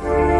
No,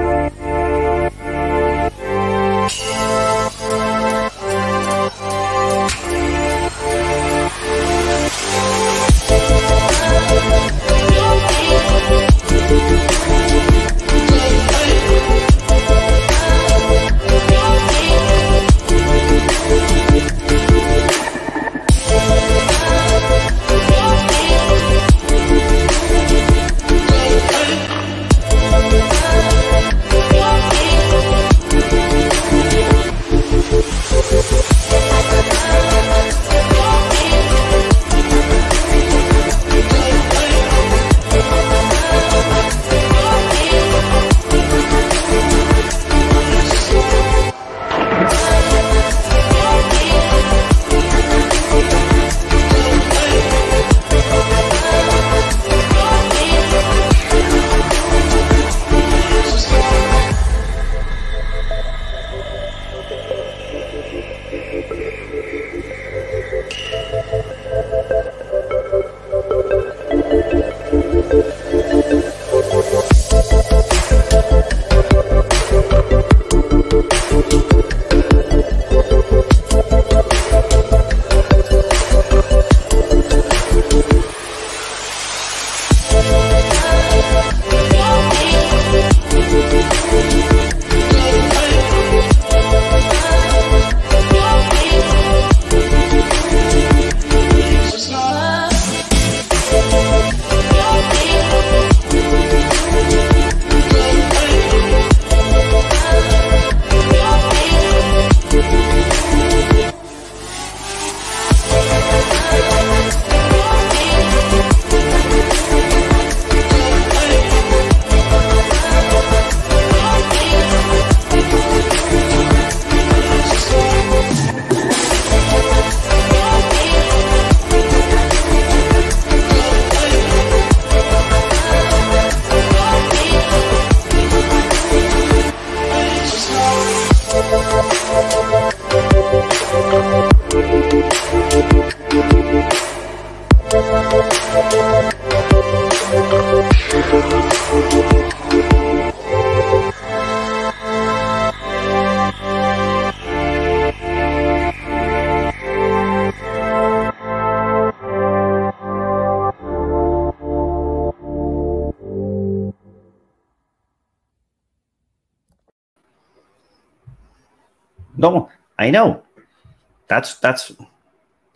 That's that's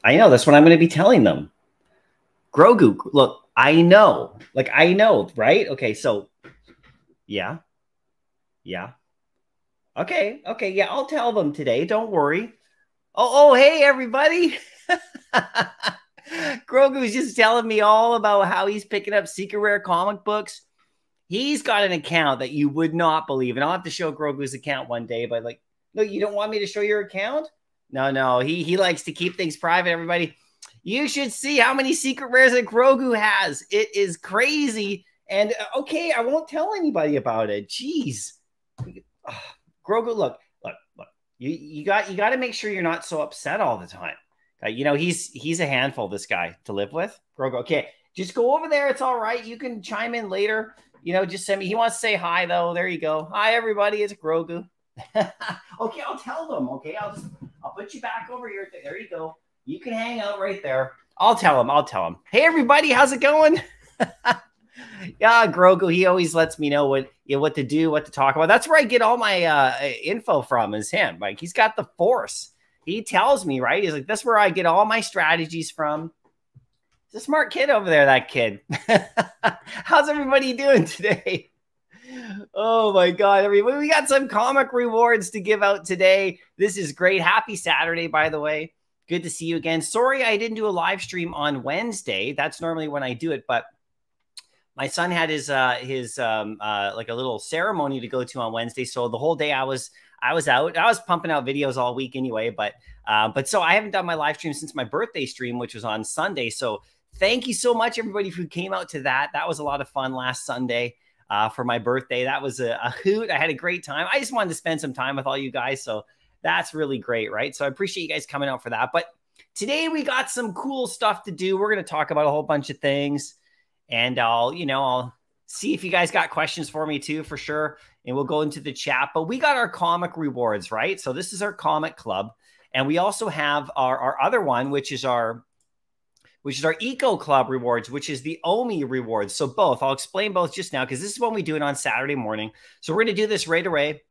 I know. That's what I'm going to be telling them. Grogu, look, I know. Like I know, right? Okay, so yeah. Yeah. Okay, okay, yeah, I'll tell them today. Don't worry. Oh, oh, hey everybody. Grogu's just telling me all about how he's picking up secret rare comic books. He's got an account that you would not believe, and I'll have to show Grogu's account one day. But like, no, you don't want me to show your account? No, no, he he likes to keep things private. Everybody, you should see how many secret rares that Grogu has. It is crazy. And uh, okay, I won't tell anybody about it. Jeez. Grogu, look, look, look. You you got you got to make sure you're not so upset all the time. Uh, you know he's he's a handful. This guy to live with, Grogu. Okay, just go over there. It's all right. You can chime in later. You know, just send me. He wants to say hi though. There you go. Hi everybody. It's Grogu. okay, I'll tell them. Okay, I'll just I'll put you back over here. There you go. You can hang out right there. I'll tell him. I'll tell him. Hey, everybody, how's it going? yeah, Grogu. He always lets me know what you know, what to do, what to talk about. That's where I get all my uh, info from. Is him? Like he's got the Force. He tells me right. He's like, that's where I get all my strategies from. He's a smart kid over there. That kid. how's everybody doing today? Oh my God. Everybody, we got some comic rewards to give out today. This is great. Happy Saturday, by the way. Good to see you again. Sorry, I didn't do a live stream on Wednesday. That's normally when I do it, but my son had his uh his um uh like a little ceremony to go to on Wednesday. So the whole day I was I was out. I was pumping out videos all week anyway, but uh, but so I haven't done my live stream since my birthday stream, which was on Sunday. So thank you so much, everybody who came out to that. That was a lot of fun last Sunday uh, for my birthday. That was a, a hoot. I had a great time. I just wanted to spend some time with all you guys. So that's really great, right? So I appreciate you guys coming out for that. But today we got some cool stuff to do. We're going to talk about a whole bunch of things, and I'll, you know, I'll see if you guys got questions for me too, for sure. And we'll go into the chat. But we got our comic rewards, right? So this is our comic club. And we also have our, our other one, which is our which is our Eco Club rewards, which is the OMI rewards. So both, I'll explain both just now because this is when we do it on Saturday morning. So we're going to do this right away.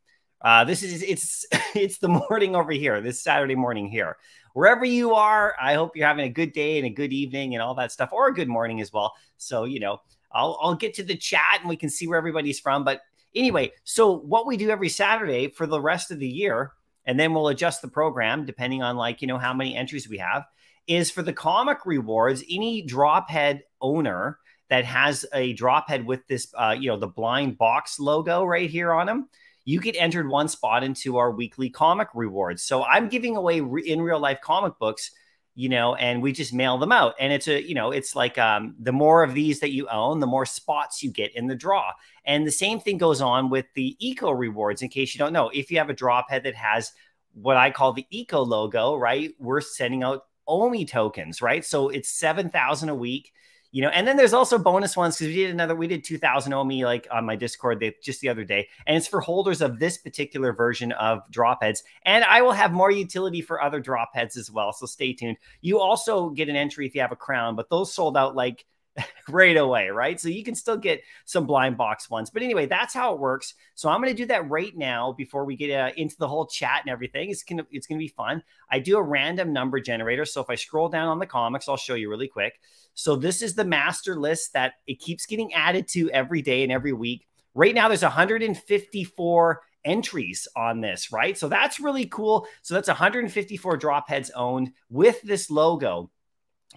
Uh, this is it's it's the morning over here, this Saturday morning here. Wherever you are, I hope you're having a good day and a good evening and all that stuff, or a good morning as well. So you know, I'll I'll get to the chat and we can see where everybody's from. But anyway, so what we do every Saturday for the rest of the year, and then we'll adjust the program depending on like you know how many entries we have is for the comic rewards, any drop head owner that has a drop head with this, uh, you know, the blind box logo right here on them, you get entered one spot into our weekly comic rewards. So I'm giving away re- in real life comic books, you know, and we just mail them out. And it's a, you know, it's like um, the more of these that you own, the more spots you get in the draw. And the same thing goes on with the eco rewards. In case you don't know, if you have a drop head that has what I call the eco logo, right? We're sending out OMI tokens, right? So it's 7,000 a week, you know, and then there's also bonus ones because we did another, we did 2,000 OMI like on my Discord they, just the other day. And it's for holders of this particular version of drop heads. And I will have more utility for other drop heads as well. So stay tuned. You also get an entry if you have a crown, but those sold out like right away, right? So you can still get some blind box ones. But anyway, that's how it works. So I'm going to do that right now before we get uh, into the whole chat and everything. It's going to it's going to be fun. I do a random number generator. So if I scroll down on the comics, I'll show you really quick. So this is the master list that it keeps getting added to every day and every week. Right now there's 154 entries on this, right? So that's really cool. So that's 154 drop heads owned with this logo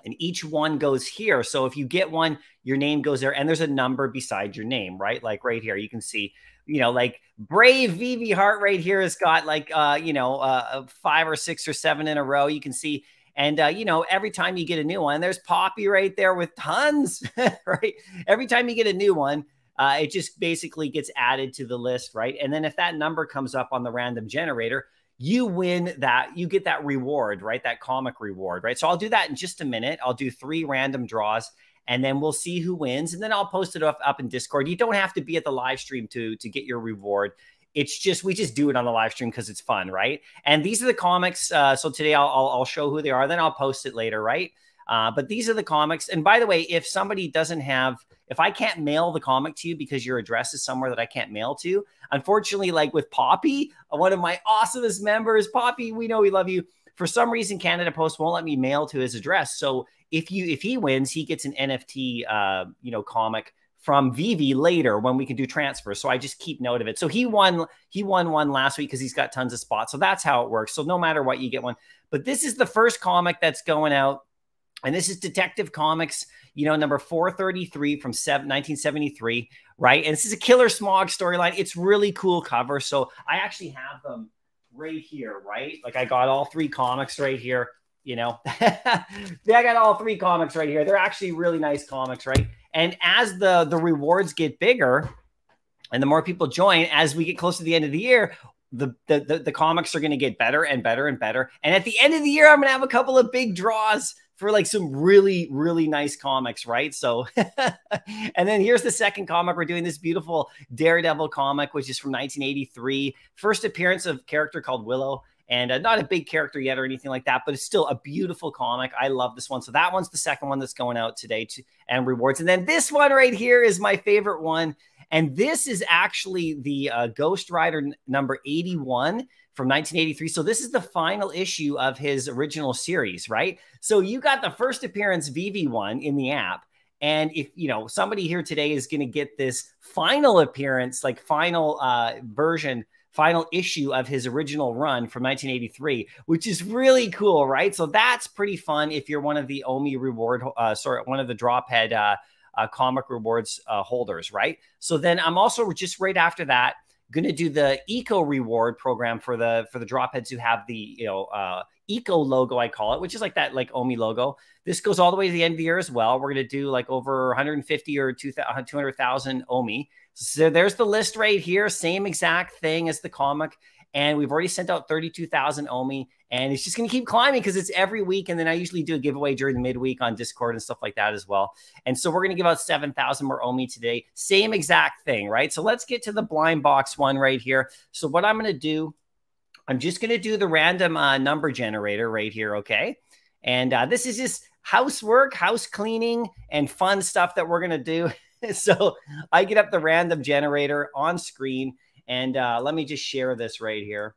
and each one goes here. So if you get one, your name goes there, and there's a number beside your name, right? Like right here, you can see, you know, like Brave VeVe Heart right here has got like, uh, you know, uh, five or six or seven in a row. You can see, and uh, you know, every time you get a new one, there's Poppy right there with tons, right? Every time you get a new one, uh, it just basically gets added to the list, right? And then if that number comes up on the random generator, you win that, you get that reward, right? That comic reward, right? So I'll do that in just a minute. I'll do three random draws and then we'll see who wins. And then I'll post it up, up in Discord. You don't have to be at the live stream to, to get your reward. It's just, we just do it on the live stream because it's fun, right? And these are the comics. Uh, so today I'll, I'll, I'll show who they are, then I'll post it later, right? Uh, but these are the comics. And by the way, if somebody doesn't have, if I can't mail the comic to you because your address is somewhere that I can't mail to, unfortunately, like with Poppy, one of my awesomest members, Poppy, we know we love you. For some reason, Canada Post won't let me mail to his address. So if you if he wins, he gets an NFT, uh, you know, comic from VeVe later when we can do transfers. So I just keep note of it. So he won he won one last week because he's got tons of spots. So that's how it works. So no matter what, you get one. But this is the first comic that's going out and this is Detective Comics, you know, number 433 from 1973, right? And this is a Killer Smog storyline. It's really cool cover. So I actually have them right here, right? Like I got all three comics right here, you know. I got all three comics right here. They're actually really nice comics, right? And as the the rewards get bigger and the more people join, as we get close to the end of the year, the, the, the, the comics are going to get better and better and better. And at the end of the year, I'm going to have a couple of big draws for like some really, really nice comics, right? So, and then here's the second comic. We're doing this beautiful Daredevil comic, which is from 1983. First appearance of character called Willow. And uh, not a big character yet or anything like that, but it's still a beautiful comic. I love this one. So that one's the second one that's going out today to, and rewards. And then this one right here is my favorite one. And this is actually the uh, Ghost Rider number 81 from 1983. So this is the final issue of his original series, right? So you got the first appearance VV1 in the app. And if you know somebody here today is going to get this final appearance, like final uh, version, final issue of his original run from 1983, which is really cool, right? So that's pretty fun if you're one of the Omi reward, uh, sorry, one of the drop head uh, uh, comic rewards uh, holders, right? So then I'm also just right after that going to do the eco reward program for the for the drop heads who have the you know uh, eco logo I call it, which is like that like Omi logo. This goes all the way to the end of the year as well. We're going to do like over 150 or 200,000 Omi. So there's the list right here, same exact thing as the comic. And we've already sent out 32,000 Omi and it's just going to keep climbing because it's every week. And then I usually do a giveaway during the midweek on Discord and stuff like that as well. And so we're going to give out 7,000 more Omi today. Same exact thing, right? So let's get to the blind box one right here. So what I'm going to do, I'm just going to do the random uh, number generator right here, okay? And uh, this is just housework, house cleaning, and fun stuff that we're going to do. so I get up the random generator on screen. And uh, let me just share this right here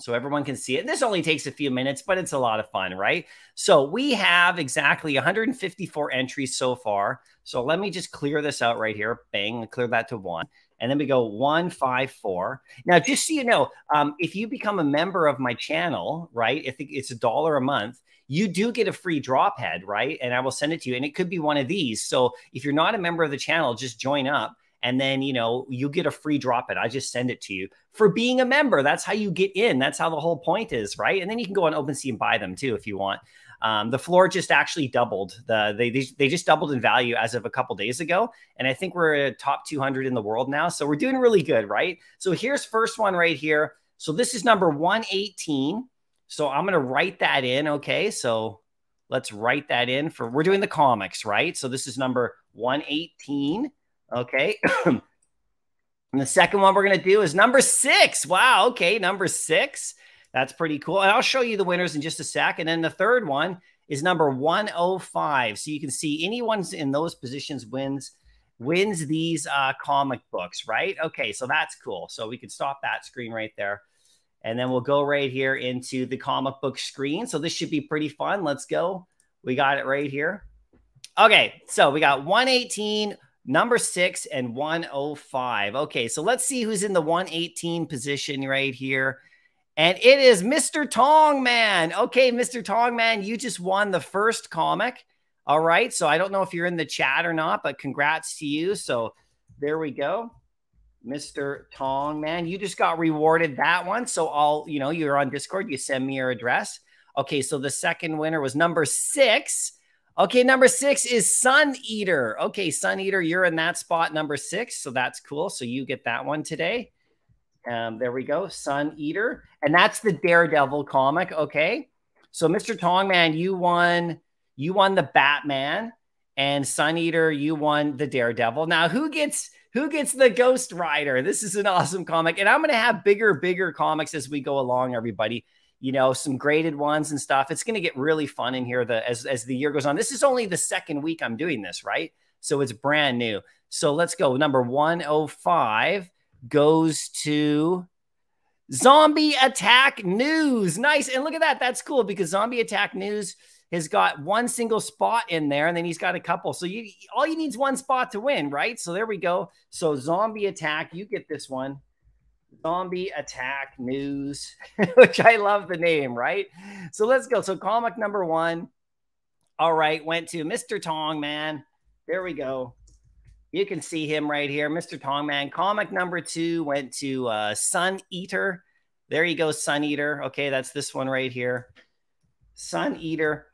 so everyone can see it. This only takes a few minutes, but it's a lot of fun, right? So we have exactly 154 entries so far. So let me just clear this out right here. Bang, clear that to one. And then we go one, five, four. Now, just so you know, um, if you become a member of my channel, right, if it's a dollar a month, you do get a free drop head, right? And I will send it to you. And it could be one of these. So if you're not a member of the channel, just join up and then you know you get a free drop it. I just send it to you for being a member. That's how you get in. That's how the whole point is right? And then you can go on OpenSea and buy them too if you want. Um, the floor just actually doubled. The they, they, they just doubled in value as of a couple days ago. And i think we're top 200 in the world now. So we're doing really good right? So here's first one right here. So this is number 118 so i'm going to write that in okay? So let's write that in for we're doing the comics right? So this is number 118 Okay. and the second one we're going to do is number six. Wow. Okay. Number six. That's pretty cool. And I'll show you the winners in just a sec. And then the third one is number 105. So you can see anyone's in those positions wins wins these uh, comic books, right? Okay, so that's cool. So we can stop that screen right there. And then we'll go right here into the comic book screen. So this should be pretty fun. Let's go. We got it right here. Okay, so we got 118, number six and 105. Okay, so let's see who's in the 118 position right here. And it is Mr. Tong Man. Okay, Mr. Tong Man, you just won the first comic. All right. So I don't know if you're in the chat or not, but congrats to you. So there we go. Mr. Tong Man, you just got rewarded that one. So I'll, you know, you're on Discord, you send me your address. Okay, so the second winner was number six. Okay, number six is Sun Eater. Okay, Sun Eater, you're in that spot, number six. So that's cool. So you get that one today. Um, there we go, Sun Eater. And that's the Daredevil comic. Okay. So Mr. Tongman, you won, you won the Batman, and Sun Eater, you won the Daredevil. Now, who gets who gets the Ghost Rider? This is an awesome comic. And I'm gonna have bigger, bigger comics as we go along, everybody you know, some graded ones and stuff. It's going to get really fun in here the, as, as the year goes on. This is only the second week I'm doing this, right? So it's brand new. So let's go. Number 105 goes to Zombie Attack News. Nice. And look at that. That's cool because Zombie Attack News has got one single spot in there and then he's got a couple. So you all you need is one spot to win, right? So there we go. So Zombie Attack, you get this one zombie attack news, which I love the name, right? So let's go. So comic number one. All right, went to Mr. Tong Man. There we go. You can see him right here, Mr. Tong Man. Comic number two went to uh, Sun Eater. There you go, Sun Eater. Okay, that's this one right here. Sun Eater.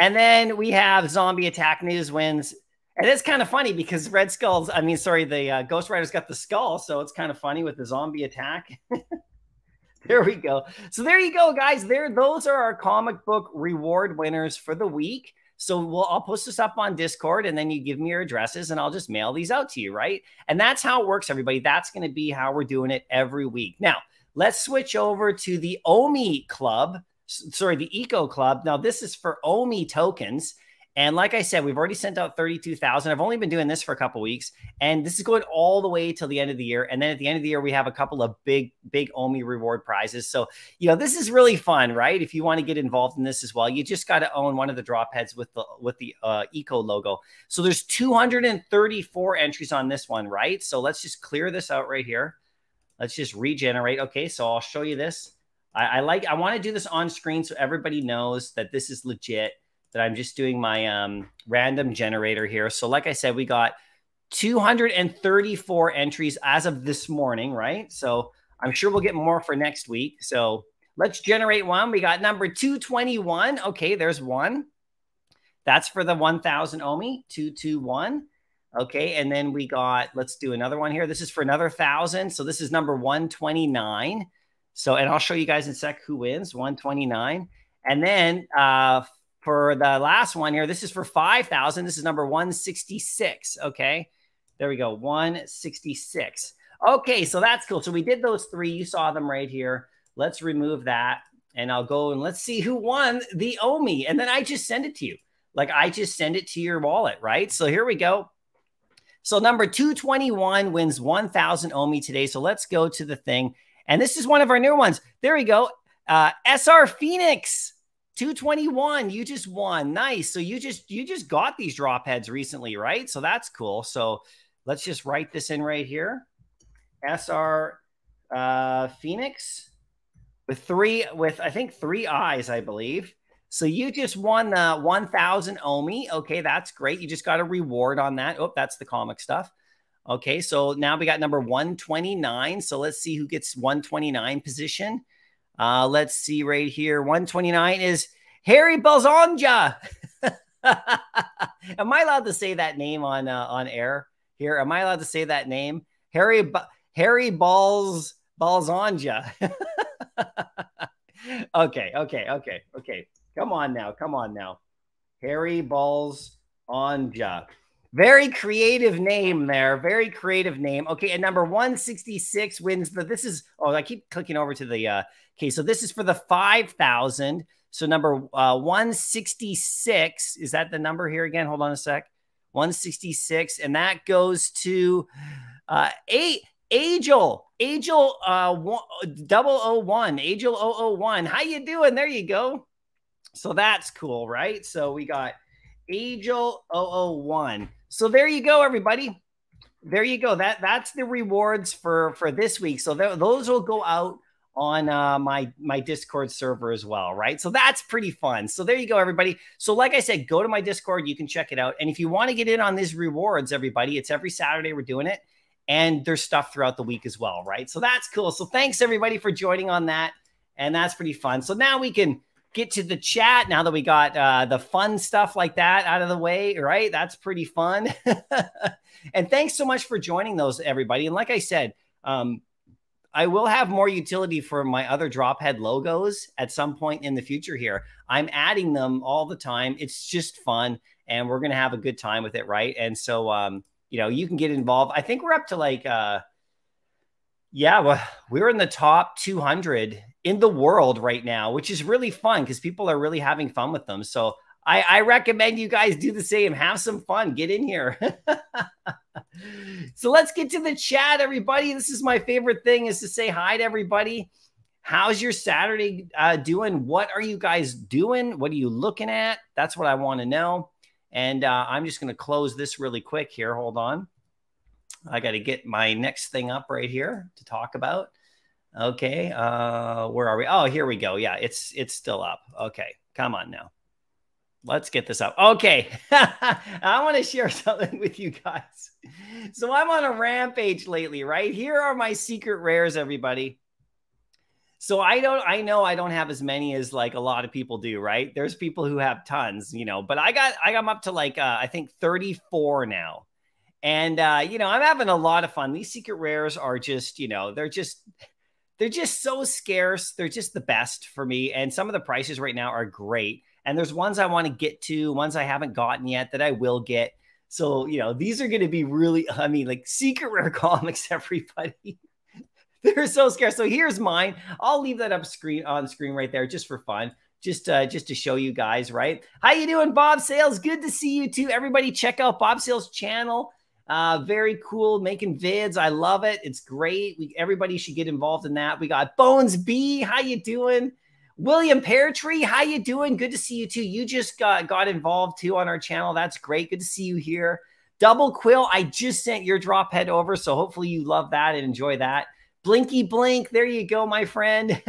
And then we have Zombie Attack News wins and it's kind of funny because Red Skulls, I mean, sorry, the uh, Ghost Rider's got the skull, so it's kind of funny with the zombie attack. there we go. So there you go, guys. There, those are our comic book reward winners for the week. So we'll, I'll post this up on Discord, and then you give me your addresses, and I'll just mail these out to you, right? And that's how it works, everybody. That's going to be how we're doing it every week. Now let's switch over to the Omi Club. Sorry, the Eco Club. Now this is for Omi tokens. And like I said, we've already sent out 32,000. I've only been doing this for a couple weeks, and this is going all the way till the end of the year. And then at the end of the year, we have a couple of big, big OMI reward prizes. So, you know, this is really fun, right? If you want to get involved in this as well, you just got to own one of the drop heads with the with the uh, Eco logo. So there's 234 entries on this one, right? So let's just clear this out right here. Let's just regenerate. Okay, so I'll show you this. I, I like. I want to do this on screen so everybody knows that this is legit that I'm just doing my um, random generator here. So, like I said, we got 234 entries as of this morning, right? So, I'm sure we'll get more for next week. So, let's generate one. We got number 221. Okay, there's one. That's for the 1000 Omi, 221. Okay, and then we got, let's do another one here. This is for another thousand. So, this is number 129. So, and I'll show you guys in sec who wins 129. And then uh, for the last one here, this is for 5,000. This is number 166. Okay. There we go. 166. Okay. So that's cool. So we did those three. You saw them right here. Let's remove that. And I'll go and let's see who won the Omi. And then I just send it to you. Like I just send it to your wallet, right? So here we go. So number 221 wins 1,000 Omi today. So let's go to the thing. And this is one of our new ones. There we go. Uh, SR Phoenix 221. You just won. Nice. So you just you just got these drop heads recently, right? So that's cool. So let's just write this in right here. SR uh, Phoenix with three with I think three eyes, I believe. So you just won the 1000 Omi. Okay, that's great. You just got a reward on that. Oh, that's the comic stuff. Okay, so now we got number 129. So let's see who gets 129 position. Uh, let's see right here. 129 is Harry Balzonja. Am I allowed to say that name on uh, on air here? Am I allowed to say that name? Harry ba- Harry Balls Balzonja. okay, okay, okay, okay. Come on now. Come on now. Harry Balls Onja. Very creative name there. Very creative name. Okay, and number 166 wins the this is oh, I keep clicking over to the uh okay, so this is for the 5000. So number uh 166 is that the number here again? Hold on a sec. 166 and that goes to uh 8 Angel, Angel uh one, 001, Angel 001. How you doing? There you go. So that's cool, right? So we got Angel 001. So there you go, everybody. There you go. That that's the rewards for for this week. So th- those will go out on uh, my my Discord server as well, right? So that's pretty fun. So there you go, everybody. So like I said, go to my Discord. You can check it out. And if you want to get in on these rewards, everybody, it's every Saturday we're doing it, and there's stuff throughout the week as well, right? So that's cool. So thanks everybody for joining on that, and that's pretty fun. So now we can get to the chat now that we got uh, the fun stuff like that out of the way, right? That's pretty fun. and thanks so much for joining those, everybody. And like I said, um, I will have more utility for my other drop head logos at some point in the future here. I'm adding them all the time. It's just fun and we're going to have a good time with it, right? And so, um, you know, you can get involved. I think we're up to like, uh, yeah, well, we're in the top 200 in the world right now, which is really fun because people are really having fun with them. So I, I, recommend you guys do the same. Have some fun. Get in here. so let's get to the chat, everybody. This is my favorite thing is to say hi to everybody. How's your Saturday uh, doing? What are you guys doing? What are you looking at? That's what I want to know. And uh, I'm just going to close this really quick here. Hold on. I got to get my next thing up right here to talk about. Okay, uh, where are we? Oh, here we go. Yeah, it's it's still up. Okay, come on now. Let's get this up. Okay, I want to share something with you guys. So I'm on a rampage lately, right? Here are my secret rares, everybody. So I don't, I know I don't have as many as like a lot of people do, right? There's people who have tons, you know, but I got, I got up to like, uh, I think 34 now. And, uh, you know, I'm having a lot of fun. These secret rares are just, you know, they're just, they're just so scarce. They're just the best for me. And some of the prices right now are great. And there's ones I want to get to, ones I haven't gotten yet that I will get. So, you know, these are going to be really, I mean, like secret rare comics, everybody. they're so scarce. So here's mine. I'll leave that up screen on screen right there just for fun. Just uh, just to show you guys, right? How you doing, Bob Sales? Good to see you too. Everybody check out Bob Sales channel. Uh, very cool, making vids. I love it. It's great. We, everybody should get involved in that. We got Bones B. How you doing? William Peartree, how you doing? Good to see you too. You just got got involved too on our channel. That's great. Good to see you here. Double Quill, I just sent your drop head over, so hopefully you love that and enjoy that. Blinky Blink, there you go, my friend.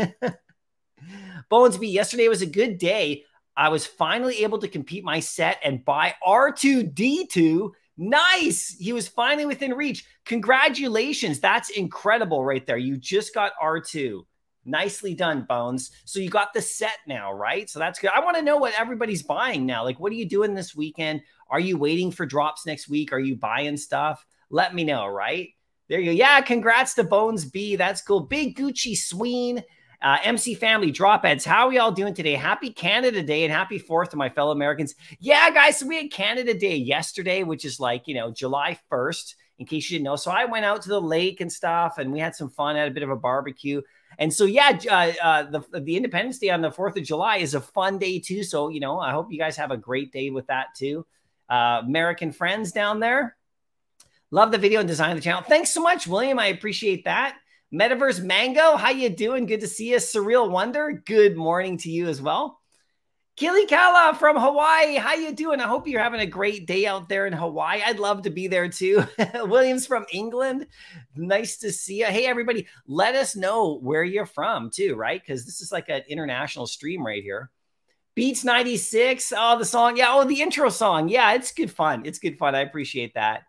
Bones B, yesterday was a good day. I was finally able to compete my set and buy R2D2 Nice. He was finally within reach. Congratulations. That's incredible right there. You just got R2. Nicely done, Bones. So you got the set now, right? So that's good. I want to know what everybody's buying now. Like, what are you doing this weekend? Are you waiting for drops next week? Are you buying stuff? Let me know, right? There you go. Yeah, congrats to Bones B. That's cool. Big Gucci Sween. Uh, MC Family Dropheads, how are we all doing today? Happy Canada Day and happy 4th to my fellow Americans. Yeah, guys, so we had Canada Day yesterday, which is like, you know, July 1st, in case you didn't know. So I went out to the lake and stuff and we had some fun, had a bit of a barbecue. And so, yeah, uh, uh, the, the Independence Day on the 4th of July is a fun day too. So, you know, I hope you guys have a great day with that too. Uh, American friends down there. Love the video and design of the channel. Thanks so much, William. I appreciate that. Metaverse Mango, how you doing? Good to see you. Surreal Wonder, good morning to you as well. Kilikala from Hawaii, how you doing? I hope you're having a great day out there in Hawaii. I'd love to be there too. Williams from England, nice to see you. Hey everybody, let us know where you're from too, right? Because this is like an international stream right here. Beats 96. Oh, the song. Yeah. Oh, the intro song. Yeah, it's good fun. It's good fun. I appreciate that.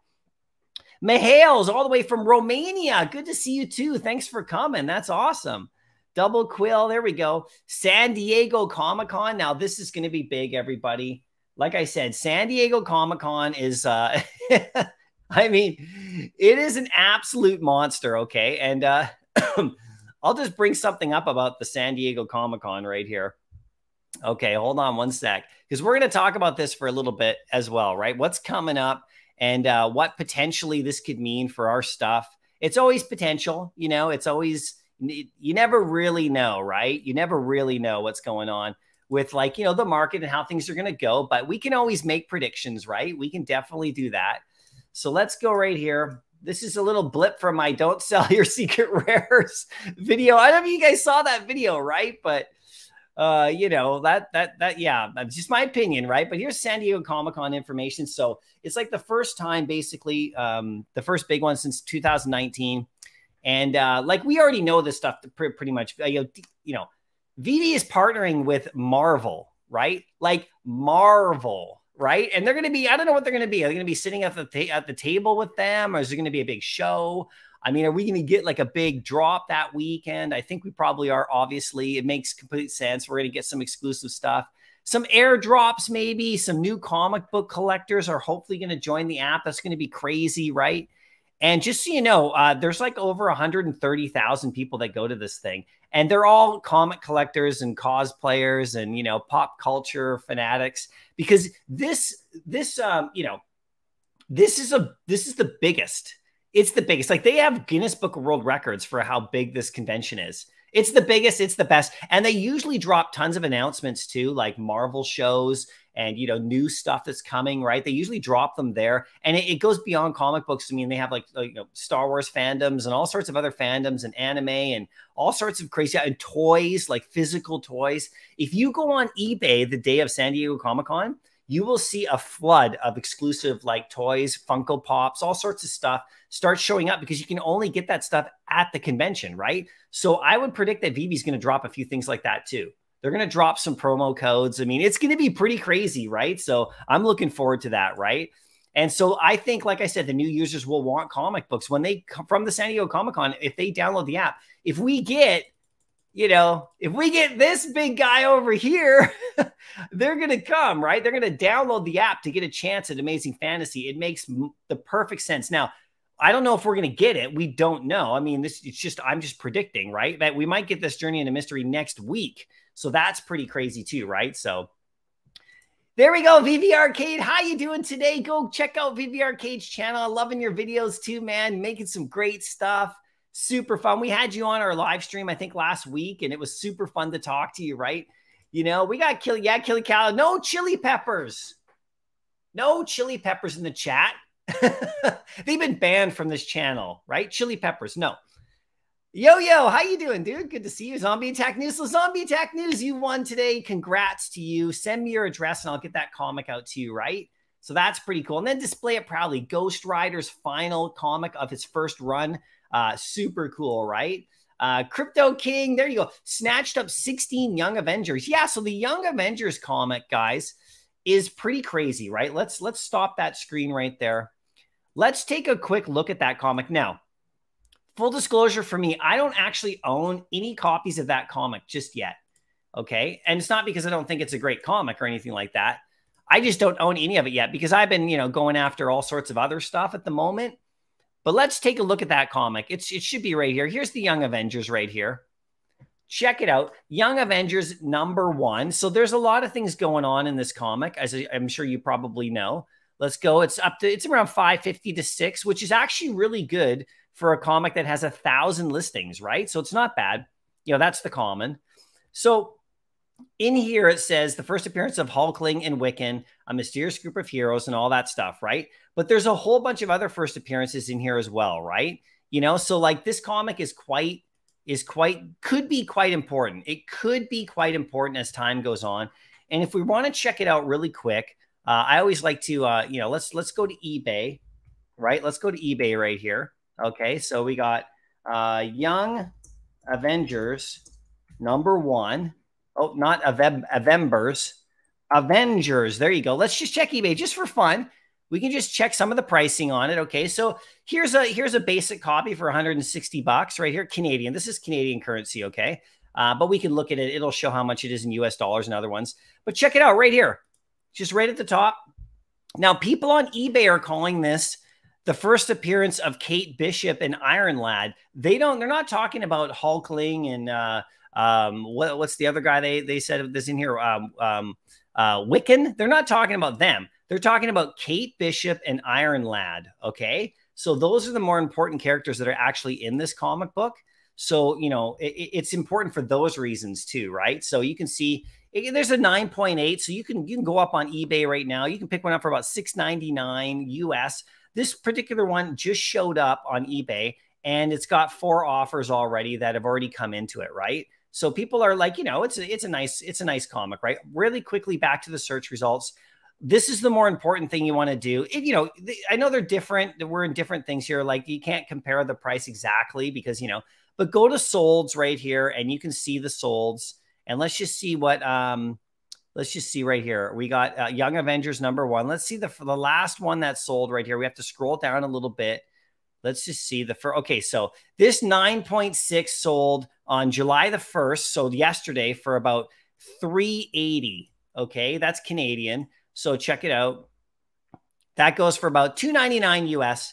Mahales, all the way from Romania. Good to see you too. Thanks for coming. That's awesome. Double Quill. There we go. San Diego Comic Con. Now, this is going to be big, everybody. Like I said, San Diego Comic Con is, uh, I mean, it is an absolute monster. Okay. And uh, I'll just bring something up about the San Diego Comic Con right here. Okay. Hold on one sec. Because we're going to talk about this for a little bit as well, right? What's coming up? And uh, what potentially this could mean for our stuff. It's always potential, you know, it's always, you never really know, right? You never really know what's going on with like, you know, the market and how things are going to go, but we can always make predictions, right? We can definitely do that. So let's go right here. This is a little blip from my don't sell your secret rares video. I don't know if you guys saw that video, right? But uh, you know, that that that yeah, that's just my opinion, right? But here's San Diego Comic Con information. So it's like the first time, basically, um, the first big one since 2019. And uh, like we already know this stuff pretty, much. Uh, you know, you know, VeVe is partnering with Marvel, right? Like Marvel, right? And they're going to be, I don't know what they're going to be. Are they going to be sitting at the at the table with them, or is it going to be a big show? I mean, are we going to get like a big drop that weekend? I think we probably are. Obviously, it makes complete sense. We're going to get some exclusive stuff, some airdrops, maybe some new comic book collectors are hopefully going to join the app. That's going to be crazy, right? And just so you know, uh, there's like over 130,000 people that go to this thing, and they're all comic collectors and cosplayers and you know pop culture fanatics because this this um you know this is a this is the biggest it's the biggest. Like they have Guinness Book of World Records for how big this convention is. It's the biggest, it's the best. And they usually drop tons of announcements too, like Marvel shows and you know, new stuff that's coming, right? They usually drop them there. And it, it goes beyond comic books. I mean, they have like, like you know, Star Wars fandoms and all sorts of other fandoms and anime and all sorts of crazy and toys, like physical toys. If you go on eBay the day of San Diego Comic Con, you will see a flood of exclusive like toys, Funko Pops, all sorts of stuff start showing up because you can only get that stuff at the convention, right? So I would predict that VeVe's going to drop a few things like that too. They're going to drop some promo codes. I mean, it's going to be pretty crazy, right? So I'm looking forward to that, right? And so I think, like I said, the new users will want comic books when they come from the San Diego Comic Con. If they download the app, if we get you know, if we get this big guy over here, they're going to come, right? They're going to download the app to get a chance at Amazing Fantasy. It makes the perfect sense. Now, I don't know if we're going to get it. We don't know. I mean, this it's just I'm just predicting, right? That we might get this journey into mystery next week. So that's pretty crazy too, right? So there we go, VeVe Arcade. How you doing today? Go check out VeVe Arcade's channel. Loving your videos too, man. Making some great stuff super fun. We had you on our live stream, I think, last week, and it was super fun to talk to you, right? You know, we got kill, yeah, Killy Cal. No chili peppers. No chili peppers in the chat. They've been banned from this channel, right? Chili peppers, no. Yo, yo, how you doing, dude? Good to see you. Zombie Attack News. So Zombie Attack News, you won today. Congrats to you. Send me your address and I'll get that comic out to you, right? So that's pretty cool. And then display it proudly. Ghost Rider's final comic of his first run uh, super cool, right? Uh, Crypto King, there you go. Snatched up 16 Young Avengers. Yeah, so the Young Avengers comic, guys, is pretty crazy, right? Let's let's stop that screen right there. Let's take a quick look at that comic now. Full disclosure for me, I don't actually own any copies of that comic just yet. Okay, and it's not because I don't think it's a great comic or anything like that. I just don't own any of it yet because I've been, you know, going after all sorts of other stuff at the moment But let's take a look at that comic. It's it should be right here. Here's the Young Avengers right here. Check it out. Young Avengers number one. So there's a lot of things going on in this comic, as I'm sure you probably know. Let's go. It's up to it's around 550 to six, which is actually really good for a comic that has a thousand listings, right? So it's not bad. You know, that's the common. So in here it says the first appearance of Hulkling and Wiccan, a mysterious group of heroes, and all that stuff, right? But there's a whole bunch of other first appearances in here as well, right? You know, so like this comic is quite is quite could be quite important. It could be quite important as time goes on. And if we want to check it out really quick, uh, I always like to uh, you know let's let's go to eBay, right? Let's go to eBay right here. Okay, so we got uh, Young Avengers number one Oh, not Avem- Avembers. Avengers. There you go. Let's just check eBay just for fun. We can just check some of the pricing on it. Okay, so here's a here's a basic copy for 160 bucks right here, Canadian. This is Canadian currency, okay? Uh, but we can look at it. It'll show how much it is in US dollars and other ones. But check it out right here, just right at the top. Now, people on eBay are calling this the first appearance of Kate Bishop and Iron Lad. They don't. They're not talking about Hulkling and uh, um, what, what's the other guy they they said this in here? Um, um, uh, Wiccan. They're not talking about them. They're talking about Kate Bishop and Iron Lad. Okay, so those are the more important characters that are actually in this comic book. So you know it, it's important for those reasons too, right? So you can see it, there's a 9.8, so you can you can go up on eBay right now. You can pick one up for about 6.99 US. This particular one just showed up on eBay and it's got four offers already that have already come into it, right? So people are like, you know, it's a, it's a nice it's a nice comic, right? Really quickly back to the search results. This is the more important thing you want to do. If, you know, I know they're different. We're in different things here. Like you can't compare the price exactly because you know, but go to solds right here and you can see the solds. And let's just see what um let's just see right here. We got uh, Young Avengers number one. Let's see the the last one that sold right here. We have to scroll down a little bit Let's just see the first. Okay, so this 9.6 sold on July the 1st, so yesterday for about 380. Okay, that's Canadian. So check it out. That goes for about 299 US.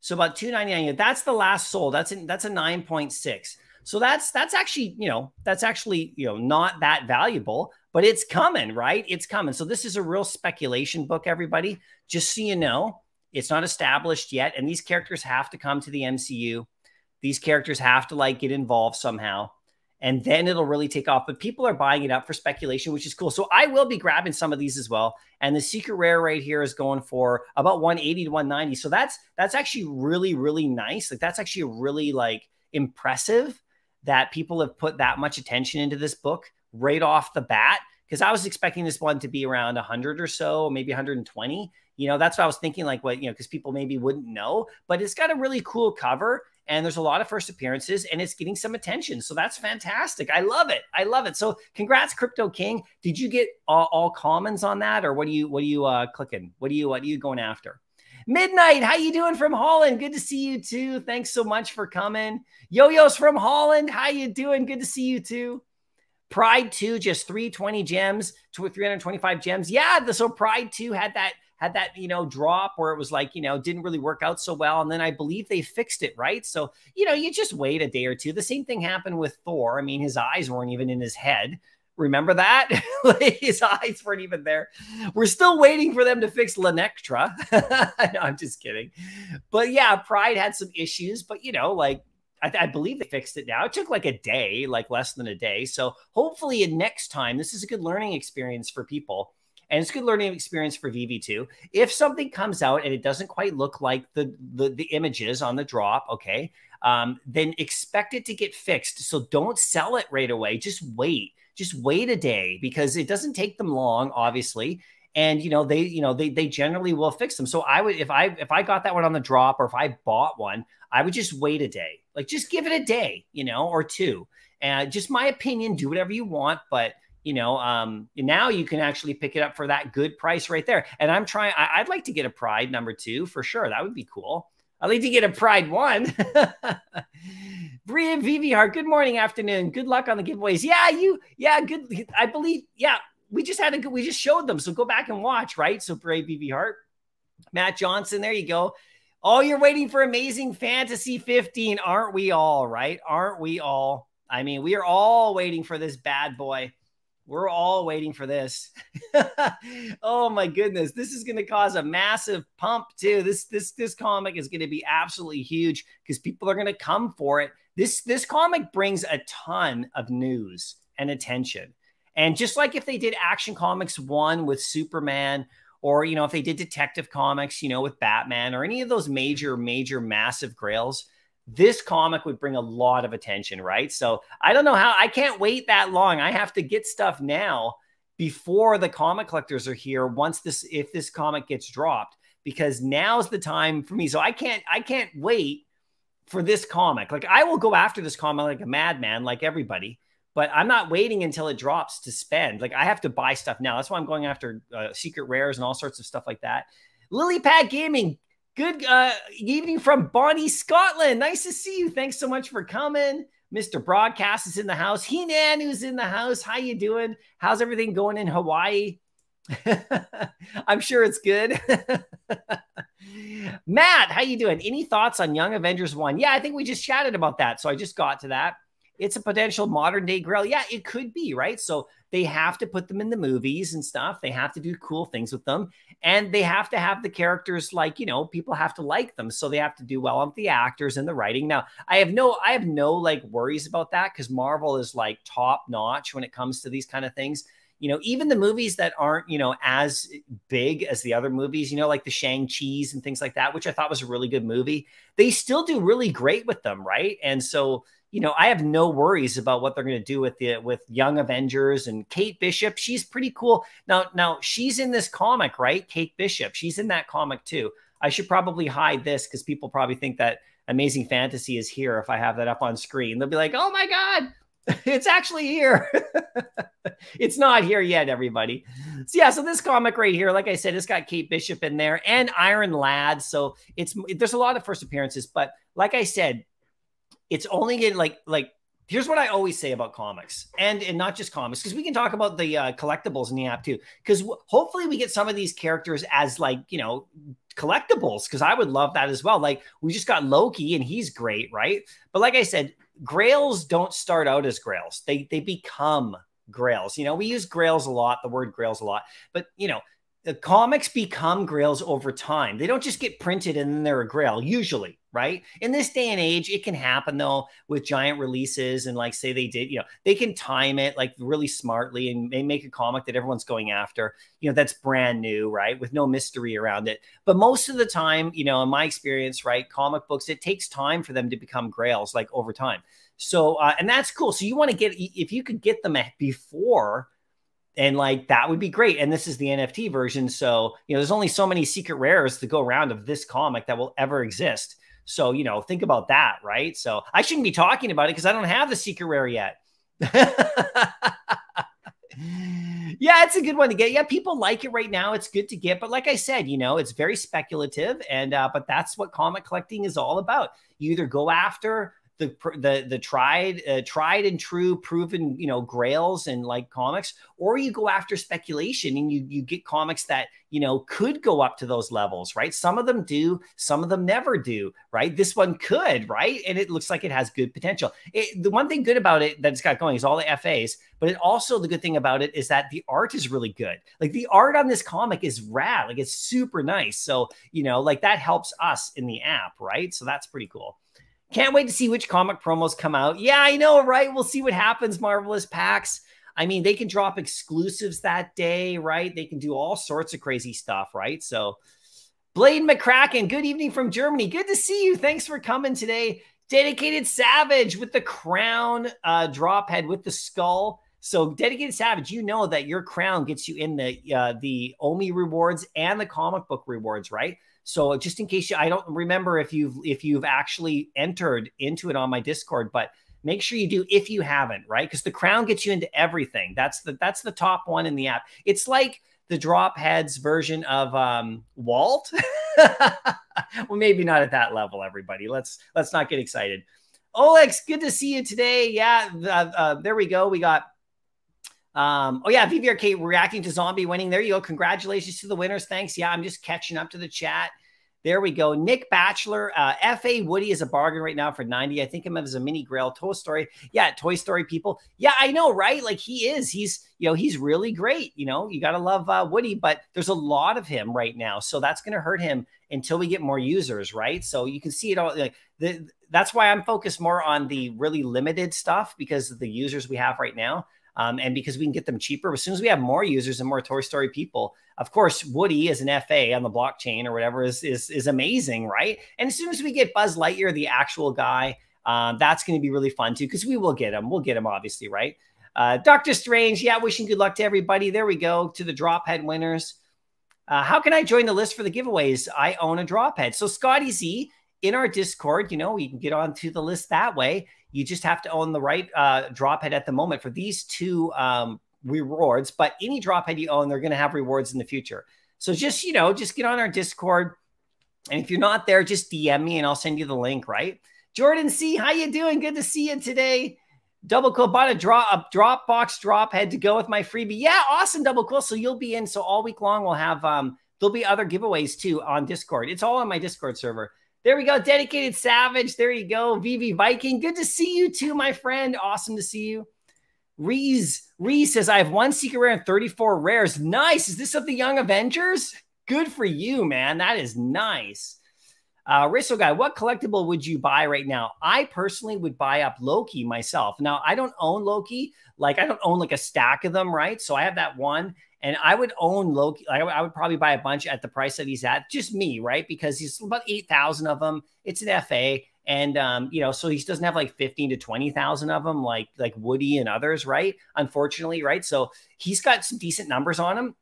So about 299. That's the last sold. That's a, that's a 9.6. So that's that's actually, you know, that's actually, you know, not that valuable, but it's coming, right? It's coming. So this is a real speculation book everybody, just so you know. It's not established yet. And these characters have to come to the MCU. These characters have to like get involved somehow. And then it'll really take off. But people are buying it up for speculation, which is cool. So I will be grabbing some of these as well. And the secret rare right here is going for about 180 to 190. So that's that's actually really, really nice. Like that's actually really like impressive that people have put that much attention into this book right off the bat. Because I was expecting this one to be around 100 or so, maybe 120. You know, that's what I was thinking, like what, you know, because people maybe wouldn't know, but it's got a really cool cover and there's a lot of first appearances and it's getting some attention. So that's fantastic. I love it. I love it. So congrats, Crypto King. Did you get all, all commons on that or what do you, what are you uh, clicking? What are you, what are you going after? Midnight, how you doing from Holland? Good to see you too. Thanks so much for coming. Yo-Yo's from Holland. How you doing? Good to see you too. Pride 2, just 320 gems to 325 gems. Yeah, the, so Pride 2 had that had that, you know, drop where it was like, you know, didn't really work out so well. And then I believe they fixed it, right? So, you know, you just wait a day or two. The same thing happened with Thor. I mean, his eyes weren't even in his head. Remember that? his eyes weren't even there. We're still waiting for them to fix Lenectra. no, I'm just kidding. But yeah, Pride had some issues, but you know, like I, I, believe they fixed it now. It took like a day, like less than a day. So hopefully, next time, this is a good learning experience for people and it's a good learning experience for VV2. If something comes out and it doesn't quite look like the the, the images on the drop, okay, um, then expect it to get fixed. So don't sell it right away. Just wait. Just wait a day because it doesn't take them long, obviously. And you know they, you know they they generally will fix them. So I would if I if I got that one on the drop or if I bought one, I would just wait a day. Like just give it a day, you know, or two. And just my opinion. Do whatever you want, but you know, um, now you can actually pick it up for that good price right there. And I'm trying, I, would like to get a Pride number two for sure. That would be cool. I'd like to get a Pride one. Bria Vivi Hart, good morning, afternoon. Good luck on the giveaways. Yeah, you, yeah, good. I believe, yeah, we just had a good, we just showed them. So go back and watch, right? So Bria Vivi Hart, Matt Johnson, there you go. Oh, you're waiting for Amazing Fantasy 15. Aren't we all, right? Aren't we all? I mean, we are all waiting for this bad boy. We're all waiting for this. oh my goodness, this is going to cause a massive pump too. This this this comic is going to be absolutely huge because people are going to come for it. This this comic brings a ton of news and attention. And just like if they did Action Comics 1 with Superman or you know if they did Detective Comics, you know, with Batman or any of those major major massive grails, this comic would bring a lot of attention, right? So I don't know how I can't wait that long. I have to get stuff now before the comic collectors are here once this if this comic gets dropped because now's the time for me. So I can't I can't wait for this comic. Like I will go after this comic like a madman like everybody, but I'm not waiting until it drops to spend. Like I have to buy stuff now. That's why I'm going after uh, secret rares and all sorts of stuff like that. Lily Pad Gaming Good uh, evening from Bonnie, Scotland. Nice to see you. Thanks so much for coming. Mr. Broadcast is in the house. He-Nan, who's in the house. How you doing? How's everything going in Hawaii? I'm sure it's good. Matt, how you doing? Any thoughts on Young Avengers 1? Yeah, I think we just chatted about that. So I just got to that. It's a potential modern day grail. Yeah, it could be, right? So they have to put them in the movies and stuff. They have to do cool things with them. And they have to have the characters like, you know, people have to like them. So they have to do well on the actors and the writing. Now, I have no, I have no like worries about that because Marvel is like top notch when it comes to these kind of things you know, even the movies that aren't, you know, as big as the other movies, you know, like the Shang-Chi's and things like that, which I thought was a really good movie, they still do really great with them, right? And so, you know, I have no worries about what they're going to do with the with Young Avengers and Kate Bishop. She's pretty cool. Now, now she's in this comic, right? Kate Bishop. She's in that comic too. I should probably hide this because people probably think that Amazing Fantasy is here if I have that up on screen. They'll be like, "Oh my god, it's actually here. it's not here yet, everybody. So yeah, so this comic right here, like I said, it's got Kate Bishop in there and Iron Lad. So it's there's a lot of first appearances, but like I said, it's only getting like like here's what I always say about comics and and not just comics because we can talk about the uh, collectibles in the app too because w- hopefully we get some of these characters as like you know collectibles because I would love that as well. Like we just got Loki and he's great, right? But like I said, grails don't start out as grails. They they become grails. You know, we use grails a lot, the word grails a lot, but you know, the comics become grails over time. They don't just get printed and then they're a grail, usually, right? In this day and age, it can happen though with giant releases and like say they did, you know, they can time it like really smartly and they make a comic that everyone's going after, you know, that's brand new, right? With no mystery around it. But most of the time, you know, in my experience, right, comic books, it takes time for them to become grails like over time. So, uh, and that's cool. So you want to get, if you could get them before, and like that would be great. And this is the NFT version. So, you know, there's only so many secret rares to go around of this comic that will ever exist. So, you know, think about that, right? So I shouldn't be talking about it because I don't have the secret rare yet. yeah, it's a good one to get. Yeah, people like it right now. It's good to get, but like I said, you know, it's very speculative, and uh, but that's what comic collecting is all about. You either go after the the the tried uh, tried and true proven you know grails and like comics or you go after speculation and you you get comics that you know could go up to those levels right? Some of them do some of them never do right? This one could right? And it looks like it has good potential. It, the one thing good about it that it's got going is all the fas but it also the good thing about it is that the art is really good. Like the art on this comic is rad like it's super nice. So you know like that helps us in the app right? So that's pretty cool can't wait to see which comic promos come out. Yeah, I know, right? We'll see what happens, Marvelous Packs. I mean, they can drop exclusives that day, right? They can do all sorts of crazy stuff, right? So, Blade McCracken, good evening from Germany. Good to see you. Thanks for coming today. Dedicated Savage with the crown uh, drop head with the skull. So, Dedicated Savage, you know that your crown gets you in the uh, the Omi rewards and the comic book rewards, right? So just in case you, I don't remember if you've if you've actually entered into it on my Discord, but make sure you do if you haven't, right? Because the crown gets you into everything. That's the that's the top one in the app. It's like the drop heads version of um, Walt. well, maybe not at that level, everybody. Let's let's not get excited. Olex, good to see you today. Yeah, uh, uh, there we go. We got um, oh yeah, VVRK reacting to zombie winning. There you go. Congratulations to the winners. Thanks. Yeah, I'm just catching up to the chat. There we go. Nick Batchelor, uh, FA Woody is a bargain right now for 90. I think him as a mini grail. Toy Story. Yeah, Toy Story people. Yeah, I know, right? Like he is. He's, you know, he's really great. You know, you got to love uh, Woody, but there's a lot of him right now. So that's going to hurt him until we get more users, right? So you can see it all. Like the, that's why I'm focused more on the really limited stuff because of the users we have right now. Um, and because we can get them cheaper. As soon as we have more users and more Toy Story people, of course, Woody as an FA on the blockchain or whatever is is, is amazing, right? And as soon as we get Buzz Lightyear, the actual guy, um, that's going to be really fun too because we will get him. We'll get him, obviously, right? Uh, Doctor Strange, yeah, wishing good luck to everybody. There we go to the drop head winners. Uh, how can I join the list for the giveaways? I own a drop head. So Scotty Z in our Discord, you know, you can get onto the list that way. You just have to own the right uh, drop head at the moment for these two um, rewards. But any drop head you own, they're going to have rewards in the future. So just, you know, just get on our Discord. And if you're not there, just DM me and I'll send you the link, right? Jordan C, how you doing? Good to see you today. Double cool bought a drop a Dropbox drop head to go with my freebie. Yeah, awesome, double cool. So you'll be in. So all week long we'll have um there'll be other giveaways too on Discord. It's all on my Discord server. There we go. Dedicated Savage. There you go. VV Viking. Good to see you too, my friend. Awesome to see you. Reese, Reese says, I have one secret rare and 34 rares. Nice. Is this of the Young Avengers? Good for you, man. That is nice. Uh, Risso guy, what collectible would you buy right now? I personally would buy up Loki myself. Now, I don't own Loki. Like, I don't own like a stack of them, right? So I have that one and I would own Loki. I, I would probably buy a bunch at the price that he's at. Just me, right? Because he's about eight thousand of them. It's an FA, and um, you know, so he doesn't have like fifteen to twenty thousand of them, like like Woody and others, right? Unfortunately, right? So he's got some decent numbers on him.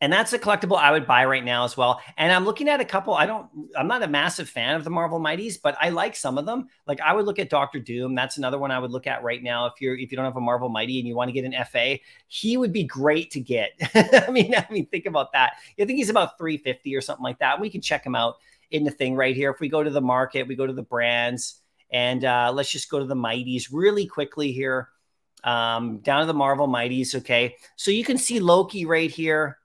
And that's a collectible I would buy right now as well. And I'm looking at a couple. I don't, I'm not a massive fan of the Marvel Mighties, but I like some of them. Like I would look at Doctor Doom. That's another one I would look at right now. If you're, if you don't have a Marvel Mighty and you want to get an FA, he would be great to get. I mean, I mean, think about that. I think he's about 350 or something like that. We can check him out in the thing right here. If we go to the market, we go to the brands and uh, let's just go to the Mighties really quickly here. Um, down to the Marvel Mighties. Okay. So you can see Loki right here.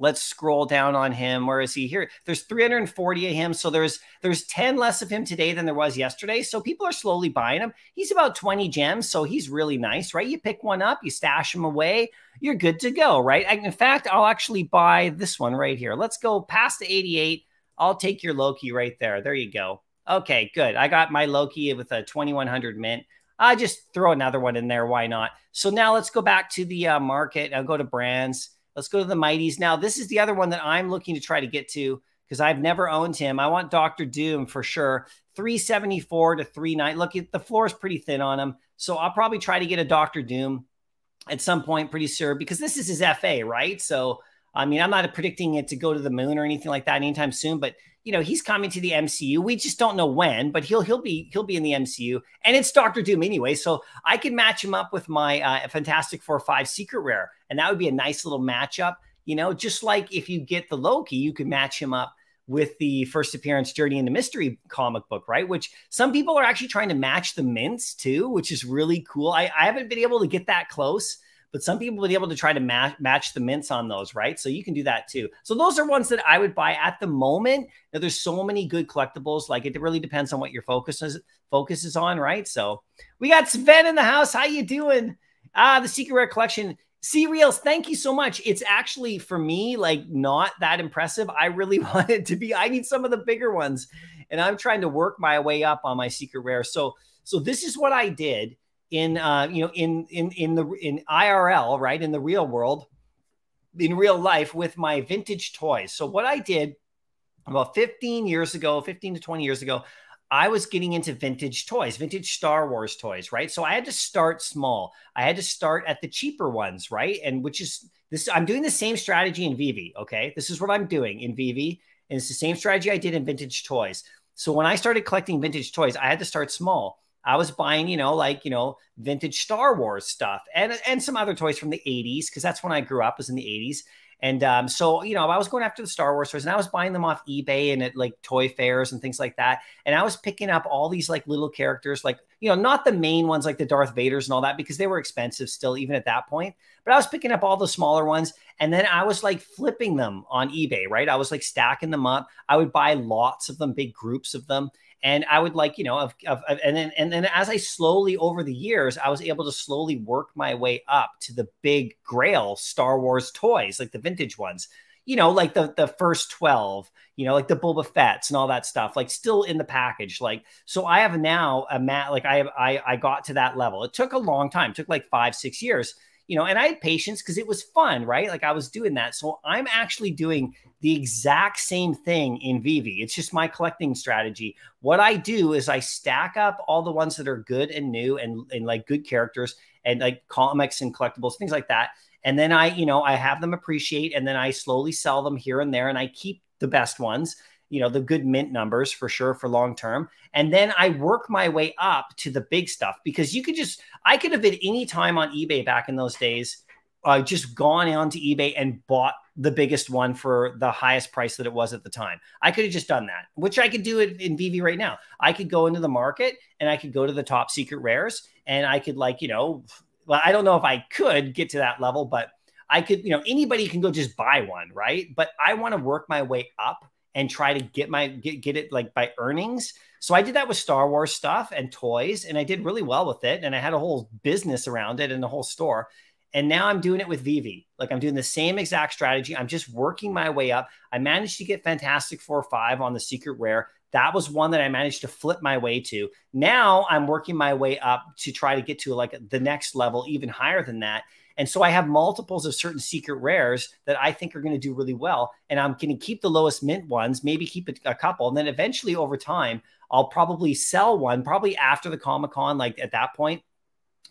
Let's scroll down on him. Where is he here? There's 340 of him. So there's there's 10 less of him today than there was yesterday. So people are slowly buying him. He's about 20 gems. So he's really nice, right? You pick one up, you stash him away, you're good to go, right? In fact, I'll actually buy this one right here. Let's go past the 88. I'll take your Loki right there. There you go. Okay, good. I got my Loki with a 2100 mint. I just throw another one in there. Why not? So now let's go back to the uh, market. I'll go to brands Let's go to the Mighties. Now, this is the other one that I'm looking to try to get to because I've never owned him. I want Doctor Doom for sure. 374 to 39. Look, the floor is pretty thin on him. So I'll probably try to get a Doctor Doom at some point pretty soon because this is his FA, right? So, I mean, I'm not predicting it to go to the moon or anything like that anytime soon, but you know, he's coming to the MCU. We just don't know when, but he'll he'll be he'll be in the MCU, and it's Doctor Doom anyway. So I can match him up with my uh, Fantastic Four Five Secret Rare, and that would be a nice little matchup. You know, just like if you get the Loki, you could match him up with the first appearance Journey into Mystery comic book, right? Which some people are actually trying to match the mints too, which is really cool. I, I haven't been able to get that close but some people will be able to try to match match the mints on those, right? So you can do that too. So those are ones that I would buy at the moment. Now there's so many good collectibles. Like it really depends on what your focus is focus is on, right? So we got Sven in the house. How you doing? Ah, the secret rare collection. C reels, thank you so much. It's actually for me like not that impressive. I really want it to be. I need some of the bigger ones, and I'm trying to work my way up on my secret rare. So, so this is what I did in uh, you know in in in the in IRL, right in the real world, in real life with my vintage toys. So what I did about 15 years ago, 15 to 20 years ago, I was getting into vintage toys, vintage Star Wars toys, right? So I had to start small. I had to start at the cheaper ones, right? And which is this I'm doing the same strategy in VeVe, okay? This is what I'm doing in VeVe, and it's the same strategy I did in vintage toys. So when I started collecting vintage toys, I had to start small. I was buying, you know, like, you know, vintage Star Wars stuff and, and some other toys from the 80s, because that's when I grew up, was in the 80s. And um, so, you know, I was going after the Star Wars stores and I was buying them off eBay and at like toy fairs and things like that. And I was picking up all these like little characters, like, you know, not the main ones like the Darth Vaders and all that, because they were expensive still, even at that point. But I was picking up all the smaller ones and then I was like flipping them on eBay, right? I was like stacking them up. I would buy lots of them, big groups of them and I would like you know of, of, and then and then as I slowly over the years I was able to slowly work my way up to the big Grail Star Wars toys like the vintage ones. You know like the the first 12 you know like the Boba Fett's and all that stuff like still in the package like so I have now a mat like I have I I got to that level. It took a long time took like 5 6 years you know, and I had patience because it was fun, right? Like I was doing that. So I'm actually doing the exact same thing in VeVe. It's just my collecting strategy. What I do is I stack up all the ones that are good and new and, and like good characters and like comics and collectibles, things like that. And then I, you know, I have them appreciate and then I slowly sell them here and there and I keep the best ones you know the good mint numbers for sure for long term. And then i work my way up to the big stuff because you could just i could have at any time on ebay back in those days uh, just gone onto ebay and bought the biggest one for the highest price that it was at the time. I could have just done that which i could do it in VeVe right now. I could go into the market and i could go to the top secret rares and i could like you know well i don't know if i could get to that level but i could you know anybody can go just buy one right? But i want to work my way up and try to get my get, get it like by earnings. So I did that with Star Wars stuff and toys, and I did really well with it. And I had a whole business around it and a whole store. And now I'm doing it with VeVe. Like I'm doing the same exact strategy. I'm just working my way up. I managed to get Fantastic Four five on the secret rare. That was one that I managed to flip my way to. Now I'm working my way up to try to get to like the next level, even higher than that. And so I have multiples of certain secret rares that I think are going to do really well. And I'm going to keep the lowest mint ones, maybe keep a, couple. And then eventually over time, I'll probably sell one, probably after the Comic Con, like at that point,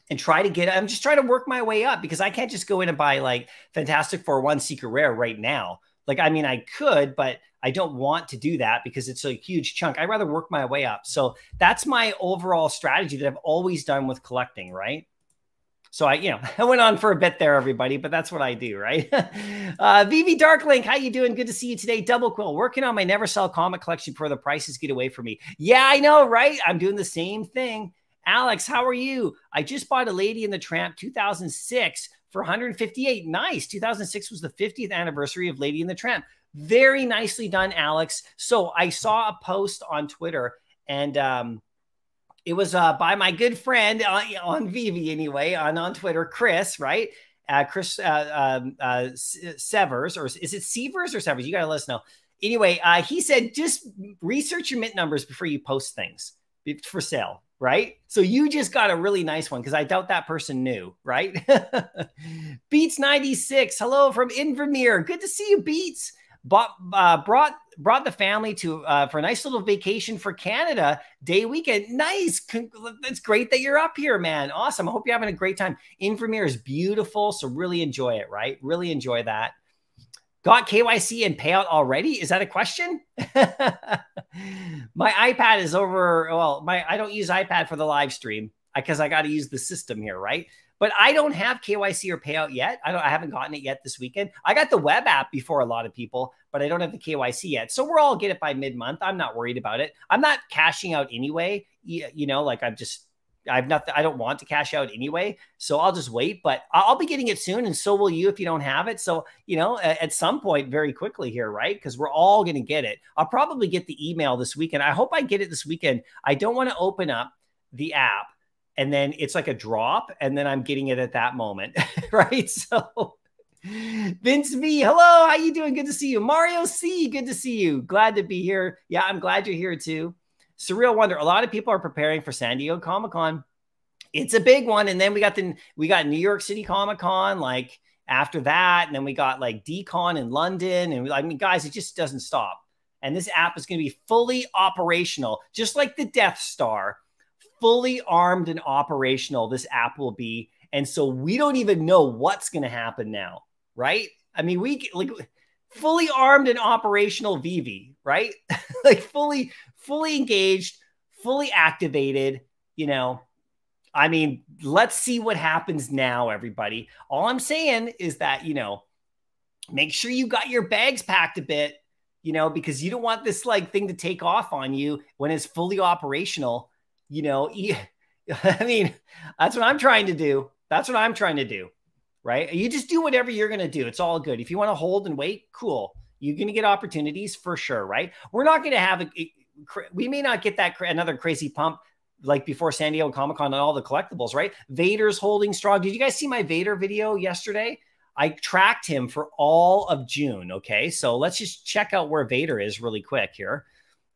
and try to get I'm just trying to work my way up because I can't just go in and buy like Fantastic Four one secret rare right now. Like, I mean, I could, but I don't want to do that because it's a huge chunk. I'd rather work my way up. So that's my overall strategy that I've always done with collecting, right? So I, you know, I went on for a bit there, everybody, but that's what I do, right? uh, VeVe Darklink, how you doing? Good to see you today. Double Quill, working on my Never Sell comic collection before the prices get away from me. Yeah, I know, right? I'm doing the same thing. Alex, how are you? I just bought a Lady and the Tramp 2006 for 158. Nice. 2006 was the 50th anniversary of Lady and the Tramp. Very nicely done, Alex. So I saw a post on Twitter and um, it was uh, by my good friend uh, on VeVe anyway, on, on Twitter, Chris, right? Uh, Chris uh, um, uh, Severs, or is it Severs or Severs? You got to let us know. Anyway, uh, he said just research your mint numbers before you post things for sale, right? So you just got a really nice one because I doubt that person knew, right? Beats 96. Hello from Invermere. Good to see you, Beats bought, uh, brought brought the family to uh, for a nice little vacation for Canada day weekend. Nice, it's great that you're up here, man. Awesome. I hope you're having a great time. Invermere is beautiful, so really enjoy it. Right, really enjoy that. Got KYC and payout already? Is that a question? my iPad is over. Well, my I don't use iPad for the live stream because I got to use the system here, right? But I don't have KYC or payout yet. I don't. I haven't gotten it yet this weekend. I got the web app before a lot of people, but I don't have the KYC yet. So we're all get it by mid month. I'm not worried about it. I'm not cashing out anyway. You, know, like I'm just. I've not. I don't want to cash out anyway, so I'll just wait. But I'll be getting it soon, and so will you if you don't have it. So you know, at, some point, very quickly here, right? Because we're all going to get it. I'll probably get the email this weekend. I hope I get it this weekend. I don't want to open up the app and then it's like a drop and then i'm getting it at that moment right? So vince v hello how you doing? Good to see you. Mario c good to see you. Glad to be here. Yeah i'm glad you're here too. Surreal wonder a lot of people are preparing for san diego comic-con. It's a big one and then we got the we got new york city comic-con like after that and then we got like decon in london and i mean guys it just doesn't stop. And this app is going to be fully operational just like the death star fully armed and operational this app will be. And so we don't even know what's going to happen now, right? I mean, we like fully armed and operational VeVe, right? like fully, fully engaged, fully activated, you know. I mean, let's see what happens now, everybody. All I'm saying is that, you know, make sure you got your bags packed a bit, you know, because you don't want this like thing to take off on you when it's fully operational. You know, I mean, that's what I'm trying to do. That's what I'm trying to do. Right. You just do whatever you're going to do. It's all good. If you want to hold and wait, cool. You're going to get opportunities for sure. Right. We're not going to have a, we may not get that another crazy pump like before San Diego Comic Con and all the collectibles, right? Vader's holding strong. Did you guys see my Vader video yesterday? I tracked him for all of June. Okay. So let's just check out where Vader is really quick here.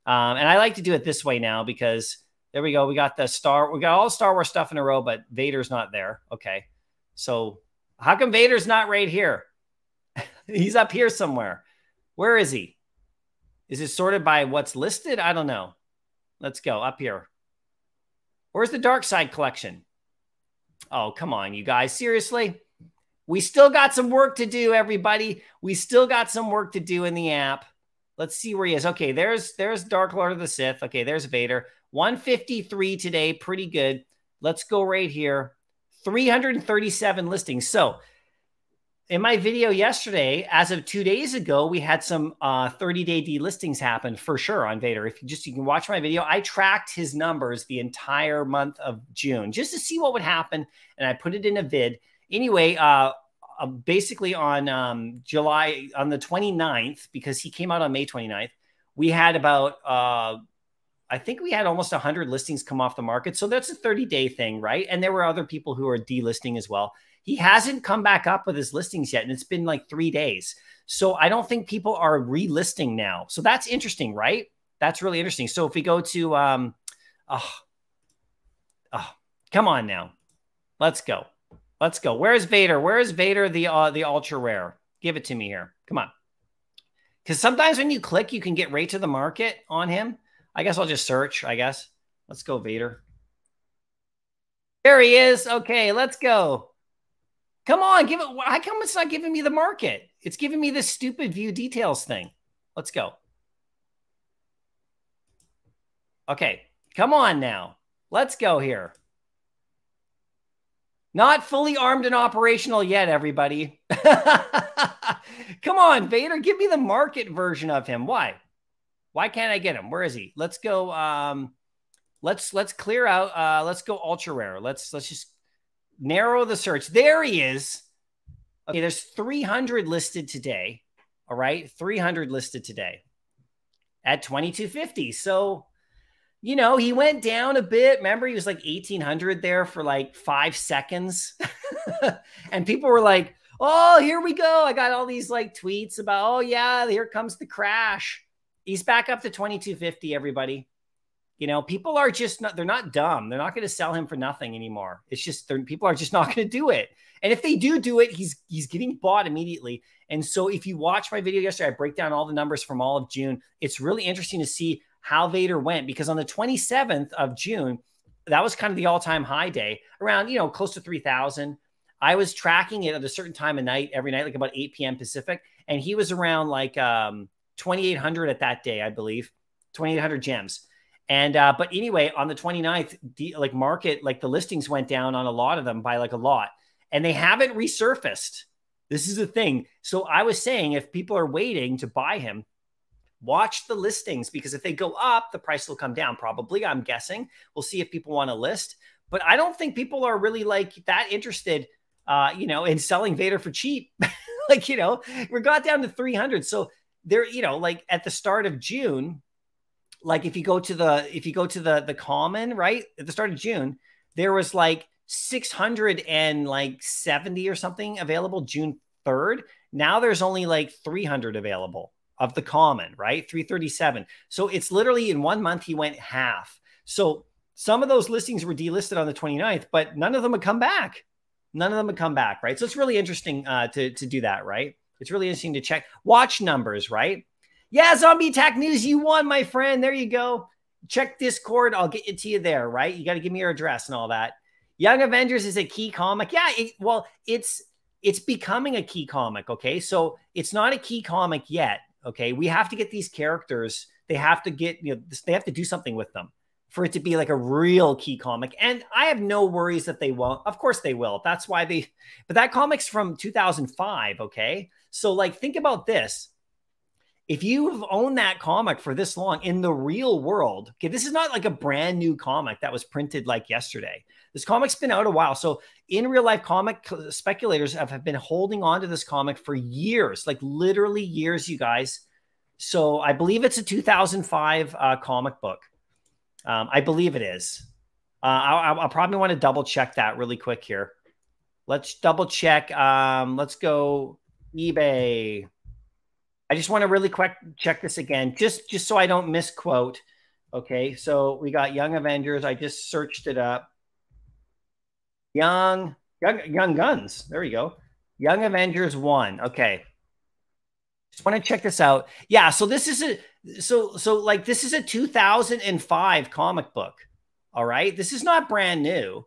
Um, and I like to do it this way now because there we go. We got the Star, we got all Star Wars stuff in a row, but Vader's not there. Okay. So how come Vader's not right here? He's up here somewhere. Where is he? Is it sorted by what's listed? I don't know. Let's go up here. Where's the Dark Side collection? Oh, come on, you guys. Seriously? We still got some work to do, everybody. We still got some work to do in the app. Let's see where he is. Okay, there's there's Dark Lord of the Sith. Okay, there's Vader. 153 today, pretty good. Let's go right here. 337 listings. So in my video yesterday, as of two days ago, we had some uh, 30 day delistings happen for sure on Vader. If you just you can watch my video, I tracked his numbers the entire month of June just to see what would happen, and I put it in a vid. Anyway, uh, uh, basically on um, July on the 29th, because he came out on May 29th, we had about uh, I think we had almost 100 listings come off the market. So that's a 30 day thing, right? And there were other people who are delisting as well. He hasn't come back up with his listings yet, and it's been like three days. So I don't think people are relisting now. So that's interesting, right? That's really interesting. So if we go to, um, oh, oh, come on now, let's go, let's go. Where's Vader? Where's Vader? The uh, the ultra rare. Give it to me here. Come on. Because sometimes when you click, you can get right to the market on him. I guess I'll just search. I guess. Let's go, Vader. There he is. Okay, let's go. Come on, give it. How come it's not giving me the market? It's giving me this stupid view details thing. Let's go. Okay, come on now. Let's go here. Not fully armed and operational yet, everybody. come on, Vader, give me the market version of him. Why? Why can't I get him? Where is he? Let's go. Um, let's let's clear out. Uh, let's go ultra rare. Let's let's just narrow the search. There he is. Okay, there's 300 listed today. All right, 300 listed today at 2250. So, you know, he went down a bit. Remember, he was like 1800 there for like five seconds. and people were like, oh, here we go. I got all these like tweets about, oh, yeah, here comes the crash. He's back up to 2250, everybody. You know, people are just not, they're not dumb. They're not going to sell him for nothing anymore. It's just, people are just not going to do it. And if they do do it, he's, he's getting bought immediately. And so if you watch my video yesterday, I break down all the numbers from all of June. It's really interesting to see how Vader went because on the 27th of June, that was kind of the all time high day around, you know, close to 3000. I was tracking it at a certain time of night every night, like about 8 p.m. Pacific. And he was around like um, 2,800 at that day, I believe, 2,800 gems. And uh, but anyway, on the 29th, the, like market, like the listings went down on a lot of them by like a lot, and they haven't resurfaced. This is the thing. So I was saying, if people are waiting to buy him, watch the listings because if they go up, the price will come down. Probably, I'm guessing. We'll see if people want to list, but I don't think people are really like that interested. Uh, you know, in selling Vader for cheap. like you know, we got down to 300. So there, you know, like at the start of June, like if you go to the if you go to the the common right at the start of June, there was like 600 and like 70 or something available June 3rd. Now there's only like 300 available of the common, right? 337. So it's literally in one month he went half. So some of those listings were delisted on the 29th, but none of them would come back. None of them would come back, right? So it's really interesting uh, to to do that, right? It's really interesting to check watch numbers, right? Yeah, Zombie Attack News, you won, my friend. There you go. Check Discord. I'll get it to you there, right? You got to give me your address and all that. Young Avengers is a key comic. Yeah, it, well, it's it's becoming a key comic. Okay, so it's not a key comic yet. Okay, we have to get these characters. They have to get you know they have to do something with them. for it to be like a real key comic. And I have no worries that they won't. Of course they will. That's why they, but that comic's from 2005. Okay. So, like, think about this. If you've owned that comic for this long in the real world, okay, this is not like a brand new comic that was printed like yesterday. This comic's been out a while. So, in real life, comic speculators have, have been holding on to this comic for years, like literally years, you guys. So, I believe it's a 2005 uh, comic book. Um, I believe it is. Uh, I'll, I'll, probably want to double check that really quick here. Let's double check. Um, let's go eBay. I just want to really quick check this again, just just so I don't misquote. Okay, so we got Young Avengers. I just searched it up. Young, young, young guns. There we go. Young Avengers one. Okay. Just want to check this out. Yeah. So this is a so so like this is a 2005 comic book. All right. This is not brand new.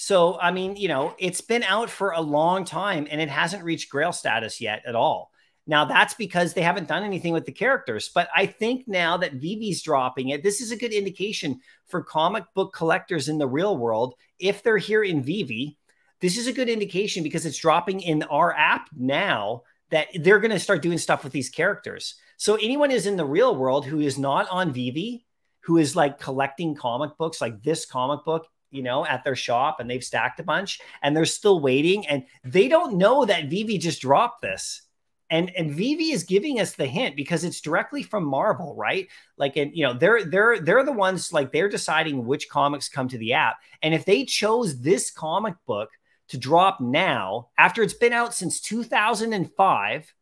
So I mean, you know, it's been out for a long time and it hasn't reached grail status yet at all. Now that's because they haven't done anything with the characters. But I think now that VeVe's dropping it, this is a good indication for comic book collectors in the real world. If they're here in VeVe, this is a good indication because it's dropping in our app now that they're going to start doing stuff with these characters. So anyone is in the real world who is not on VeVe, who is like collecting comic books, like this comic book, you know, at their shop, and they've stacked a bunch, and they're still waiting, and they don't know that VeVe just dropped this. And and VeVe is giving us the hint because it's directly from Marvel, right? Like, and you know, they're they're they're the ones like they're deciding which comics come to the app, and if they chose this comic book to drop now after it's been out since 2005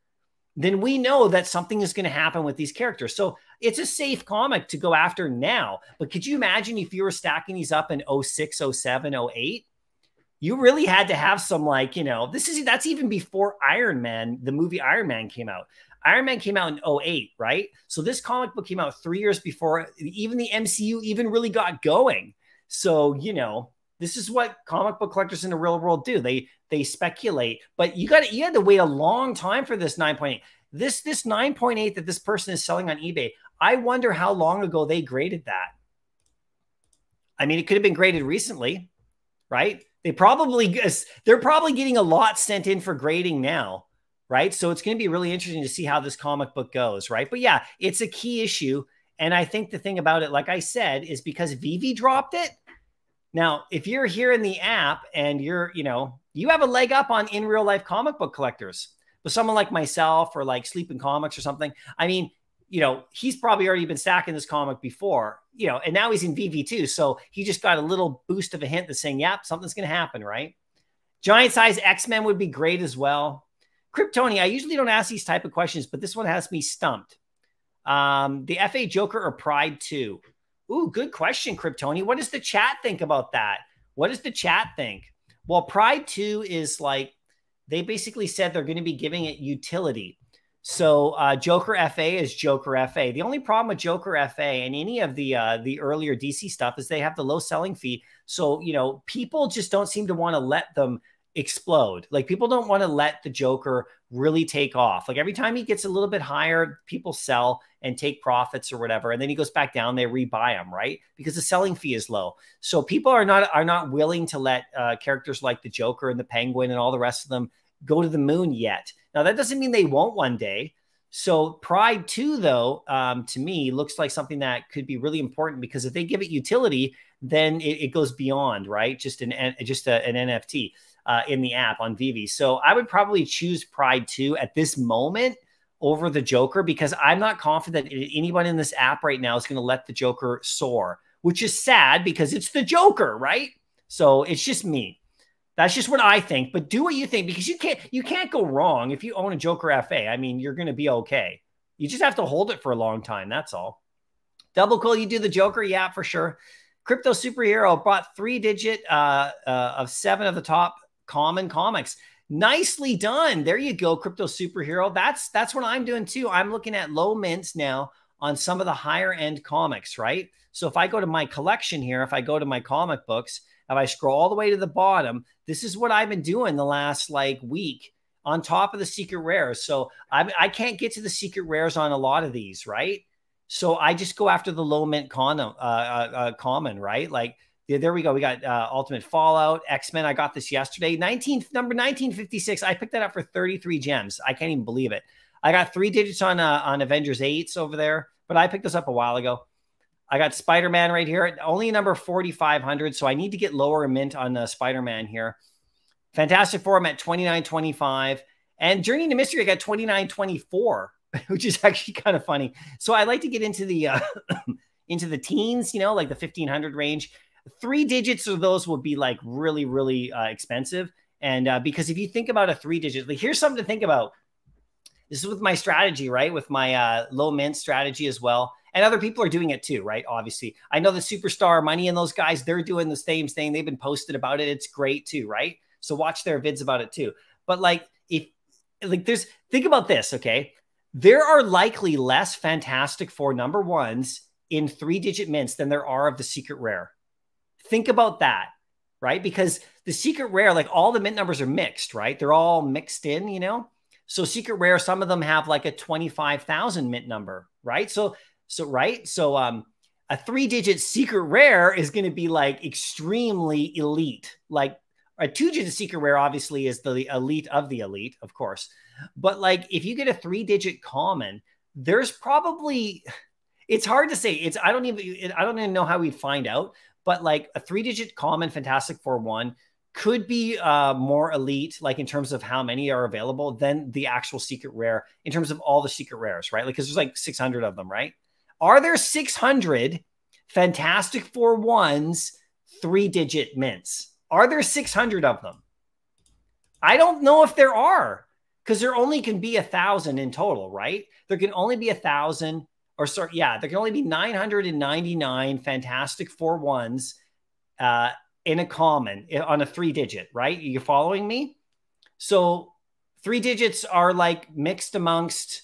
then we know that something is going to happen with these characters. So it's a safe comic to go after now. But could you imagine if you were stacking these up in 06, 07, 08? You really had to have some, like, you know, this is that's even before Iron Man, the movie Iron Man came out. Iron Man came out in 08, right? So this comic book came out three years before even the MCU even really got going. So, you know, this is what comic book collectors in the real world do. They they speculate, but you got you had to wait a long time for this 9.8. This this 9.8 that this person is selling on eBay. I wonder how long ago they graded that. I mean, it could have been graded recently, right? They probably they're probably getting a lot sent in for grading now, right? So it's going to be really interesting to see how this comic book goes, right? But yeah, it's a key issue, and I think the thing about it, like I said, is because VeVe dropped it now, if you're here in the app and you're, you know, you have a leg up on in real life comic book collectors. But someone like myself or like Sleeping Comics or something, I mean, you know, he's probably already been stacking this comic before, you know, and now he's in VV2. So he just got a little boost of a hint that's saying, yep, something's going to happen, right? Giant size X Men would be great as well. Kryptoni, I usually don't ask these type of questions, but this one has me stumped. Um, the FA Joker or Pride 2? Ooh, good question, Kryptoni. What does the chat think about that? What does the chat think? Well, Pride 2 is like they basically said they're going to be giving it utility. So uh, Joker FA is Joker FA. The only problem with Joker FA and any of the uh, the earlier DC stuff is they have the low selling fee. So you know people just don't seem to want to let them explode. Like people don't want to let the Joker really take off. Like every time he gets a little bit higher, people sell and take profits or whatever, and then he goes back down. They rebuy him, right? Because the selling fee is low. So people are not are not willing to let uh, characters like the Joker and the Penguin and all the rest of them go to the moon yet. Now that doesn't mean they won't one day. So Pride 2, though, um, to me, looks like something that could be really important because if they give it utility, then it, it goes beyond right, just an just a, an NFT uh, in the app on VeVe. So I would probably choose Pride 2 at this moment over the Joker because I'm not confident anyone in this app right now is going to let the Joker soar, which is sad because it's the Joker, right? So it's just me. That's just what I think. But do what you think because you can't you can't go wrong if you own a Joker FA. I mean, you're going to be okay. You just have to hold it for a long time. That's all. Double cool. You do the Joker, yeah, for sure. Crypto superhero bought three digit uh, uh, of seven of the top common comics. Nicely done. There you go, crypto superhero. That's that's what I'm doing too. I'm looking at low mints now on some of the higher end comics, right? So if I go to my collection here, if I go to my comic books, if I scroll all the way to the bottom, this is what I've been doing the last like week on top of the secret rares. So I, I can't get to the secret rares on a lot of these, right? So I just go after the low mint con, uh, uh, uh, common, right? Like yeah, there we go. We got uh, Ultimate Fallout, X Men. I got this yesterday. 19th number 1956. I picked that up for 33 gems. I can't even believe it. I got three digits on uh, on Avengers 8s over there, but I picked this up a while ago. I got Spider Man right here, only number 4,500. So I need to get lower mint on uh, Spider Man here. Fantastic Four, I'm at 29.25. And Journey to Mystery, I got 29.24, which is actually kind of funny. So I like to get into the uh, into the teens, you know, like the 1500 range. Three digits of those will be like really, really uh, expensive. And uh, because if you think about a three digit, like here's something to think about. This is with my strategy, right? With my uh, low mint strategy as well. And other people are doing it too, right? Obviously, I know the superstar money and those guys, they're doing the same thing. They've been posted about it. It's great too, right? So watch their vids about it too. But like, if like there's think about this, okay? There are likely less fantastic four number ones in three digit mints than there are of the secret rare. Think about that, right? Because the secret rare, like all the mint numbers are mixed, right? They're all mixed in, you know? So secret rare, some of them have like a 25,000 mint number, right? So, so, right. So, um, a three digit secret rare is going to be like extremely elite. Like a two digit secret rare, obviously, is the elite of the elite, of course. But like if you get a three digit common, there's probably, it's hard to say. It's, I don't even, I don't even know how we'd find out, but like a three digit common Fantastic Four one could be uh, more elite, like in terms of how many are available than the actual secret rare in terms of all the secret rares, right? Like, because there's like 600 of them, right? Are there 600 Fantastic Four ones, three digit mints? Are there 600 of them? I don't know if there are because there only can be a thousand in total, right? There can only be a thousand, or sorry, yeah, there can only be 999 Fantastic Four ones uh, in a common on a three digit, right? Are You following me? So three digits are like mixed amongst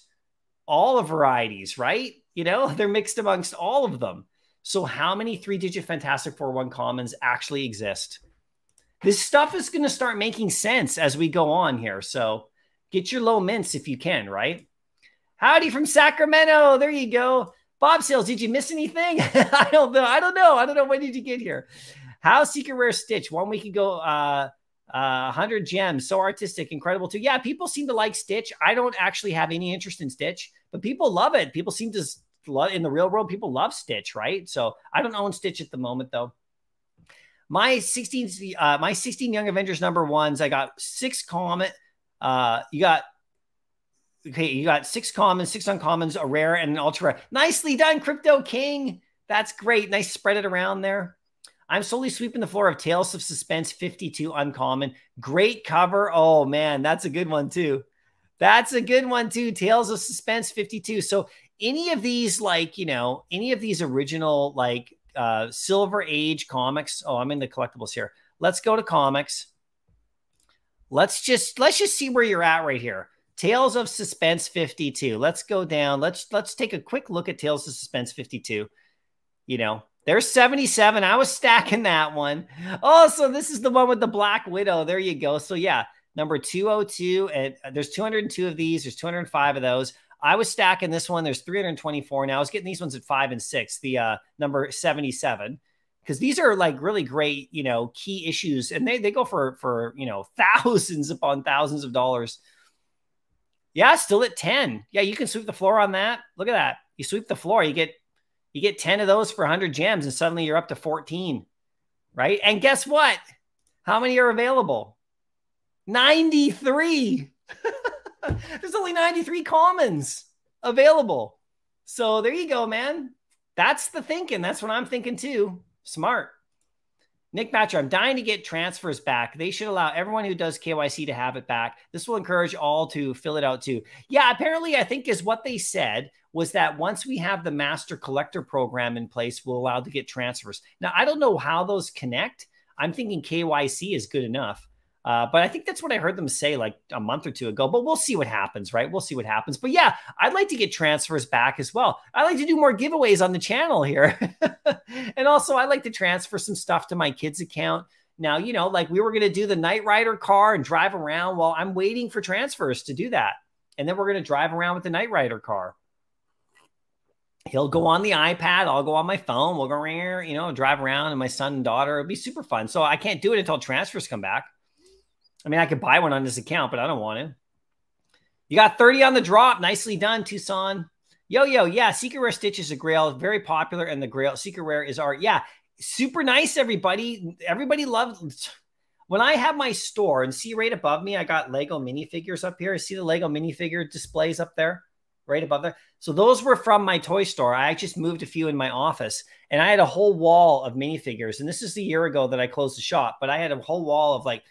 all the varieties, right? You know, they're mixed amongst all of them. So how many three digit Fantastic Four One commons actually exist? This stuff is going to start making sense as we go on here. So get your low mints if you can, right? Howdy from Sacramento. There you go. Bob Sales, did you miss anything? I don't know. I don't know. I don't know. When did you get here? How Secret Rare Stitch one week ago, uh, uh, 100 gems, so artistic, incredible too. Yeah, people seem to like Stitch. I don't actually have any interest in Stitch, but people love it. People seem to love in the real world. People love Stitch, right? So I don't own Stitch at the moment though. My 16, uh, my 16 Young Avengers number ones. I got six common. Uh, you got okay. You got six commons, six uncommons, a rare, and an ultra rare. Nicely done, Crypto King. That's great. Nice spread it around there. I'm slowly sweeping the floor of Tales of Suspense 52 Uncommon. Great cover. Oh, man, that's a good one, too. That's a good one, too. Tales of Suspense 52. So, any of these, like, you know, any of these original, like, uh, Silver Age comics. Oh, I'm in the collectibles here. Let's go to comics. Let's just let's just see where you're at right here. Tales of Suspense 52. Let's go down. Let's let's take a quick look at Tales of Suspense 52. You know, there's 77. I was stacking that one. Oh, so this is the one with the Black Widow. There you go. So yeah, number 202. And uh, there's 202 of these. There's 205 of those. I was stacking this one. There's 324. Now I was getting these ones at five and six, the uh, number 77. Because these are like really great, you know, key issues. And they, they go for, for, you know, thousands upon thousands of dollars. Yeah, still at 10. Yeah, you can sweep the floor on that. Look at that. You sweep the floor, you get you get 10 of those for 100 gems, and suddenly you're up to 14, right? And guess what? How many are available? 93. There's only 93 commons available. So there you go, man. That's the thinking. That's what I'm thinking too. Smart. Nick Batcher, I'm dying to get transfers back. They should allow everyone who does KYC to have it back. This will encourage all to fill it out too. Yeah, apparently, I think is what they said was that once we have the master collector program in place, we'll allow to get transfers. Now, I don't know how those connect. I'm thinking KYC is good enough. Uh, but I think that's what I heard them say like a month or two ago. But we'll see what happens, right? We'll see what happens. But yeah, I'd like to get transfers back as well. I like to do more giveaways on the channel here. and also, I like to transfer some stuff to my kids' account. Now, you know, like we were going to do the Knight Rider car and drive around. while I'm waiting for transfers to do that. And then we're going to drive around with the Knight Rider car. He'll go on the iPad. I'll go on my phone. We'll go, around, you know, drive around, and my son and daughter. It'll be super fun. So I can't do it until transfers come back. I mean, I could buy one on this account, but I don't want to. You got 30 on the drop. Nicely done, Tucson. Yo, yo, yeah. Secret Rare Stitch is a grail. Very popular. And the grail, Secret Rare is art. Yeah. Super nice, everybody. Everybody loves. When I have my store and see right above me, I got Lego minifigures up here. I See the Lego minifigure displays up there? right above there. So those were from my toy store. I just moved a few in my office and I had a whole wall of minifigures. And this is the year ago that I closed the shop, but I had a whole wall of like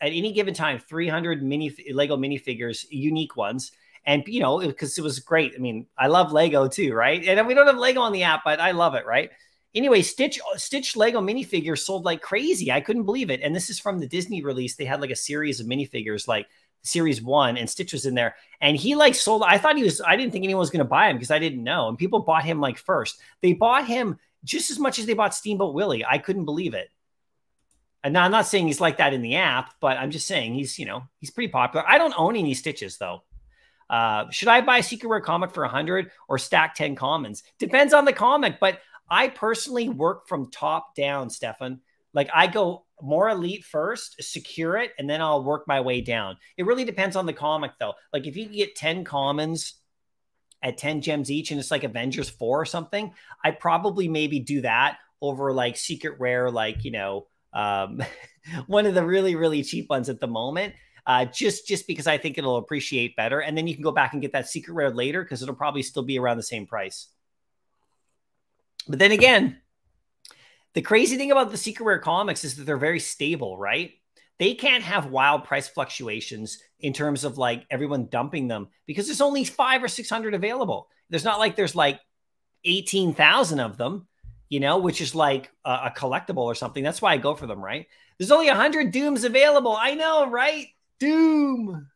at any given time 300 mini Lego minifigures, unique ones. And you know, because it, was great. I mean, I love Lego too, right? And we don't have Lego on the app, but I love it, right? Anyway, Stitch Stitch Lego minifigures sold like crazy. I couldn't believe it. And this is from the Disney release. They had like a series of minifigures like series one and Stitch was in there. And he like sold, I thought he was, I didn't think anyone was going to buy him because I didn't know. And people bought him like first. They bought him just as much as they bought Steamboat Willie. I couldn't believe it. And now I'm not saying he's like that in the app, but I'm just saying he's, you know, he's pretty popular. I don't own any Stitches though. Uh, should I buy a Secret Rare comic for 100 or stack 10 commons? Depends on the comic, but I personally work from top down, Stefan. Like I go more elite first, secure it, and then I'll work my way down. It really depends on the comic, though. Like if you get 10 commons at 10 gems each and it's like Avengers 4 or something, I probably maybe do that over like secret rare, like, you know, um, one of the really, really cheap ones at the moment. Uh, just just because I think it'll appreciate better, and then you can go back and get that secret rare later because it'll probably still be around the same price. But then again, the crazy thing about the secret rare comics is that they're very stable, right? They can't have wild price fluctuations in terms of like everyone dumping them because there's only five or 600 available. There's not like there's like 18,000 of them, you know, which is like a, a, collectible or something. That's why I go for them, right? There's only 100 Dooms available. I know, right? Doom.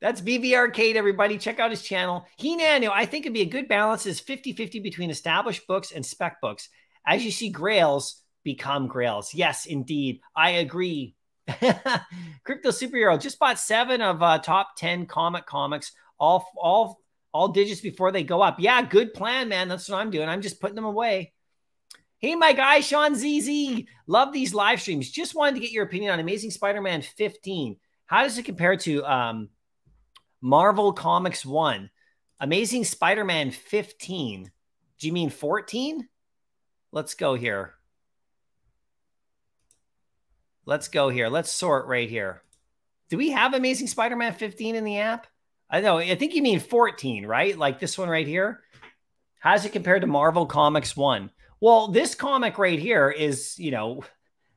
That's VeVe Arcade, everybody. Check out his channel. He Nano, I think it'd be a good balance is 50 50 between established books and spec books as you see grails become grails. Yes, indeed. I agree. Crypto Superhero just bought seven of uh, top 10 comic comics, all, all, all digits before they go up. Yeah, good plan, man. That's what I'm doing. I'm just putting them away. Hey, my guy, Sean ZZ. Love these live streams. Just wanted to get your opinion on Amazing Spider Man 15. How does it compare to um, Marvel Comics 1? Amazing Spider Man 15. Do you mean 14? Let's go here. Let's go here. Let's sort right here. Do we have Amazing Spider-Man 15 in the app? I know. I think you mean 14, right? Like this one right here. How's it compared to Marvel Comics 1? Well, this comic right here is, you know,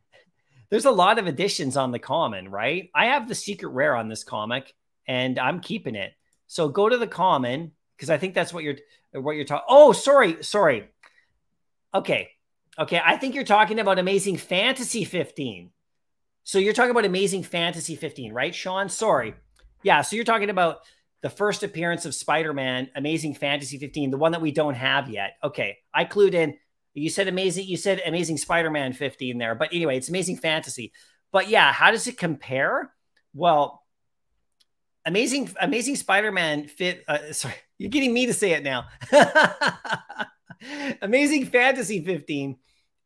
there's a lot of additions on the common, right? I have the secret rare on this comic and I'm keeping it. So go to the common because I think that's what you're what you're talking. Oh, sorry, sorry. Okay. Okay. I think you're talking about Amazing Fantasy 15. So you're talking about Amazing Fantasy 15, right, Sean? Sorry. Yeah. So you're talking about the first appearance of Spider Man, Amazing Fantasy 15, the one that we don't have yet. Okay. I clued in. You said amazing. You said Amazing Spider Man 15 there. But anyway, it's Amazing Fantasy. But yeah, how does it compare? Well, Amazing Amazing Spider Man fit. Uh, sorry, you're getting me to say it now. Amazing Fantasy 15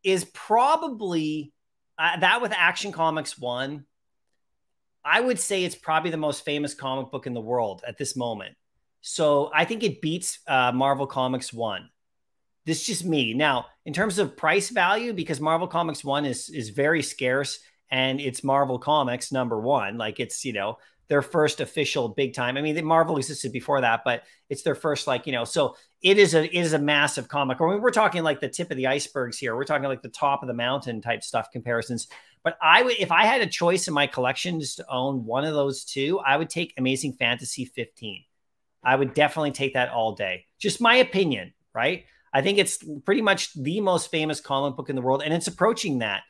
is probably uh, that with Action Comics 1. I would say it's probably the most famous comic book in the world at this moment. So I think it beats uh, Marvel Comics 1. This is just me. Now, in terms of price value, because Marvel Comics 1 is is very scarce and it's Marvel Comics number one. Like it's, you know, their first official big time. I mean, Marvel existed before that, but it's their first like you know. So it is a it is a massive comic. I mean, we're talking like the tip of the icebergs here. We're talking like the top of the mountain type stuff comparisons. But I would, if I had a choice in my collection just to own one of those two, I would take Amazing Fantasy 15. I would definitely take that all day. Just my opinion, right? I think it's pretty much the most famous comic book in the world, and it's approaching that.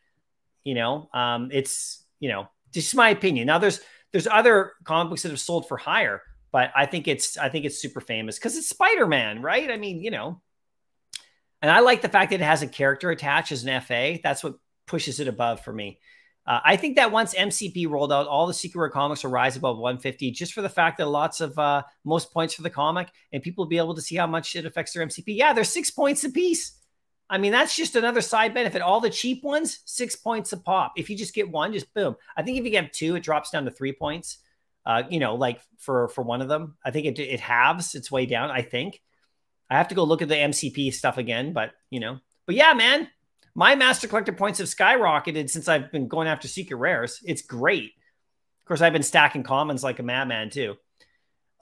You know, um, it's you know, just my opinion. Now there's there's other comic books that have sold for higher, but I think it's I think it's super famous because it's Spider Man, right? I mean, you know, and I like the fact that it has a character attached as an FA. That's what pushes it above for me. Uh, I think that once MCP rolled out, all the secret rare comics will rise above 150 just for the fact that lots of uh, most points for the comic and people will be able to see how much it affects their MCP. Yeah, they're six points a piece. I mean, that's just another side benefit. All the cheap ones, six points a pop. If you just get one, just boom. I think if you get two, it drops down to three points. Uh, you know, like for for one of them, I think it it halves its way down. I think I have to go look at the MCP stuff again, but you know, but yeah, man, my master collector points have skyrocketed since I've been going after secret rares. It's great. Of course, I've been stacking commons like a madman too.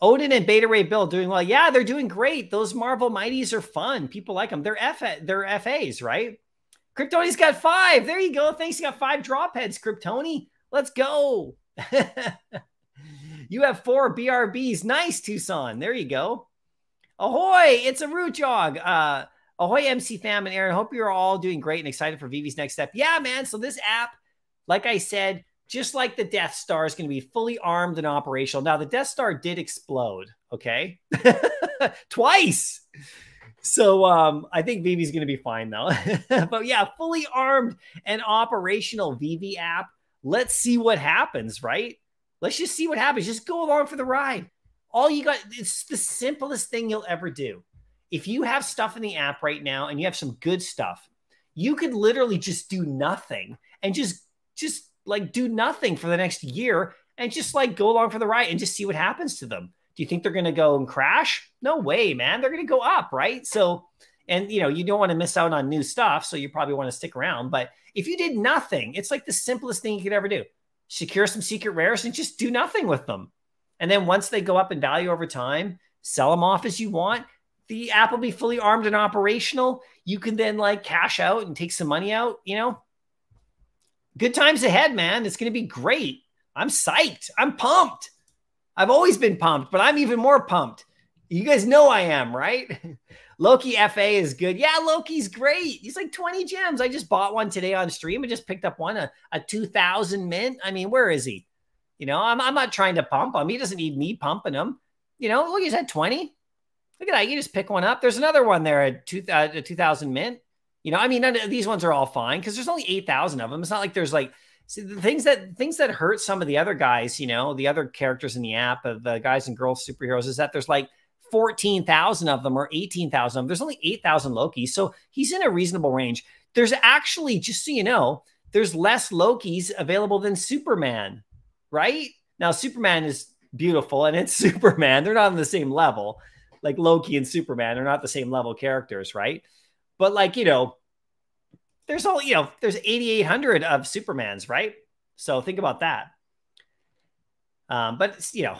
Odin and Beta Ray Bill doing well. Yeah, they're doing great. Those Marvel Mighties are fun. People like them. They're F they're FAs, right? Kryptoni's got five. There you go. Thanks. You got five drop heads, Kryptoni. Let's go. you have four BRBs. Nice, Tucson. There you go. Ahoy! It's a root jog. Uh, Ahoy, MC fam and Aaron. Hope you're all doing great and excited for VeVe's next step. Yeah, man. So this app, like I said, just like the Death Star is going to be fully armed and operational. Now, the Death Star did explode, okay? Twice. So um, I think VeVe's going to be fine though. but yeah, fully armed and operational VeVe app. Let's see what happens, right? Let's just see what happens. Just go along for the ride. All you got, it's the simplest thing you'll ever do if you have stuff in the app right now and you have some good stuff, you could literally just do nothing and just just like do nothing for the next year and just like go along for the ride and just see what happens to them. Do you think they're going to go and crash? No way, man. They're going to go up, right? So, and you know, you don't want to miss out on new stuff, so you probably want to stick around. But if you did nothing, it's like the simplest thing you could ever do. Secure some secret rares and just do nothing with them. And then once they go up in value over time, sell them off as you want the app will be fully armed and operational. You can then like cash out and take some money out, you know. Good times ahead, man. It's going to be great. I'm psyched. I'm pumped. I've always been pumped, but I'm even more pumped. You guys know I am, right? Loki FA is good. Yeah, Loki's great. He's like 20 gems. I just bought one today on stream. I just picked up one, a, a 2000 mint. I mean, where is he? You know, I'm, I'm not trying to pump him. He doesn't need me pumping him. You know, look, he's at 20. Look at that. You just pick one up. There's another one there at two, uh, 2000 mint. You know, I mean, these ones are all fine because there's only 8,000 of them. It's not like there's like see, the things that things that hurt some of the other guys, you know, the other characters in the app of the guys and girls superheroes is that there's like 14,000 of them or 18,000 of them. There's only 8,000 Loki. So he's in a reasonable range. There's actually, just so you know, there's less Lokis available than Superman, right? Now, Superman is beautiful and it's Superman. They're not on the same level like Loki and Superman are not the same level characters, right? But like, you know, there's all, you know, there's 8,800 of Supermans, right? So think about that. Um, but you know,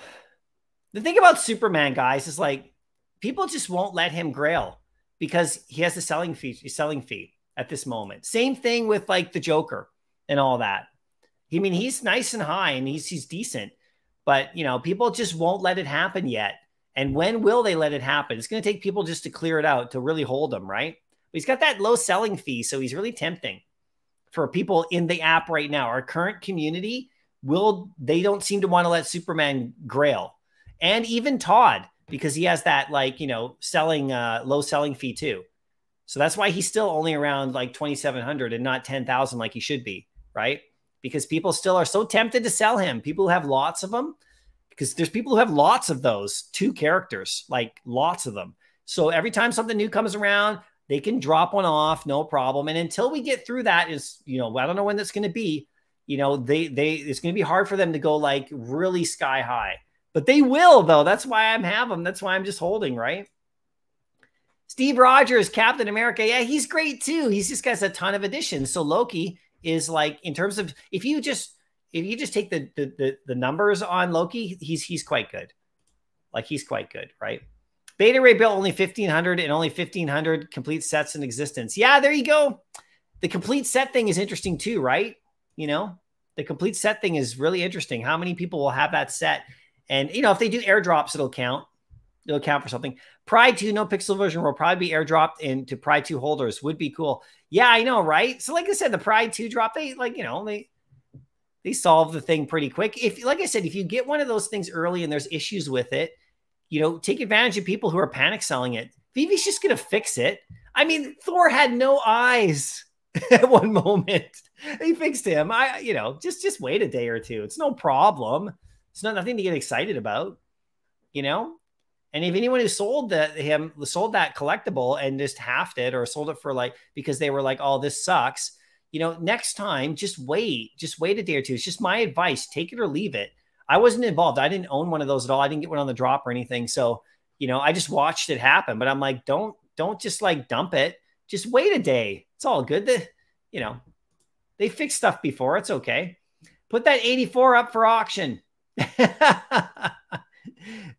the thing about Superman, guys, is like people just won't let him grail because he has the selling fee, He's selling fee at this moment. Same thing with like the Joker and all that. I mean, he's nice and high and he's he's decent, but you know, people just won't let it happen yet. And when will they let it happen? It's going to take people just to clear it out to really hold him, right? But he's got that low selling fee, so he's really tempting for people in the app right now. Our current community will they don't seem to want to let Superman grail, and even Todd because he has that like you know selling uh, low selling fee too. So that's why he's still only around like twenty seven hundred and not ten thousand like he should be, right? Because people still are so tempted to sell him. People have lots of them because there's people who have lots of those two characters, like lots of them. So every time something new comes around, they can drop one off, no problem. And until we get through that, is you know, I don't know when that's going to be. You know, they they it's going to be hard for them to go like really sky high, but they will though. That's why I'm have them. That's why I'm just holding right. Steve Rogers, Captain America, yeah, he's great too. He's just got a ton of additions. So Loki is like in terms of if you just if you just take the, the the, the numbers on Loki, he's he's quite good. Like he's quite good, right? Beta Ray Bill only 1500 and only 1500 complete sets in existence. Yeah, there you go. The complete set thing is interesting too, right? You know, the complete set thing is really interesting. How many people will have that set? And you know, if they do airdrops, it'll count. It'll count for something. Pride 2, no pixel version will probably be airdropped into Pride 2 holders. Would be cool. Yeah, I know, right? So, like I said, the Pride 2 drop, they like, you know, they they solve the thing pretty quick. If, like I said, if you get one of those things early and there's issues with it, you know, take advantage of people who are panic selling it. VeVe's just going to fix it. I mean, Thor had no eyes. at one moment. He fixed him. I, you know, just just wait a day or two. It's no problem. It's not nothing to get excited about, you know. And if anyone who sold that him sold that collectible and just halved it or sold it for like because they were like, oh, this sucks, you know, next time just wait, just wait a day or two. It's just my advice. Take it or leave it. I wasn't involved. I didn't own one of those at all. I didn't get one on the drop or anything. So, you know, I just watched it happen. But I'm like, don't don't just like dump it. Just wait a day. It's all good. The, you know, they fix stuff before. It's okay. Put that 84 up for auction.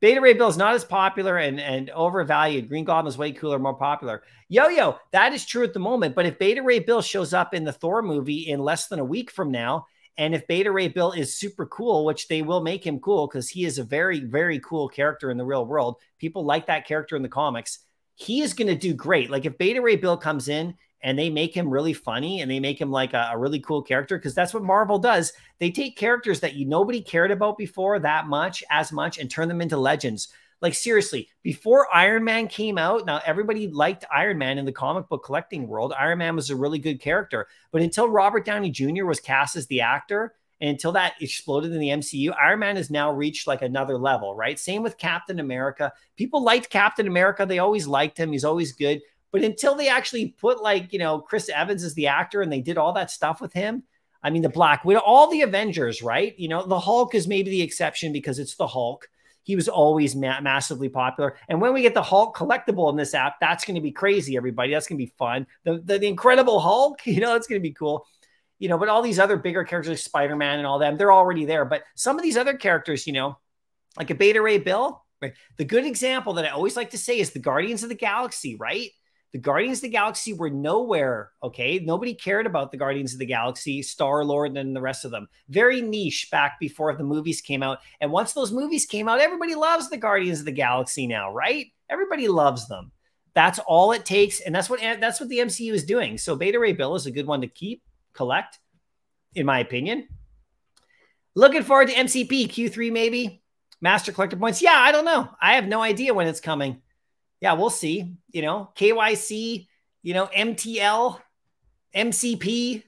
Beta Ray Bill is not as popular and, and overvalued. Green Goblin is way cooler, more popular. Yo, yo, that is true at the moment. But if Beta Ray Bill shows up in the Thor movie in less than a week from now, and if Beta Ray Bill is super cool, which they will make him cool because he is a very, very cool character in the real world, people like that character in the comics. He is going to do great. Like if Beta Ray Bill comes in and they make him really funny and they make him like a, a really cool character because that's what Marvel does. They take characters that you nobody cared about before that much, as much, and turn them into legends. Like seriously, before Iron Man came out, now everybody liked Iron Man in the comic book collecting world. Iron Man was a really good character, but until Robert Downey Jr. was cast as the actor, and until that exploded in the MCU, Iron Man has now reached like another level, right? Same with Captain America. People liked Captain America. They always liked him. He's always good. But until they actually put like, you know, Chris Evans as the actor and they did all that stuff with him, I mean, the Black Widow, all the Avengers, right? You know, the Hulk is maybe the exception because it's the Hulk. He was always ma massively popular. And when we get the Hulk collectible in this app, that's going to be crazy, everybody. That's going to be fun. The, the, the Incredible Hulk, you know, that's going to be cool. You know, but all these other bigger characters like Spider Man and all them, they're already there. But some of these other characters, you know, like a Beta Ray Bill, right? The good example that I always like to say is the Guardians of the Galaxy, right? The Guardians of the Galaxy were nowhere. Okay. Nobody cared about the Guardians of the Galaxy, Star Lord, and the rest of them. Very niche back before the movies came out. And once those movies came out, everybody loves the Guardians of the Galaxy now, right? Everybody loves them. That's all it takes. And that's what that's what the MCU is doing. So Beta Ray Bill is a good one to keep, collect, in my opinion. Looking forward to MCP Q3, maybe. Master Collector Points. Yeah, I don't know. I have no idea when it's coming yeah, we'll see. You know, KYC, you know, MTL, MCP.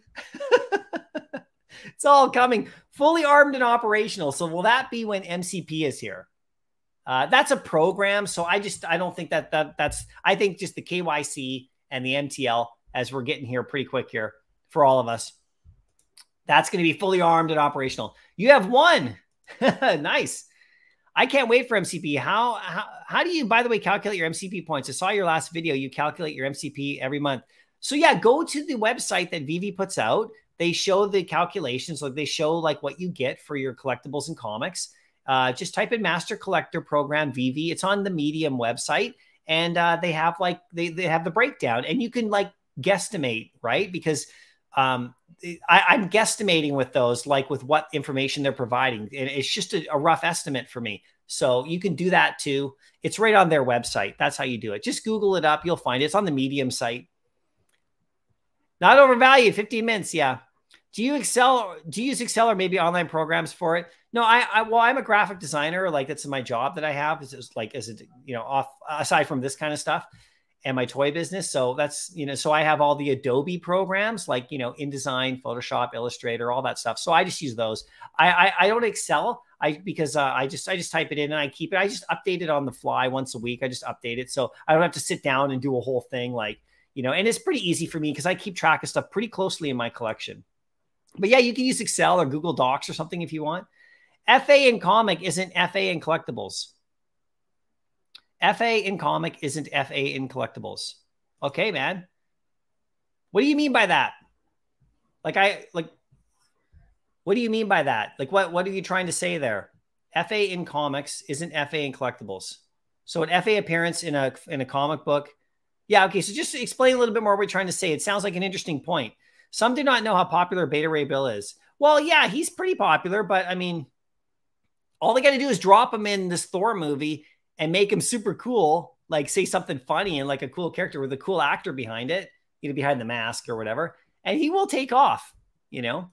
it's all coming fully armed and operational. So will that be when MCP is here? Uh, that's a program. So I just I don't think that that that's I think just the KYC and the MTL as we're getting here pretty quick here for all of us. That's going to be fully armed and operational. You have one. nice. I can't wait for MCP. How, how how do you, by the way, calculate your MCP points? I saw your last video. You calculate your MCP every month. So yeah, go to the website that VeVe puts out. They show the calculations, like they show like what you get for your collectibles and comics. Uh, just type in Master Collector Program VeVe. It's on the Medium website, and uh, they have like they they have the breakdown, and you can like guesstimate, right? Because um, I, am guesstimating with those, like with what information they're providing. And it's just a, a, rough estimate for me. So you can do that too. It's right on their website. That's how you do it. Just Google it up. You'll find it. It's on the Medium site. Not overvalued, 15 minutes. Yeah. Do you Excel? Do you use Excel or maybe online programs for it? No, I, I well, I'm a graphic designer. Like that's my job that I have. Is like as a you know off aside from this kind of stuff and my toy business. So that's, you know, so I have all the Adobe programs like, you know, InDesign, Photoshop, Illustrator, all that stuff. So I just use those. I I, I don't Excel. I because uh, I just I just type it in and I keep it. I just update it on the fly once a week. I just update it. So I don't have to sit down and do a whole thing like, you know, and it's pretty easy for me because I keep track of stuff pretty closely in my collection. But yeah, you can use Excel or Google Docs or something if you want. FA in comic isn't FA in collectibles. FA in comic isn't FA in collectibles. Okay, man. What do you mean by that? Like I like what do you mean by that? Like what what are you trying to say there? FA in comics isn't FA in collectibles. So an FA appearance in a in a comic book. Yeah, okay. So just explain a little bit more what we're trying to say. It sounds like an interesting point. Some do not know how popular Beta Ray Bill is. Well, yeah, he's pretty popular, but I mean, all they got to do is drop him in this Thor movie and make him super cool, like say something funny and like a cool character with a cool actor behind it, you know, behind the mask or whatever, and he will take off, you know.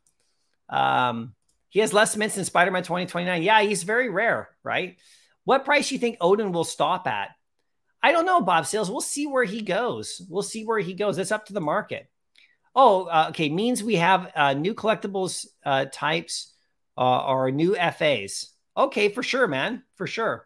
Um, he has less mints than Spider-Man 2029. Yeah, he's very rare, right? What price do you think Odin will stop at? I don't know, Bob Sales. We'll see where he goes. We'll see where he goes. It's up to the market. Oh, uh, okay. Means we have uh, new collectibles uh, types uh, or new FAs. Okay, for sure, man. For sure.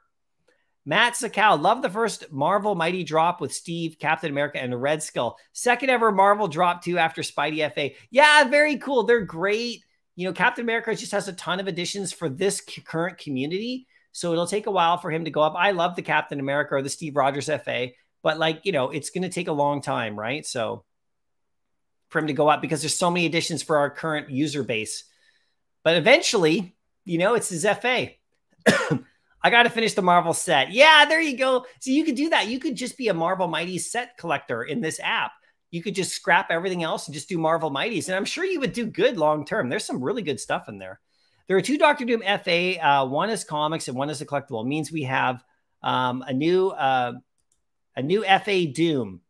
Matt Sakal, love the first Marvel Mighty drop with Steve, Captain America, and Red Skull. Second ever Marvel drop too after Spidey FA. Yeah, very cool. They're great. You know, Captain America just has a ton of additions for this current community. So it'll take a while for him to go up. I love the Captain America or the Steve Rogers FA, but like, you know, it's going to take a long time, right? So for him to go up because there's so many additions for our current user base. But eventually, you know, it's his FA. I got to finish the Marvel set. Yeah, there you go. So you could do that. You could just be a Marvel Mighty set collector in this app. You could just scrap everything else and just do Marvel Mighties. And I'm sure you would do good long term. There's some really good stuff in there. There are two Doctor Doom FA. Uh, one is comics and one is a collectible. It means we have um, a new uh, a new FA Doom.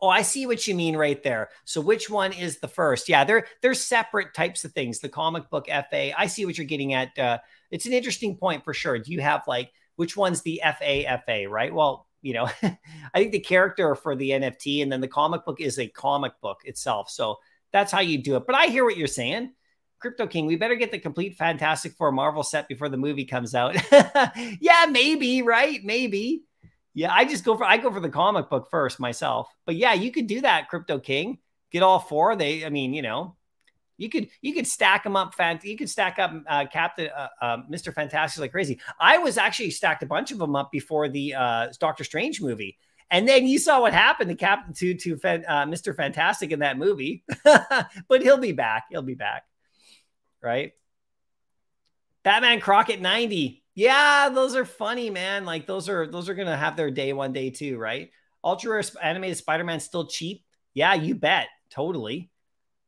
Oh, I see what you mean right there. So which one is the first? Yeah, they're they're separate types of things. The comic book FA. I see what you're getting at. Uh, it's an interesting point for sure. Do you have like which one's the FA FA, right? Well, you know, I think the character for the NFT and then the comic book is a comic book itself. So that's how you do it. But I hear what you're saying. Crypto King, we better get the complete Fantastic Four Marvel set before the movie comes out. yeah, maybe, right? Maybe. Yeah, I just go for I go for the comic book first myself. But yeah, you could do that, Crypto King. Get all four. They, I mean, you know, you could you could stack them up. Fant- you could stack up uh, Captain uh, uh, Mister Fantastic like crazy. I was actually stacked a bunch of them up before the uh, Doctor Strange movie, and then you saw what happened to Captain to to uh, Mister Fantastic in that movie. but he'll be back. He'll be back, right? Batman Crockett ninety. Yeah, those are funny, man. Like those are those are gonna have their day one day too, right? Ultra animated Spider Man still cheap. Yeah, you bet. Totally.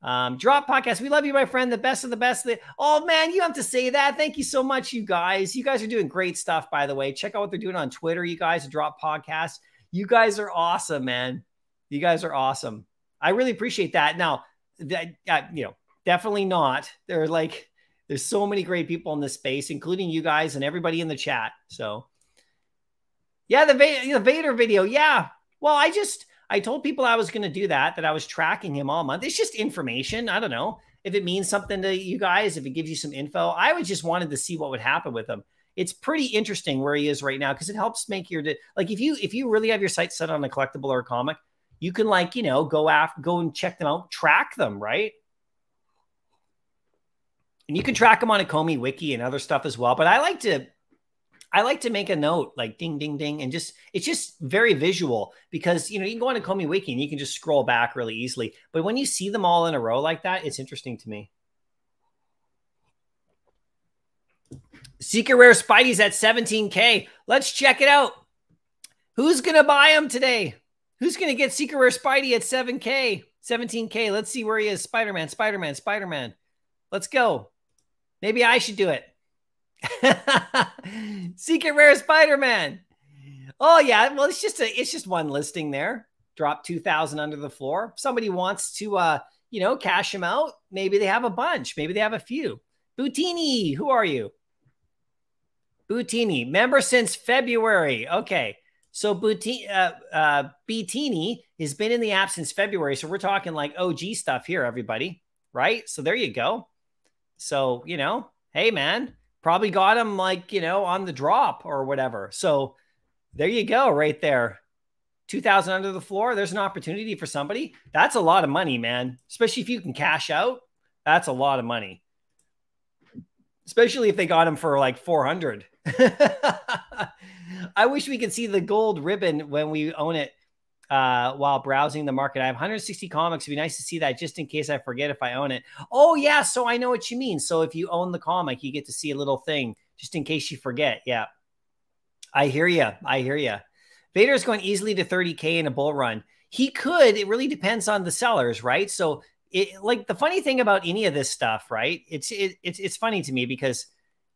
Um, Drop Podcast, we love you, my friend. The best of the best. Oh man, you have to say that. Thank you so much, you guys. You guys are doing great stuff, by the way. Check out what they're doing on Twitter. You guys, Drop Podcast. You guys are awesome, man. You guys are awesome. I really appreciate that. Now, that uh, you know, definitely not. There are like, there's so many great people in this space, including you guys and everybody in the chat. So, yeah, the, the Vader video. Yeah. Well, I just I told people I was going to do that, that I was tracking him all month. It's just information. I don't know if it means something to you guys, if it gives you some info. I was just wanted to see what would happen with him. It's pretty interesting where he is right now because it helps make your like if you if you really have your sights set on a collectible or a comic, you can like you know go after go and check them out, track them, right? And you can track them on Ecomi wiki and other stuff as well. But I like to I like to make a note like ding, ding, ding, and just it's just very visual because you know you can go on Ecomi Wiki and you can just scroll back really easily. But when you see them all in a row like that, it's interesting to me. Secret Rare Spidey's at 17K. Let's check it out. Who's going to buy them today? Who's going to get Secret Rare Spidey at 7K? 17K. Let's see where he is. Spider Man, Spider Man, Spider Man. Let's go. Maybe I should do it. Secret Rare Spider-Man. Oh yeah, well it's just a it's just one listing there. Drop 2000 under the floor. somebody wants to uh, you know, cash them out, maybe they have a bunch, maybe they have a few. Boutini, who are you? Boutini, member since February. Okay. So Boutini, uh, uh, has been in the app since February. So we're talking like OG stuff here, everybody. Right. So there you go. So, you know, hey, man, probably got him like, you know, on the drop or whatever. So there you go, right there. 2000 under the floor. There's an opportunity for somebody. That's a lot of money, man. Especially if you can cash out. That's a lot of money. Especially if they got him for like 400. I wish we could see the gold ribbon when we own it uh, while browsing the market. I have 160 comics. It'd be nice to see that just in case I forget if I own it. Oh, yeah. So I know what you mean. So if you own the comic, you get to see a little thing just in case you forget. Yeah. I hear you. I hear you. Vader is going easily to 30K in a bull run. He could. It really depends on the sellers, right? So, it, like the funny thing about any of this stuff, right? It's it, it's it's funny to me because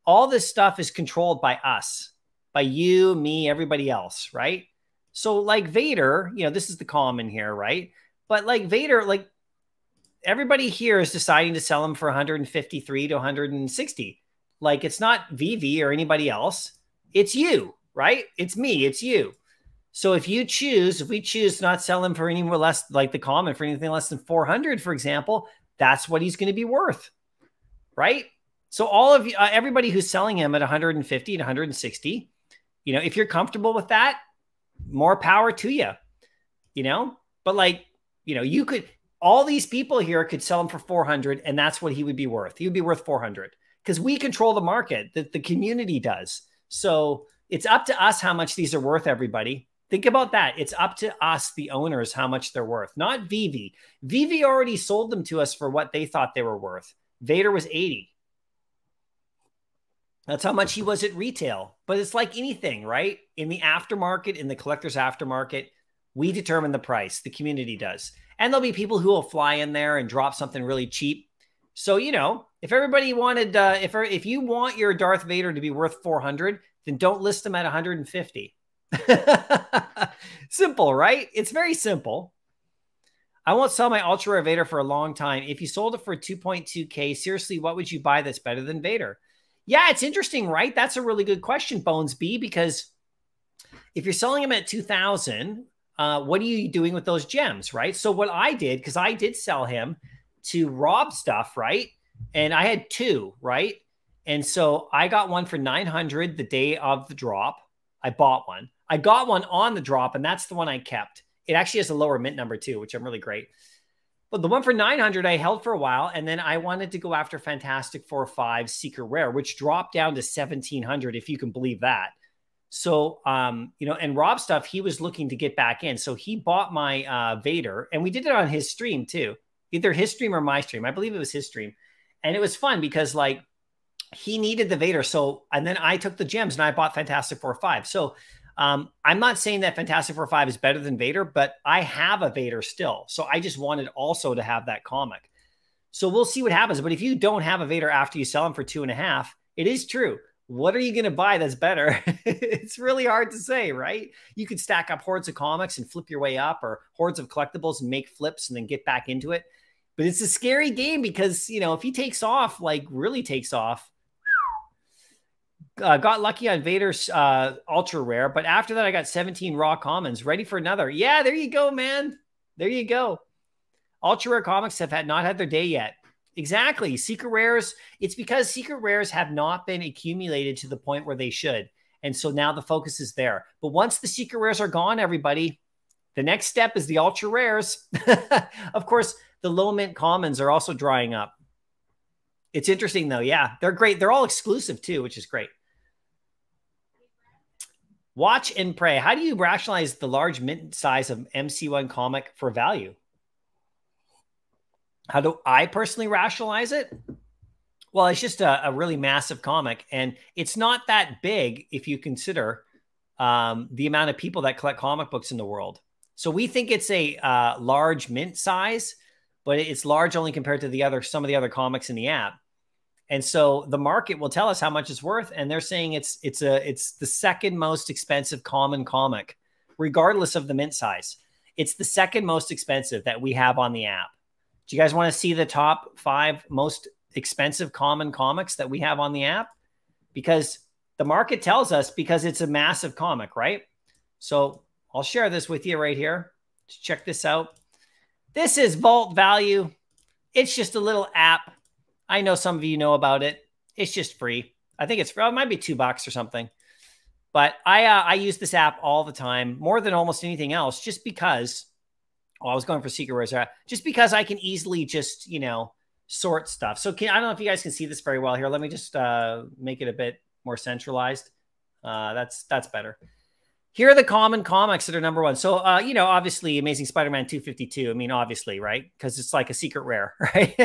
all this stuff is controlled by us, by you, me, everybody else, right? So like Vader, you know, this is the common here, right? But like Vader, like everybody here is deciding to sell him for 153 to 160. Like it's not VeVe or anybody else. It's you, right? It's me, it's you. So if you choose, if we choose to not sell him for any more less like the common for anything less than 400, for example, that's what he's going to be worth. Right. So all of you, uh, everybody who's selling him at 150 and 160, you know, if you're comfortable with that, more power to you, you know, but like, you know, you could, all these people here could sell him for 400 and that's what he would be worth. He would be worth 400 because we control the market that the community does. So it's up to us how much these are worth, everybody. Think about that. It's up to us, the owners, how much they're worth, not VeVe. VeVe already sold them to us for what they thought they were worth. Vader was 80. That's how much he was at retail. But it's like anything, right? In the aftermarket, in the collector's aftermarket, we determine the price. The community does. And there'll be people who will fly in there and drop something really cheap. So, you know, if everybody wanted, uh, if, if you want your Darth Vader to be worth 400, then don't list them at 150. simple, right? It's very simple. I won't sell my Ultra Rare Vader for a long time. If you sold it for 2.2K, seriously, what would you buy that's better than Vader? Yeah, it's interesting, right? That's a really good question, Bones B, because if you're selling them at 2000, uh, what are you doing with those gems, right? So what I did, because I did sell him to Rob stuff, right? And I had two, right? And so I got one for 900 the day of the drop. I bought one. I got one on the drop, and that's the one I kept. It actually has a lower mint number too, which I'm really great. But the one for 900 I held for a while, and then I wanted to go after Fantastic Four 5 Secret Rare, which dropped down to 1700, if you can believe that. So, um, you know, and Rob stuff, he was looking to get back in. So he bought my uh, Vader, and we did it on his stream too, either his stream or my stream. I believe it was his stream. And it was fun because, like, he needed the Vader. So, and then I took the gems and I bought Fantastic Four 5. So, um, I'm not saying that Fantastic Four 5 is better than Vader, but I have a Vader still. So I just wanted also to have that comic. So we'll see what happens. But if you don't have a Vader after you sell him for two and a half, it is true. What are you going to buy that's better? it's really hard to say, right? You could stack up hordes of comics and flip your way up, or hordes of collectibles and make flips and then get back into it. But it's a scary game because, you know, if he takes off, like really takes off, uh, got lucky on Vader's uh, ultra rare, but after that, I got 17 raw commons. Ready for another? Yeah, there you go, man. There you go. Ultra rare comics have had not had their day yet. Exactly. Secret rares. It's because secret rares have not been accumulated to the point where they should, and so now the focus is there. But once the secret rares are gone, everybody, the next step is the ultra rares. of course, the low mint commons are also drying up. It's interesting though. Yeah, they're great. They're all exclusive too, which is great. Watch and pray. How do you rationalize the large mint size of MC1 comic for value? How do I personally rationalize it? Well, it's just a, a really massive comic, and it's not that big if you consider um, the amount of people that collect comic books in the world. So we think it's a uh, large mint size, but it's large only compared to the other some of the other comics in the app. And so the market will tell us how much it's worth, and they're saying it's it's a it's the second most expensive common comic, regardless of the mint size. It's the second most expensive that we have on the app. Do you guys want to see the top five most expensive common comics that we have on the app? Because the market tells us because it's a massive comic, right? So I'll share this with you right here. check this out. This is Vault Value. It's just a little app I know some of you know about it. It's just free. I think it's it might be two bucks or something. But I uh, I use this app all the time, more than almost anything else, just because. Oh, I was going for secret rares. Just because I can easily just you know sort stuff. So can, I don't know if you guys can see this very well here. Let me just uh, make it a bit more centralized. Uh, that's that's better here are the common comics that are number one. So, uh, you know, obviously, Amazing Spider-Man 252. I mean, obviously, right? Because it's like a secret rare, right?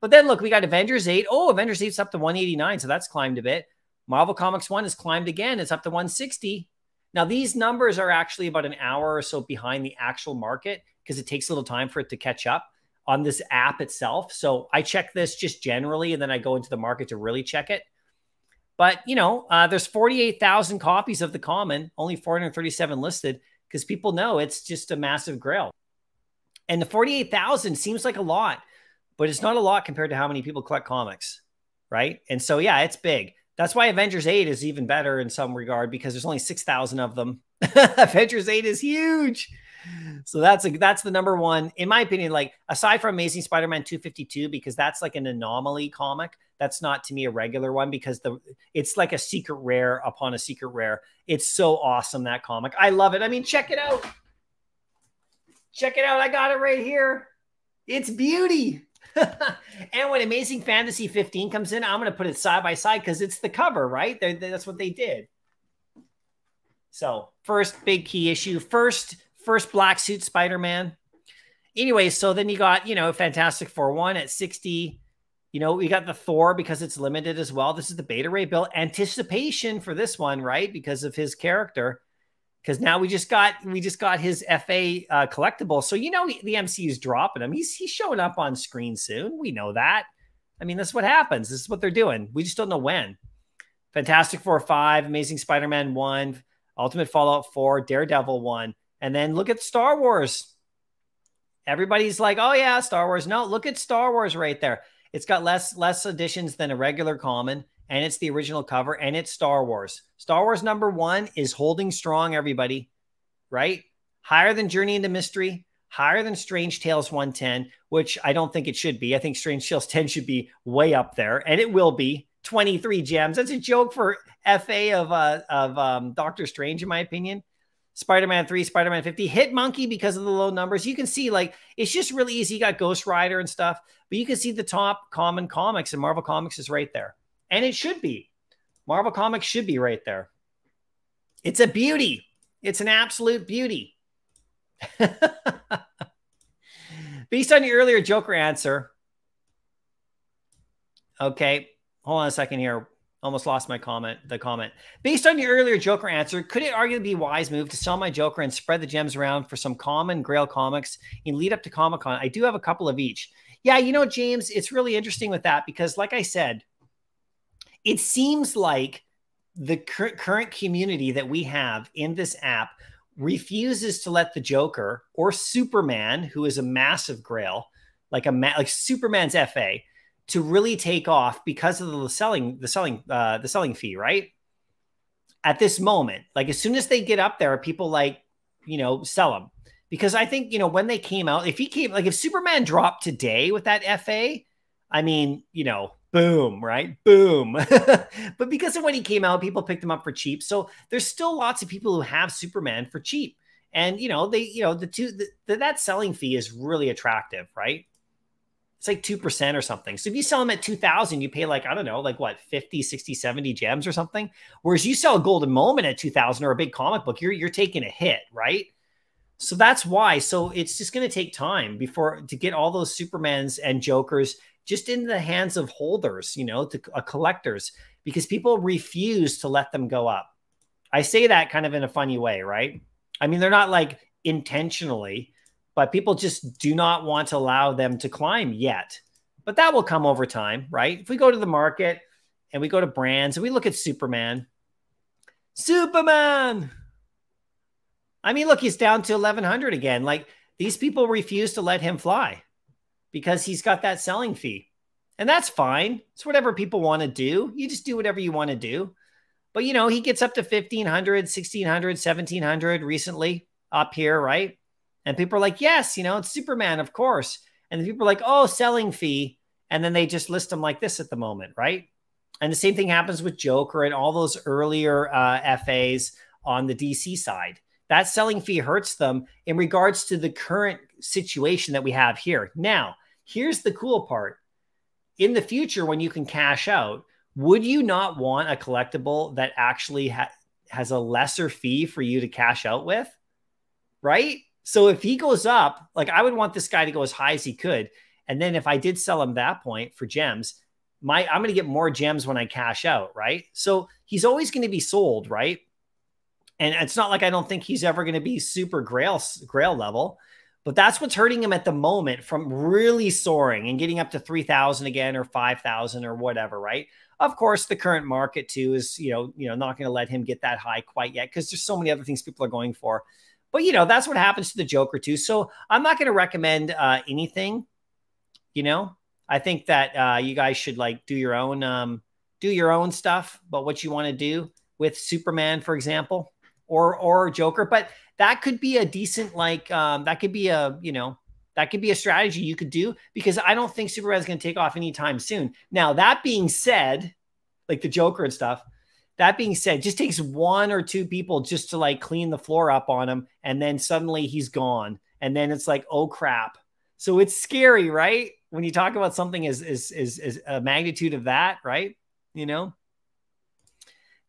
but then look, we got Avengers 8. Oh, Avengers 8's up to 189, so that's climbed a bit. Marvel Comics 1 has climbed again. It's up to 160. Now, these numbers are actually about an hour or so behind the actual market because it takes a little time for it to catch up on this app itself. So I check this just generally, and then I go into the market to really check it. But you know, uh, there's 48,000 copies of the Common, only 437 listed because people know it's just a massive grail. And the 48,000 seems like a lot, but it's not a lot compared to how many people collect comics, right? And so yeah, it's big. That's why Avengers 8 is even better in some regard because there's only 6,000 of them. Avengers 8 is huge. So that's a, that's the number one in my opinion like aside from Amazing Spider-Man 252 because that's like an anomaly comic. That's not to me a regular one because the it's like a secret rare upon a secret rare. It's so awesome that comic. I love it. I mean, check it out. Check it out. I got it right here. It's beauty. and when Amazing Fantasy 15 comes in, I'm going to put it side by side because it's the cover, right? They're, that's what they did. So, first big key issue, first first black suit Spider-Man. Anyway, so then you got, you know, Fantastic Four 1 at 60. You know, we got the Thor because it's limited as well. This is the Beta Ray Bill. Anticipation for this one, right? Because of his character because now we just got we just got his FA uh, collectible. So you know the MCU is dropping him. He's he's showing up on screen soon. We know that. I mean, that's what happens. This is what they're doing. We just don't know when. Fantastic Four five, Amazing Spider Man one, Ultimate Fallout four, Daredevil one, and then look at Star Wars. Everybody's like, "Oh yeah, Star Wars." No, look at Star Wars right there. It's got less less editions than a regular common and it's the original cover and it's Star Wars. Star Wars number one is holding strong, everybody, right? Higher than Journey into Mystery, higher than Strange Tales 110, which I don't think it should be. I think Strange Tales 10 should be way up there, and it will be 23 gems. That's a joke for FA of uh, of um, Doctor Strange, in my opinion. Spider-Man 3, Spider-Man 50, Hit Monkey because of the low numbers. You can see like it's just really easy. You got Ghost Rider and stuff, but you can see the top common comics and Marvel Comics is right there. And it should be. Marvel Comics should be right there. It's a beauty. It's an absolute beauty. Based on your earlier Joker answer, okay, hold on a second here. Almost lost my comment. The comment. Based on your earlier Joker answer, could it arguably be wise move to sell my Joker and spread the gems around for some common Grail comics in lead up to Comic Con? I do have a couple of each. Yeah, you know, James, it's really interesting with that because, like I said, it seems like the cur- current community that we have in this app refuses to let the Joker or Superman, who is a massive grail, like a like Superman's FA, to really take off because of the selling the selling uh, the selling fee, right? At this moment, like as soon as they get up there, people like you know sell them because I think you know when they came out, if he came like if Superman dropped today with that FA, I mean you know boom, right? Boom. but because of when he came out, people picked him up for cheap. So there's still lots of people who have Superman for cheap. And you know, they, you know, the two the, the, that selling fee is really attractive, right? It's like 2% or something. So if you sell them at 2000, you pay like, I don't know, like what, 50, 60, 70 gems or something. Whereas you sell a golden moment at 2000 or a big comic book, you're you're taking a hit, right? So that's why. So it's just going to take time before to get all those Supermans and Jokers just in the hands of holders, you know, to uh, collectors, because people refuse to let them go up. I say that kind of in a funny way, right? I mean, they're not like intentionally, but people just do not want to allow them to climb yet. But that will come over time, right? If we go to the market and we go to brands and we look at Superman, Superman. I mean, look, he's down to 1100 again. Like these people refuse to let him fly because he's got that selling fee. And that's fine. It's whatever people want to do. You just do whatever you want to do. But you know, he gets up to 1500, 1600, 1700 recently up here, right? And people are like, "Yes, you know, it's Superman, of course." And the people are like, "Oh, selling fee." And then they just list them like this at the moment, right? And the same thing happens with Joker and all those earlier uh, FAs on the DC side. That selling fee hurts them in regards to the current situation that we have here. Now, Here's the cool part. In the future, when you can cash out, would you not want a collectible that actually ha- has a lesser fee for you to cash out with? Right? So if he goes up, like I would want this guy to go as high as he could. And then if I did sell him that point for gems, my I'm going to get more gems when I cash out, right? So he's always going to be sold, right? And it's not like I don't think he's ever going to be super grail grail level, but that's what's hurting him at the moment from really soaring and getting up to 3000 again or 5000 or whatever, right? Of course, the current market too is, you know, you know, not going to let him get that high quite yet because there's so many other things people are going for. But you know, that's what happens to the Joker too. So I'm not going to recommend uh, anything. You know, I think that uh, you guys should like do your own um, do your own stuff But what you want to do with Superman, for example, or or Joker. But that could be a decent like um, that could be a you know that could be a strategy you could do because I don't think Superman is going to take off anytime soon. Now that being said, like the Joker and stuff. That being said, just takes one or two people just to like clean the floor up on him, and then suddenly he's gone, and then it's like, oh crap. So it's scary, right? When you talk about something as is is a magnitude of that, right? You know.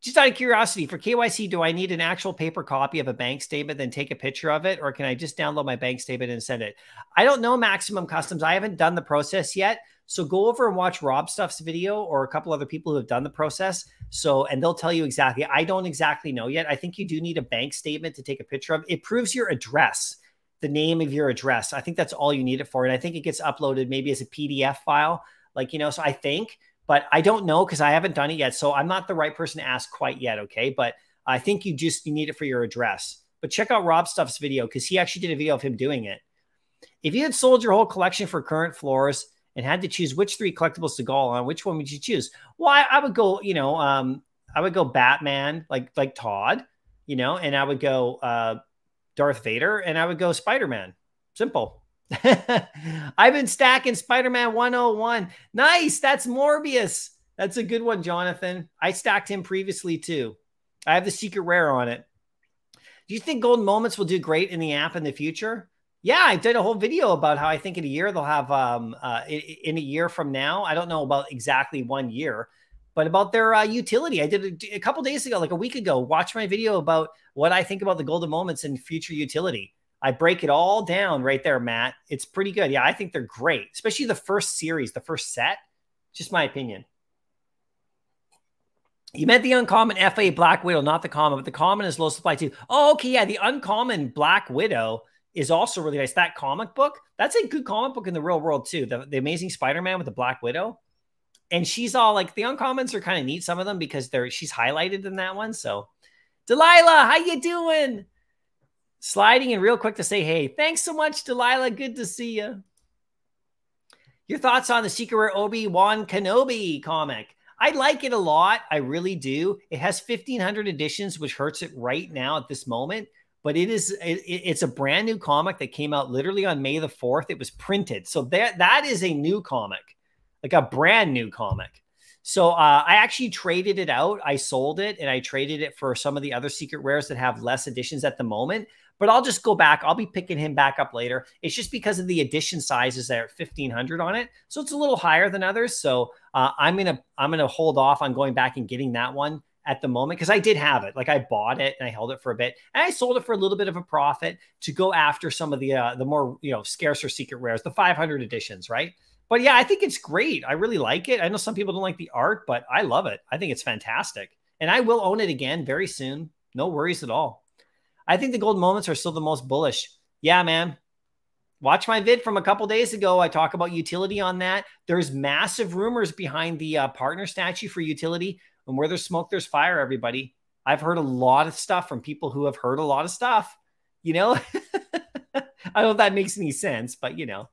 Just out of curiosity, for KYC, do I need an actual paper copy of a bank statement, then take a picture of it, or can I just download my bank statement and send it? I don't know Maximum Customs. I haven't done the process yet. So go over and watch Rob Stuff's video or a couple other people who have done the process. So, and they'll tell you exactly. I don't exactly know yet. I think you do need a bank statement to take a picture of. It proves your address, the name of your address. I think that's all you need it for. And I think it gets uploaded maybe as a PDF file. Like, you know, so I think, but I don't know because I haven't done it yet. So I'm not the right person to ask quite yet. Okay. But I think you just you need it for your address. But check out Rob Stuff's video because he actually did a video of him doing it. If you had sold your whole collection for current floors and had to choose which three collectibles to go on, which one would you choose? Well, I, I would go, you know, um, I would go Batman, like like Todd, you know, and I would go uh, Darth Vader, and I would go Spider Man. Simple. I've been stacking Spider Man 101. Nice. That's Morbius. That's a good one, Jonathan. I stacked him previously too. I have the secret rare on it. Do you think Golden Moments will do great in the app in the future? Yeah, I did a whole video about how I think in a year they'll have um uh, in a year from now. I don't know about exactly one year, but about their uh, utility. I did a, a couple days ago, like a week ago. Watch my video about what I think about the golden moments and future utility. I break it all down right there, Matt. It's pretty good. Yeah, I think they're great, especially the first series, the first set. Just my opinion. You meant the uncommon FA Black Widow, not the common, but the common is low supply too. Oh, okay. Yeah, the uncommon Black Widow is also really nice. That comic book, that's a good comic book in the real world too. The, the Amazing Spider-Man with the Black Widow. And she's all like the uncommons are kind of neat, some of them, because they're she's highlighted in that one. So Delilah, how you doing? Sliding in real quick to say, hey, thanks so much, Delilah. Good to see you. Your thoughts on the Secret Rare Obi-Wan Kenobi comic? I like it a lot. I really do. It has 1,500 editions, which hurts it right now at this moment but it is it, it's a brand new comic that came out literally on May the 4th. It was printed. So that that is a new comic, like a brand new comic. So uh, I actually traded it out. I sold it and I traded it for some of the other secret rares that have less editions at the moment. But I'll just go back. I'll be picking him back up later. It's just because of the edition sizes that are 1500 on it. So it's a little higher than others. So uh, I'm going to, I'm going to hold off on going back and getting that one at the moment because I did have it. Like I bought it and I held it for a bit, and I sold it for a little bit of a profit to go after some of the uh, the more you know scarcer secret rares, the 500 editions, right? But yeah, I think it's great. I really like it. I know some people don't like the art, but I love it. I think it's fantastic, and I will own it again very soon. No worries at all. I think the gold moments are still the most bullish. Yeah, man. Watch my vid from a couple days ago. I talk about utility on that. There's massive rumors behind the uh, partner statue for utility and where there's smoke, there's fire, everybody. I've heard a lot of stuff from people who have heard a lot of stuff. You know, I don't know if that makes any sense, but you know.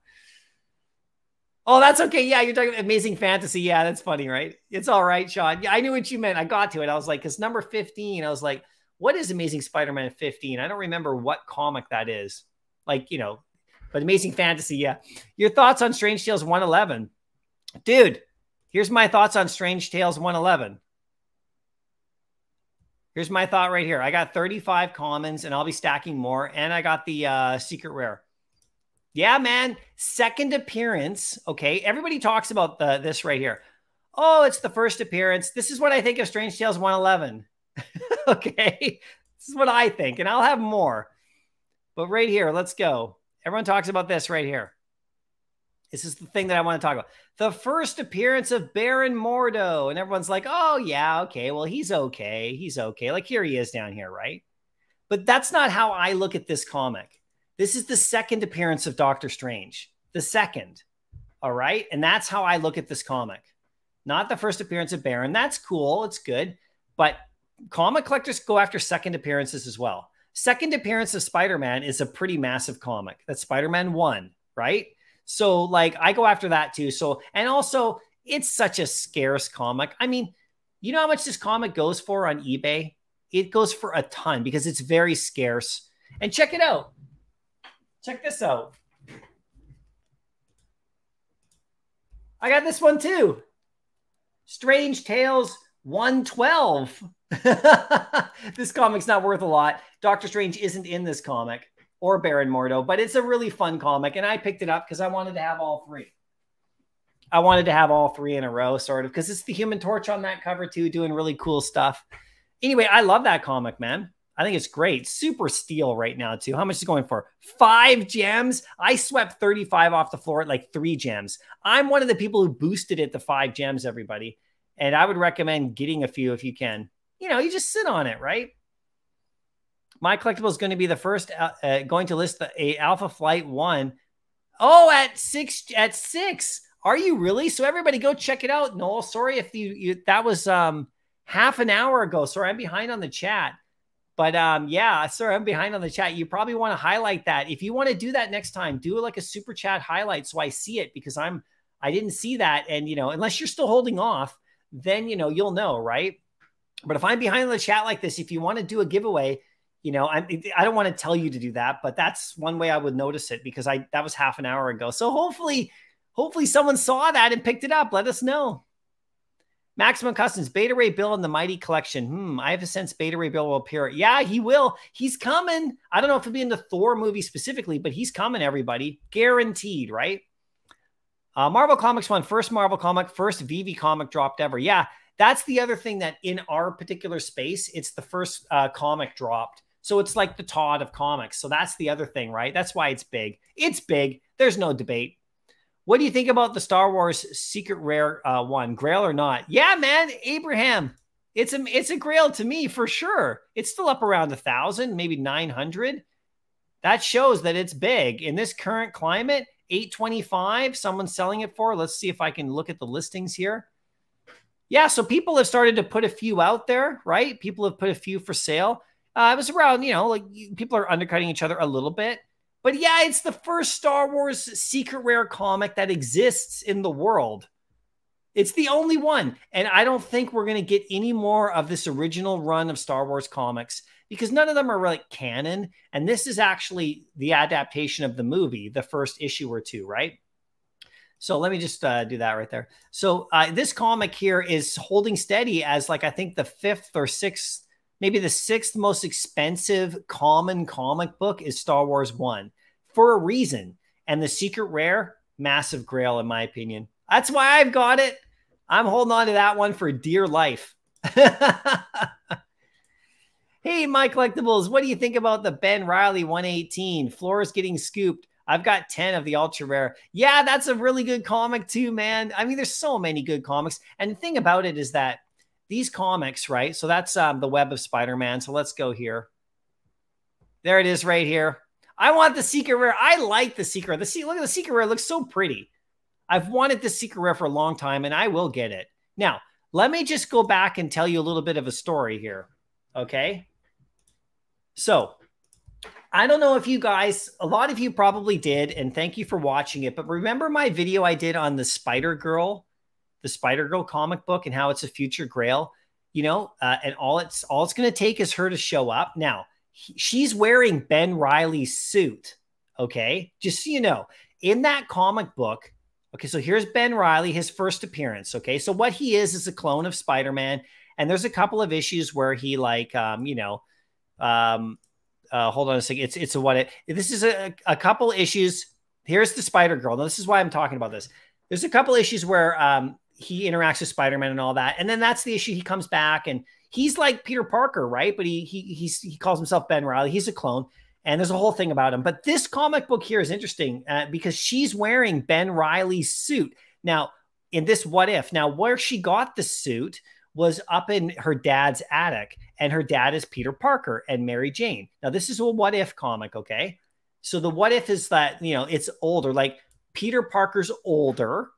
Oh, that's okay. Yeah, you're talking amazing fantasy. Yeah, that's funny, right? It's all right, Sean. Yeah, I knew what you meant. I got to it. I was like, because number 15, I was like, what is Amazing Spider-Man 15? I don't remember what comic that is. Like, you know, but Amazing Fantasy, yeah. Your thoughts on Strange Tales 111? Dude, here's my thoughts on Strange Tales 111. Here's my thought right here. I got 35 commons and I'll be stacking more. And I got the uh, secret rare. Yeah, man. Second appearance. Okay. Everybody talks about the, this right here. Oh, it's the first appearance. This is what I think of Strange Tales 111. okay. This is what I think. And I'll have more. But right here, let's go. Everyone talks about this right here. This is the thing that I want to talk about. The first appearance of Baron Mordo. And everyone's like, oh, yeah, okay. Well, he's okay. He's okay. Like, here he is down here, right? But that's not how I look at this comic. This is the second appearance of Doctor Strange. The second. All right. And that's how I look at this comic. Not the first appearance of Baron. That's cool. It's good. But comic collectors go after second appearances as well. Second appearance of Spider Man is a pretty massive comic. That's Spider Man 1, right? So like I go after that too. So and also it's such a scarce comic. I mean, You know how much this comic goes for on eBay? It goes for a ton because it's very scarce. And check it out. Check this out. I got this one too. Strange Tales 112. this comic's not worth a lot. Doctor Strange isn't in this comic or Baron Mordo, but it's a really fun comic. And I picked it up because I wanted to have all three. I wanted to have all three in a row, sort of, because it's the Human Torch on that cover too, doing really cool stuff. Anyway, I love that comic, man. I think it's great. Super steal right now, too. How much is it going for? Five gems. I swept 35 off the floor at like three gems. I'm one of the people who boosted it to five gems, everybody. And I would recommend getting a few if you can. You know, you just sit on it, right? My collectible is going to be the first uh, uh, going to list the, a Alpha Flight one. Oh, at six at six. Are you really? So everybody go check it out. Noel, sorry if you, you that was um half an hour ago. Sorry, I'm behind on the chat. But um, yeah, sorry, I'm behind on the chat. You probably want to highlight that. If you want to do that next time, do like a super chat highlight so I see it because I'm I didn't see that. And you know, unless you're still holding off, then you know you'll know, right? But if I'm behind the chat like this, if you want to do a giveaway, you know, I I don't want to tell you to do that, but that's one way I would notice it because I that was half an hour ago. So hopefully, hopefully someone saw that and picked it up. Let us know. Maximum Customs, Beta Ray Bill in the Mighty Collection. Hmm, I have a sense Beta Ray Bill will appear. Yeah, he will. He's coming. I don't know if it'll be in the Thor movie specifically, but he's coming, everybody. Guaranteed, right? Uh, Marvel Comics one, first Marvel comic, first VeVe comic dropped ever. Yeah, that's the other thing that in our particular space, it's the first uh, comic dropped. So it's like the Todd of comics. So that's the other thing, right? That's why it's big. It's big. There's no debate. What do you think about the Star Wars Secret Rare uh, one, Grail or not? Yeah, man, Abraham, it's a it's a Grail to me for sure. It's still up around a thousand, maybe nine hundred. That shows that it's big in this current climate. 825, someone's selling it for. Let's see if I can look at the listings here. Yeah, so people have started to put a few out there, right? People have put a few for sale. Uh, it was around, you know, like people are undercutting each other a little bit. But yeah, it's the first Star Wars secret rare comic that exists in the world. It's the only one. And I don't think we're going to get any more of this original run of Star Wars comics because none of them are like canon. And this is actually the adaptation of the movie, the first issue or two, right? So let me just uh, do that right there. So uh, this comic here is holding steady as like I think the fifth or sixth maybe the sixth most expensive common comic book is Star Wars 1 for a reason. And the secret rare, massive grail, in my opinion. That's why I've got it. I'm holding on to that one for dear life. hey, my collectibles, what do you think about the Ben Reilly 118? Floor is getting scooped. I've got 10 of the ultra rare. Yeah, that's a really good comic too, man. I mean, there's so many good comics. And the thing about it is that these comics, right? So that's um, the web of Spider-Man. So let's go here. There it is right here. I want the secret rare. I like the secret. The look at the secret rare. It looks so pretty. I've wanted the secret rare for a long time, and I will get it. Now, let me just go back and tell you a little bit of a story here. Okay. So I don't know if you guys, a lot of you probably did, and thank you for watching it. But remember my video I did on the Spider Girl the Spider Girl comic book and how it's a future Grail, you know, uh, and all it's all it's going to take is her to show up. Now he, she's wearing Ben Reilly's suit. Okay, just so you know, in that comic book. Okay, so here's Ben Reilly, his first appearance. Okay, so what he is is a clone of Spider Man, and there's a couple of issues where he like, um, you know, um, uh, hold on a second. It's it's a what it. This is a, a couple issues. Here's the Spider Girl. Now this is why I'm talking about this. There's a couple issues where um, he interacts with Spider-Man and all that. And then that's the issue. He comes back and he's like Peter Parker, right? But he he he's, he calls himself Ben Reilly. He's a clone. And there's a whole thing about him. But this comic book here is interesting uh, because she's wearing Ben Reilly's suit. Now, in this what if, now where she got the suit was up in her dad's attic, and her dad is Peter Parker and Mary Jane. Now, this is a what if comic, okay? So the what if is that, you know, it's older, like Peter Parker's older,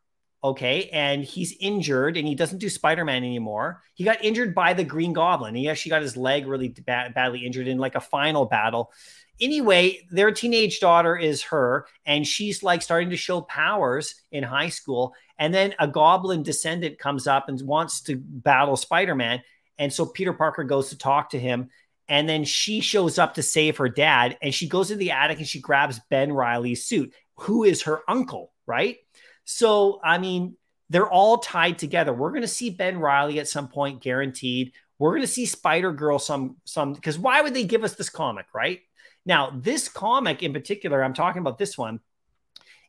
okay, and he's injured and he doesn't do Spider Man anymore. He got injured by the Green Goblin. He actually got his leg really bad, badly injured in like a final battle. Anyway, their teenage daughter is her, and she's like starting to show powers in high school. And then a goblin descendant comes up and wants to battle Spider Man. And so Peter Parker goes to talk to him. And then she shows up to save her dad. And she goes to the attic and she grabs Ben Reilly's suit, who is her uncle, right? So, I mean, they're all tied together. We're going to see Ben Reilly at some point, guaranteed. We're going to see Spider Girl some some because why would they give us this comic, right? Now, this comic in particular, I'm talking about this one,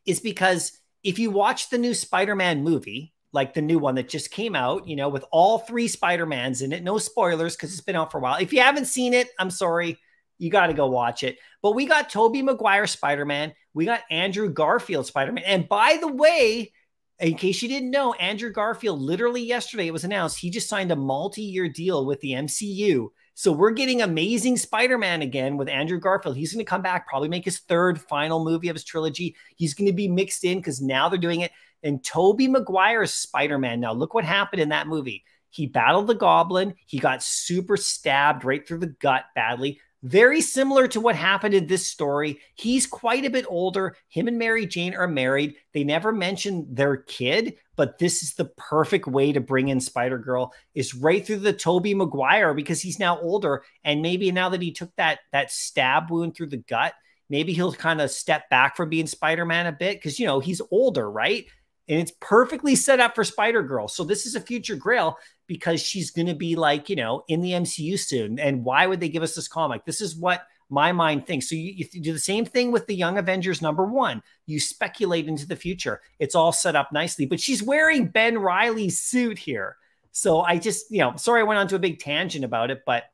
is because if you watch the new Spider-Man movie, like the new one that just came out, you know, with all three Spider-Mans in it, no spoilers because it's been out for a while. If you haven't seen it, I'm sorry, you got to go watch it. But we got Tobey Maguire Spider-Man, we got Andrew Garfield Spider-Man, and by the way, in case you didn't know, Andrew Garfield literally yesterday it was announced he just signed a multi-year deal with the MCU. So we're getting amazing Spider-Man again with Andrew Garfield. He's going to come back, probably make his third final movie of his trilogy. He's going to be mixed in because now they're doing it. And Tobey Maguire's Spider-Man. Now look what happened in that movie. He battled the Goblin. He got super stabbed right through the gut badly. Very similar to what happened in this story. He's quite a bit older. Him and Mary Jane are married. They never mention their kid, but this is the perfect way to bring in Spider Girl is right through the Tobey Maguire because he's now older and maybe now that he took that that stab wound through the gut, maybe he'll kind of step back from being Spider-Man a bit cuz you know, he's older, right? And it's perfectly set up for Spider Girl. So this is a future Grail because she's going to be like, you know, in the MCU soon. And why would they give us this comic? This is what my mind thinks. So you, you, do the same thing with the Young Avengers number one. You speculate into the future. It's all set up nicely, but she's wearing Ben Reilly's suit here. So I just, you know, sorry I went on to a big tangent about it, but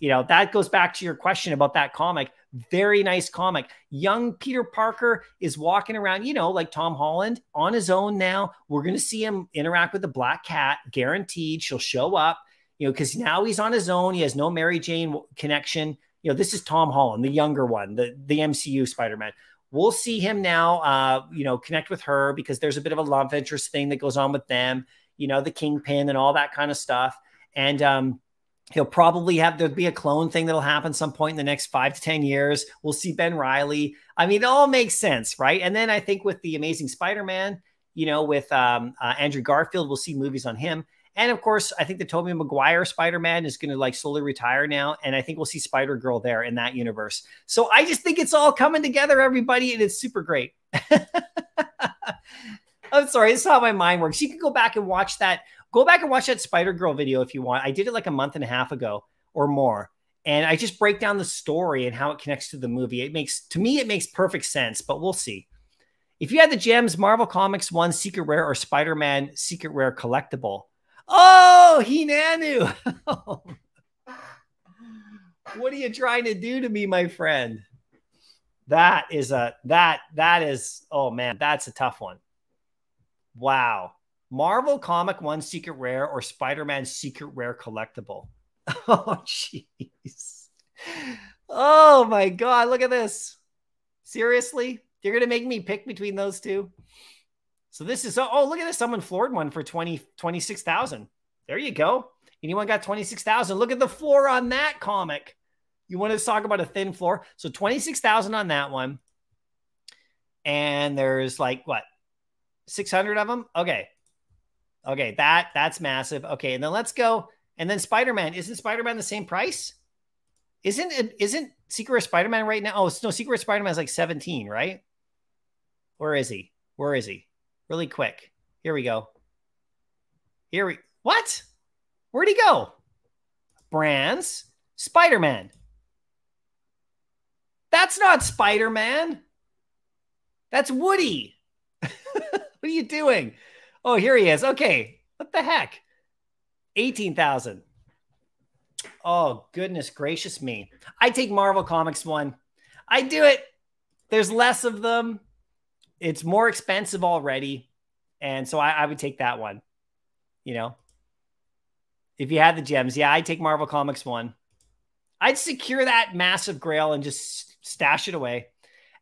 you know, that goes back to your question about that comic. Very nice comic. Young Peter Parker is walking around, you know, like Tom Holland on his own now. We're going to see him interact with the Black Cat, guaranteed. She'll show up, you know, because now he's on his own. He has no Mary Jane connection. You know, this is Tom Holland, the younger one, the, the MCU Spider Man. We'll see him now, uh, you know, connect with her because there's a bit of a love interest thing that goes on with them, you know, the kingpin and all that kind of stuff. And, um, He'll probably have there'll be a clone thing that'll happen some point in the next five to ten years. We'll see Ben Reilly. I mean, it all makes sense, right? And then I think with the Amazing Spider-Man, you know, with um, uh, Andrew Garfield, we'll see movies on him. And of course, I think the Tobey Maguire Spider-Man is going to like slowly retire now, and I think we'll see Spider Girl there in that universe. So I just think it's all coming together, everybody, and it's super great. I'm sorry, this is how my mind works. You can go back and watch that Go back and watch that Spider Girl video if you want. I did it like a month and a half ago or more. And I just break down the story and how it connects to the movie. It makes, to me, it makes perfect sense, but we'll see. If you had the gems, Marvel Comics 1 Secret Rare or Spider Man Secret Rare Collectible. Oh, Hinanu. what are you trying to do to me, my friend? That is a, that, that is, oh man, that's a tough one. Wow. Marvel Comic One Secret Rare or Spider Man Secret Rare Collectible. Oh, jeez. Oh, my God. Look at this. Seriously? You're going to make me pick between those two? So this is, oh, look at this. Someone floored one for 20, 26,000. There you go. Anyone got 26,000? Look at the floor on that comic. You want to talk about a thin floor? So 26,000 on that one. And there's like what? 600 of them? Okay. Okay, that that's massive. Okay, and then let's go. And then Spider Man isn't Spider Man the same price? Isn't it? Isn't Secret Spider Man right now? Oh no, Secret Spider Man is like seventeen, right? Where is he? Where is he? Really quick. Here we go. Here we. What? Where'd he go? Brands. Spider Man. That's not Spider Man. That's Woody. what are you doing? Oh, here he is. Okay. What the heck? 18,000. Oh, goodness gracious me. I take Marvel Comics one. I do it. There's less of them. It's more expensive already. And so I, I would take that one. You know, if you had the gems, yeah, I'd take Marvel Comics one. I'd secure that massive grail and just stash it away.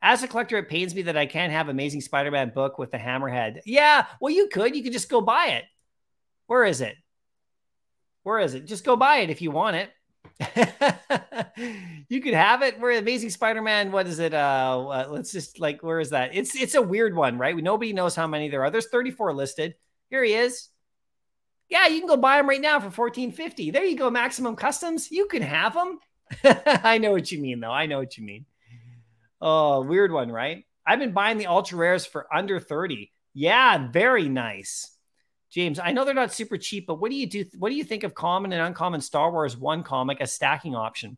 As a collector, it pains me that I can't have Amazing Spider-Man book with the hammerhead. Yeah, well, you could. You could just go buy it. Where is it? Where is it? Just go buy it if you want it. you could have it. Where Amazing Spider-Man, what is it? Uh, uh, let's just like, where is that? It's it's a weird one, right? Nobody knows how many there are. There's 34 listed. Here he is. Yeah, you can go buy them right now for 1450. There you go, Maximum Customs. You can have them. I know what you mean, though. I know what you mean. Oh, weird one, right? I've been buying the ultra rares for under 30. Yeah, very nice. James, I know they're not super cheap, but what do you do? What do you think of common and uncommon Star Wars one comic as stacking option?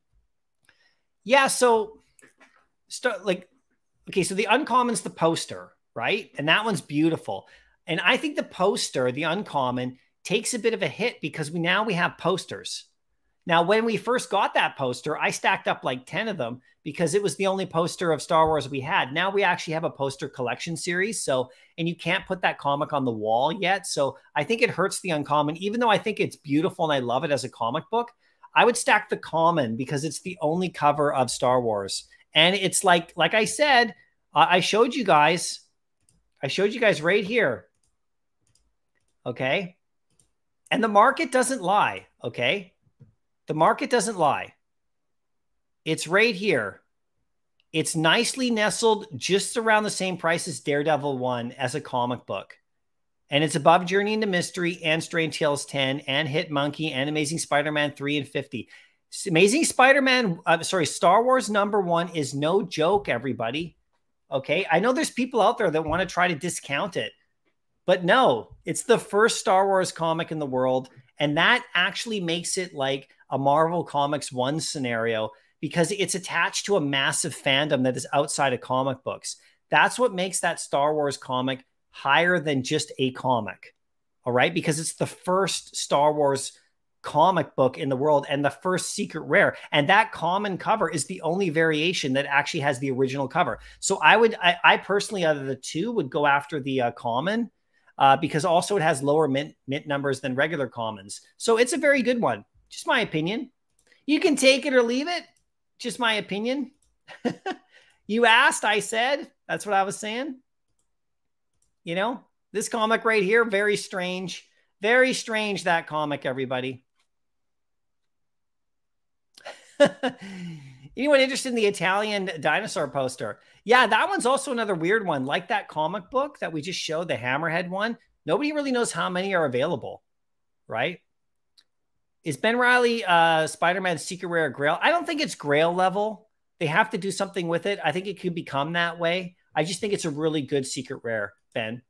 Yeah, so start like okay, so the uncommon's the poster, right? And that one's beautiful. And I think the poster, the uncommon, takes a bit of a hit because we now we have posters. Now, when we first got that poster, I stacked up like 10 of them because it was the only poster of Star Wars we had. Now we actually have a poster collection series. So, and you can't put that comic on the wall yet. So I think it hurts the uncommon, even though I think it's beautiful and I love it as a comic book. I would stack the common because it's the only cover of Star Wars. And it's like, like I said, I showed you guys, I showed you guys right here. Okay. And the market doesn't lie. Okay. The market doesn't lie. It's right here. It's nicely nestled just around the same price as Daredevil 1 as a comic book. And it's above Journey into Mystery and Strange Tales 10 and Hit Monkey and Amazing Spider Man 3 and 50. Amazing Spider Man, uh, sorry, Star Wars number one is no joke, everybody. Okay. I know there's people out there that want to try to discount it, but no, it's the first Star Wars comic in the world. And that actually makes it like a Marvel Comics 1 scenario because it's attached to a massive fandom that is outside of comic books. That's what makes that Star Wars comic higher than just a comic. All right. Because it's the first Star Wars comic book in the world and the first secret rare. And that common cover is the only variation that actually has the original cover. So I would, I, I personally, out of the two, would go after the uh, common uh, because also it has lower mint, mint numbers than regular commons. So it's a very good one. Just my opinion. You can take it or leave it. Just my opinion. you asked, I said. That's what I was saying. You know, this comic right here, very strange. Very strange, that comic, everybody. Anyone interested in the Italian dinosaur poster? Yeah, that one's also another weird one. Like that comic book that we just showed, the Hammerhead one. Nobody really knows how many are available, right? Is Ben Reilly uh, Spider Man Secret Rare Grail? I don't think it's Grail level. They have to do something with it. I think it could become that way. I just think it's a really good Secret Rare, Ben.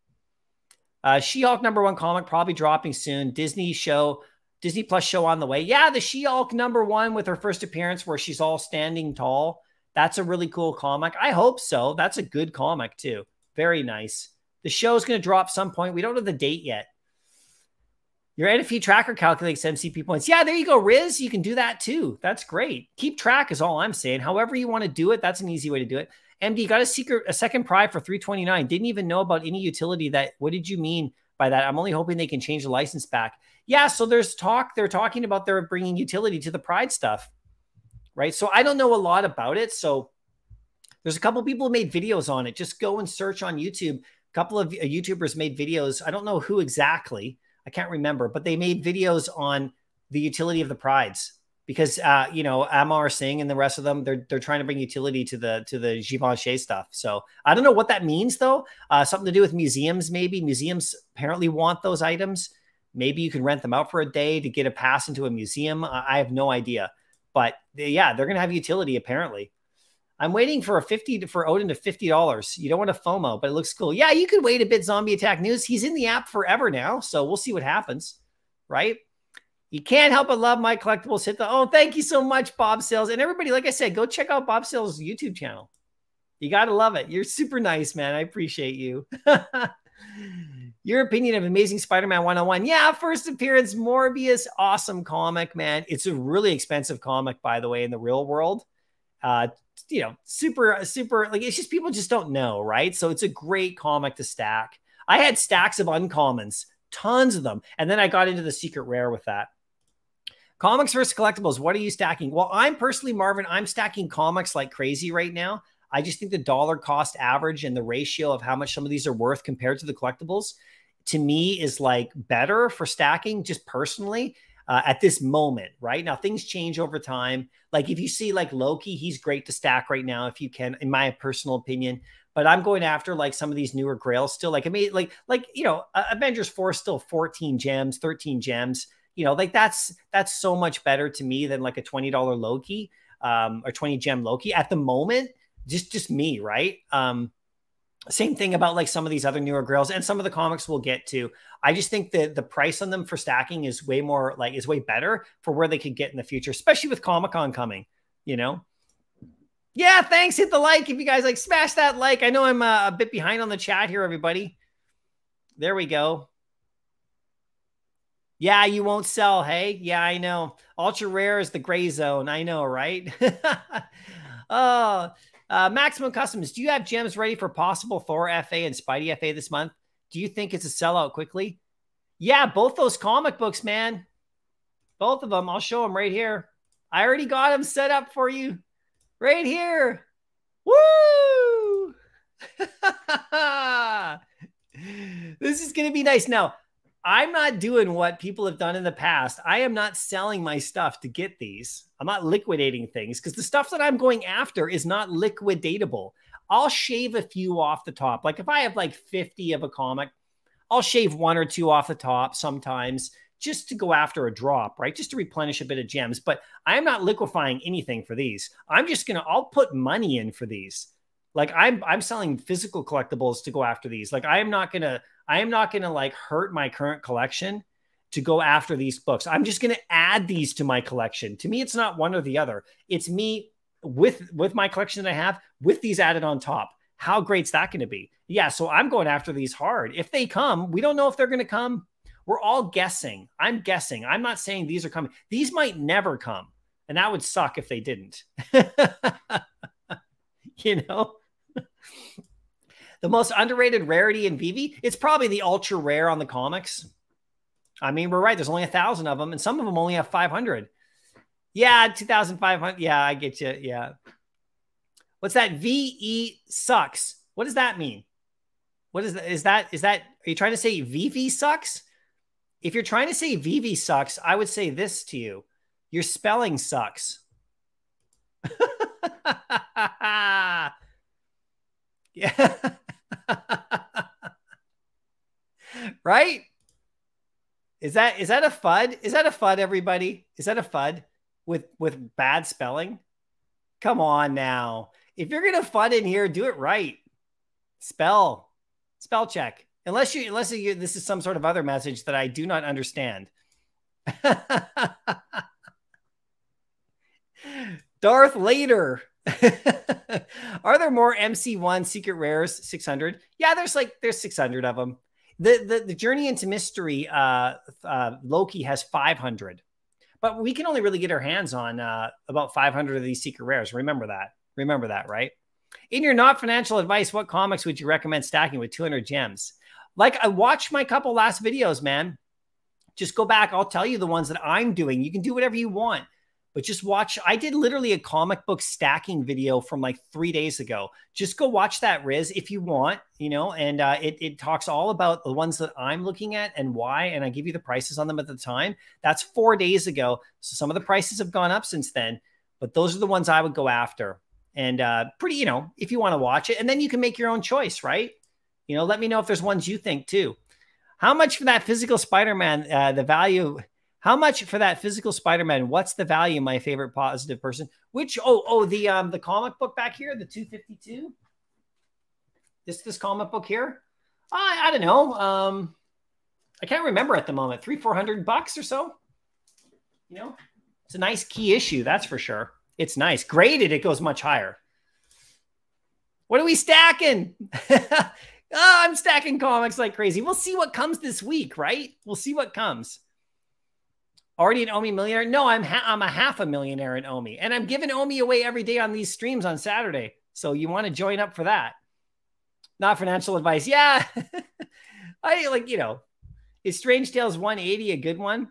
Uh, She Hulk number one comic probably dropping soon. Disney show, Disney Plus show on the way. Yeah, the She Hulk number one with her first appearance where she's all standing tall. That's a really cool comic. I hope so. That's a good comic too. Very nice. The show is going to drop some point. We don't know the date yet. Your NFP tracker calculates MCP points. Yeah, there you go, Riz. You can do that too. That's great. Keep track is all I'm saying. However you want to do it, that's an easy way to do it. MD got a secret, a second pry for 329. Didn't even know about any utility that. What did you mean by that? I'm only hoping they can change the license back. Yeah, so there's talk. They're talking about they're bringing utility to the Pride stuff, right? So I don't know a lot about it. So there's a couple people who made videos on it. Just go and search on YouTube. A couple of uh, YouTubers made videos. I don't know who exactly I can't remember, but they made videos on the utility of the prides because uh, you know Amar Singh and the rest of them they're they're trying to bring utility to the to the Givenchy stuff. So I don't know what that means though. Uh, something to do with museums, maybe. Museums apparently want those items. Maybe you can rent them out for a day to get a pass into a museum. I have no idea, but yeah, they're gonna have utility apparently. I'm waiting for a 50 to, for Odin to $50. You don't want to FOMO, but it looks cool. Yeah, you could wait a bit, Zombie Attack News. He's in the app forever now. So we'll see what happens. Right. You can't help but love my collectibles. Hit the oh, thank you so much, Bob Sales. And everybody, like I said, go check out Bob Sales' YouTube channel. You gotta love it. You're super nice, man. I appreciate you. Your opinion of Amazing Spider-Man 101. Yeah, first appearance, Morbius, awesome comic, man. It's a really expensive comic, by the way, in the real world. Uh, you know, super, super, like it's just people just don't know, right? So it's a great comic to stack. I had stacks of uncommons, tons of them. And then I got into the secret rare with that. Comics versus collectibles. What are you stacking? Well, I'm personally, Marvin, I'm stacking comics like crazy right now. I just think the dollar cost average and the ratio of how much some of these are worth compared to the collectibles to me is like better for stacking just personally uh, at this moment, right? Now things change over time. Like if you see like Loki, he's great to stack right now if you can, in my personal opinion. But I'm going after like some of these newer grails still. Like I mean, like like you know, uh, Avengers Four still 14 gems, 13 gems. You know, like that's that's so much better to me than like a twenty dollar Loki um, or 20 gem Loki at the moment. Just just me, right? Um, same thing about like some of these other newer grails and some of the comics we'll get to. I just think that the price on them for stacking is way more like is way better for where they could get in the future, especially with Comic Con coming. You know. Yeah, thanks. Hit the like if you guys like smash that like. I know I'm uh, a bit behind on the chat here, everybody. There we go. Yeah, you won't sell. Hey, yeah, I know. Ultra rare is the gray zone. I know, right? oh, uh, Maximum Customs, do you have gems ready for possible Thor FA and Spidey FA this month? Do you think it's a sellout quickly? Yeah, both those comic books, man. Both of them. I'll show them right here. I already got them set up for you right here. Woo! this is going to be nice. Now, I'm not doing what people have done in the past. I am not selling my stuff to get these. I'm not liquidating things because the stuff that I'm going after is not liquidatable. I'll shave a few off the top. Like if I have like 50 of a comic, I'll shave one or two off the top sometimes just to go after a drop, right? Just to replenish a bit of gems. But I'm not liquefying anything for these. I'm just gonna I'll put money in for these. Like I'm I'm selling physical collectibles to go after these. Like I am not gonna I am not going to like hurt my current collection to go after these books. I'm just going to add these to my collection. To me, it's not one or the other. It's me with with my collection that I have with these added on top. How great's that going to be? Yeah, so I'm going after these hard. If they come, we don't know if they're going to come. We're all guessing. I'm guessing. I'm not saying these are coming. These might never come. And that would suck if they didn't. you know? The most underrated rarity in VeVe, it's probably the ultra rare on the comics. I mean, we're right. There's only a thousand of them, and some of them only have 500. Yeah, 2,500. Yeah, I get you. Yeah. What's that? VE sucks. What does that mean? What is that? Is that, is that, are you trying to say VeVe sucks? If you're trying to say VeVe sucks, I would say this to you. Your spelling sucks. yeah. right? Is that is that a fud? Is that a fud, everybody? Is that a fud with with bad spelling? Come on now. If you're gonna fud in here, do it right. Spell, spell check. Unless you unless you, this is some sort of other message that I do not understand. Darth Later. Are there more MC1 secret rares 600? Yeah, there's like there's 600 of them. The the, the Journey into Mystery uh, uh, Loki has 500. But we can only really get our hands on uh, about 500 of these secret rares. Remember that. Remember that, right? In your not financial advice, what comics would you recommend stacking with 200 gems? Like I watched my couple last videos, man. Just go back. I'll tell you the ones that I'm doing. You can do whatever you want but just watch. I did literally a comic book stacking video from like three days ago. Just go watch that, Riz, if you want, you know, and uh, it, it talks all about the ones that I'm looking at and why. And I give you the prices on them at the time. That's four days ago. So some of the prices have gone up since then, but those are the ones I would go after. And uh, pretty, you know, if you want to watch it, and then you can make your own choice, right? You know, let me know if there's ones you think too. How much for that physical Spider Man? Uh, the value how much for that physical Spider-Man? What's the value? My favorite positive person. Which oh oh the um the comic book back here, the 252. This this comic book here. I I don't know. Um, I can't remember at the moment. Three four hundred bucks or so. You know, it's a nice key issue. That's for sure. It's nice. Graded, it goes much higher. What are we stacking? oh, I'm stacking comics like crazy. We'll see what comes this week, right? We'll see what comes. Already an Omi millionaire? No, I'm ha- I'm a half a millionaire in Omi, and I'm giving Omi away every day on these streams on Saturday. So you want to join up for that? Not financial advice. Yeah, I like you know, is Strange Tales 180 a good one?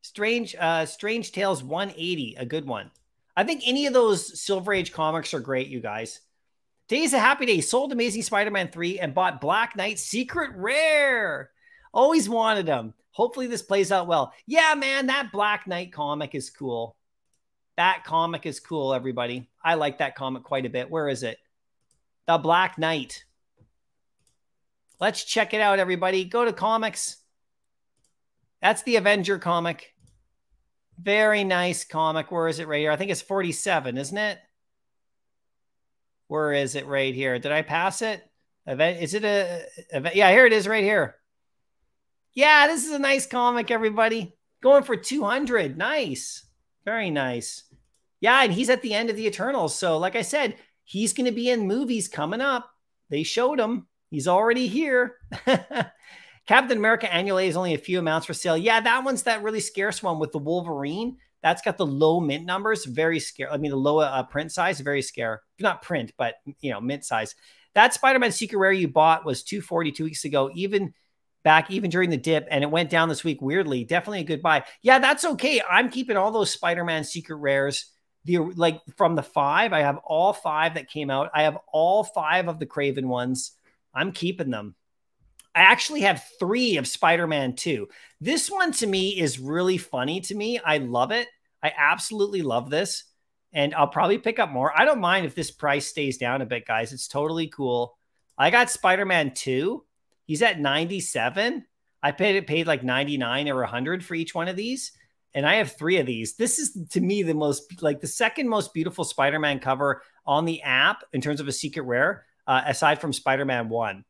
Strange uh Strange Tales 180 a good one. I think any of those Silver Age comics are great, you guys. Today's a happy day. Sold Amazing Spider-Man 3 and bought Black Knight Secret Rare. Always wanted them. Hopefully this plays out well. Yeah, man, that Black Knight comic is cool. That comic is cool, everybody. I like that comic quite a bit. Where is it? The Black Knight. Let's check it out, everybody. Go to comics. That's the Avenger comic. Very nice comic. Where is it right here? I think it's 47, isn't it? Where is it right here? Did I pass it? Event? Is it a event? Yeah, here it is right here. Yeah, this is a nice comic, everybody. Going for 200. Nice. Very nice. Yeah, and he's at the end of the Eternals. So, like I said, he's going to be in movies coming up. They showed him. He's already here. Captain America Annual A is only a few amounts for sale. Yeah, that one's that really scarce one with the Wolverine. That's got the low mint numbers, very scare. I mean, the low uh, print size, very scare. Not print, but you know, mint size. That Spider-Man Secret Rare you bought was 240 two weeks ago. Even back even during the dip and it went down this week weirdly. Definitely a good buy. Yeah that's okay. I'm keeping all those spider-man secret rares the like from the five. I have all five that came out. I have all five of the Kraven ones. I'm keeping them. I actually have three of spider-man 2 this one to me is really funny to me. I love it. I absolutely love this and i'll probably pick up more. I don't mind if this price stays down a bit guys. It's totally cool. I got spider-man 2 He's at 97. I paid it paid like 99 or 100 for each one of these. And I have three of these. This is to me the most like the second most beautiful Spider-Man cover on the app in terms of a secret rare, uh, aside from Spider-Man 1.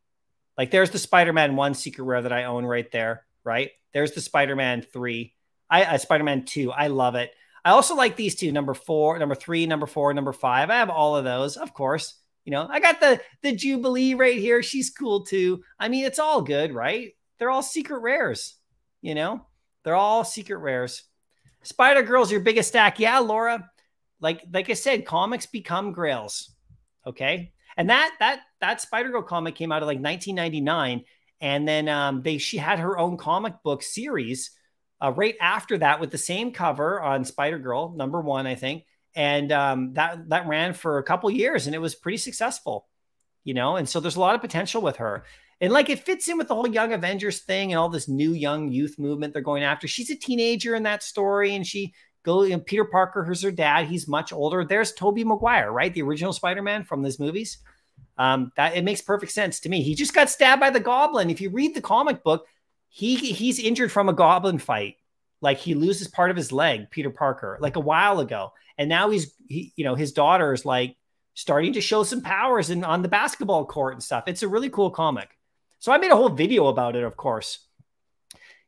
Like there's the Spider-Man 1 secret rare that I own right there, right? There's the Spider-Man 3. I uh, Spider-Man 2. I love it. I also like these two, number 4, number 3, number 4, number 5. I have all of those, of course. You know, I got the the Jubilee right here. She's cool too. I mean, it's all good, right? They're all secret rares. You know, they're all secret rares. Spider Girl's your biggest stack. Yeah, Laura. Like like I said, comics become grails. Okay. And that that that Spider Girl comic came out of like 1999. And then um, they she had her own comic book series uh, right after that with the same cover on Spider Girl, number one, I think and um, that that ran for a couple years and it was pretty successful you know? And so there's a lot of potential with her. And like it fits in with the whole young avengers thing and all this new young youth movement they're going after. She's a teenager in that story and she go you know, peter parker who's her dad he's much older. There's tobey maguire right? The original spider-man from these movies. Um, that it makes perfect sense to me. He just got stabbed by the goblin. If you read the comic book he he's injured from a goblin fight. Like he loses part of his leg peter parker like a while ago and now he's he, you know his daughter is like starting to show some powers in on the basketball court and stuff. It's a really cool comic. So I made a whole video about it, of course.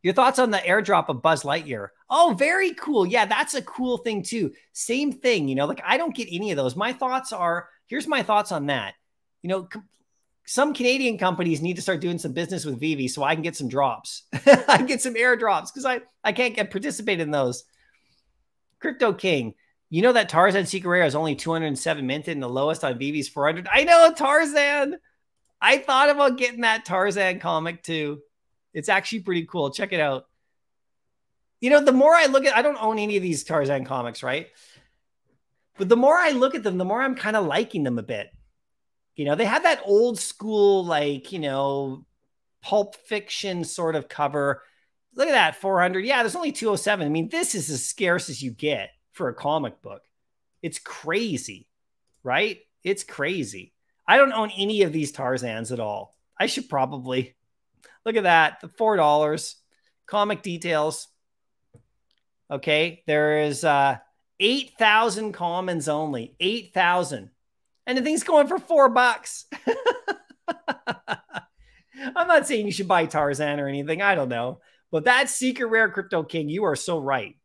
Your thoughts on the airdrop of Buzz Lightyear? Oh, very cool. Yeah, that's a cool thing too. Same thing, you know, like I don't get any of those. My thoughts are here's my thoughts on that. You know, some Canadian companies need to start doing some business with VeVe so I can get some drops. I get some airdrops because I, I can't get participate in those. Crypto King, you know that Tarzan Secret is only 207 minted and the lowest on VeVe's 400. I know Tarzan. I thought about getting that Tarzan comic too. It's actually pretty cool. Check it out. You know, the more I look at, I don't own any of these Tarzan comics, right? But the more I look at them, the more I'm kind of liking them a bit. You know, they have that old school, like, you know, pulp fiction sort of cover. Look at that 400. Yeah, there's only 207. I mean, this is as scarce as you get for a comic book. It's crazy, right? It's crazy. I don't own any of these Tarzans at all. I should probably look at that. The four dollars comic details. Okay, there is uh, eight thousand commons only. Eight thousand, and the thing's going for four bucks. I'm not saying you should buy Tarzan or anything. I don't know, but that secret rare crypto king, you are so right.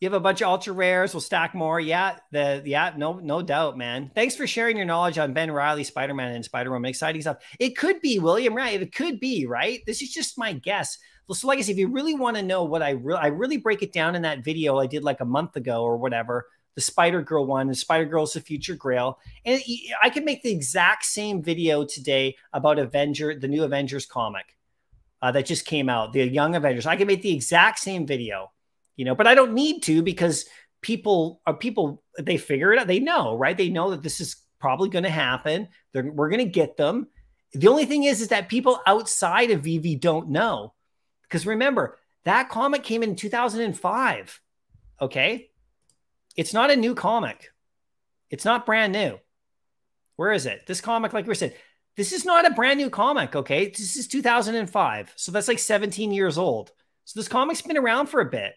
You have a bunch of ultra rares. We'll stack more. Yeah, the yeah, no, no doubt, man. Thanks for sharing your knowledge on Ben Reilly, Spider Man, and Spider Woman. Exciting stuff. It could be William, right? It could be right. This is just my guess. So, like I said, if you really want to know what I really, I really break it down in that video I did like a month ago or whatever. The Spider Girl one, the Spider Girl's the future Grail, and I can make the exact same video today about Avenger, the new Avengers comic uh, that just came out, the Young Avengers. I can make the exact same video you know, but I don't need to because people are people they figure it out. They know, right? They know that this is probably going to happen. They're, we're going to get them. The only thing is, is that people outside of VeVe don't know. Because remember, that comic came in 2005. Okay. It's not a new comic. It's not brand new. Where is it? This comic, like we said, this is not a brand new comic. Okay. This is 2005. So that's like 17 years old. So this comic's been around for a bit,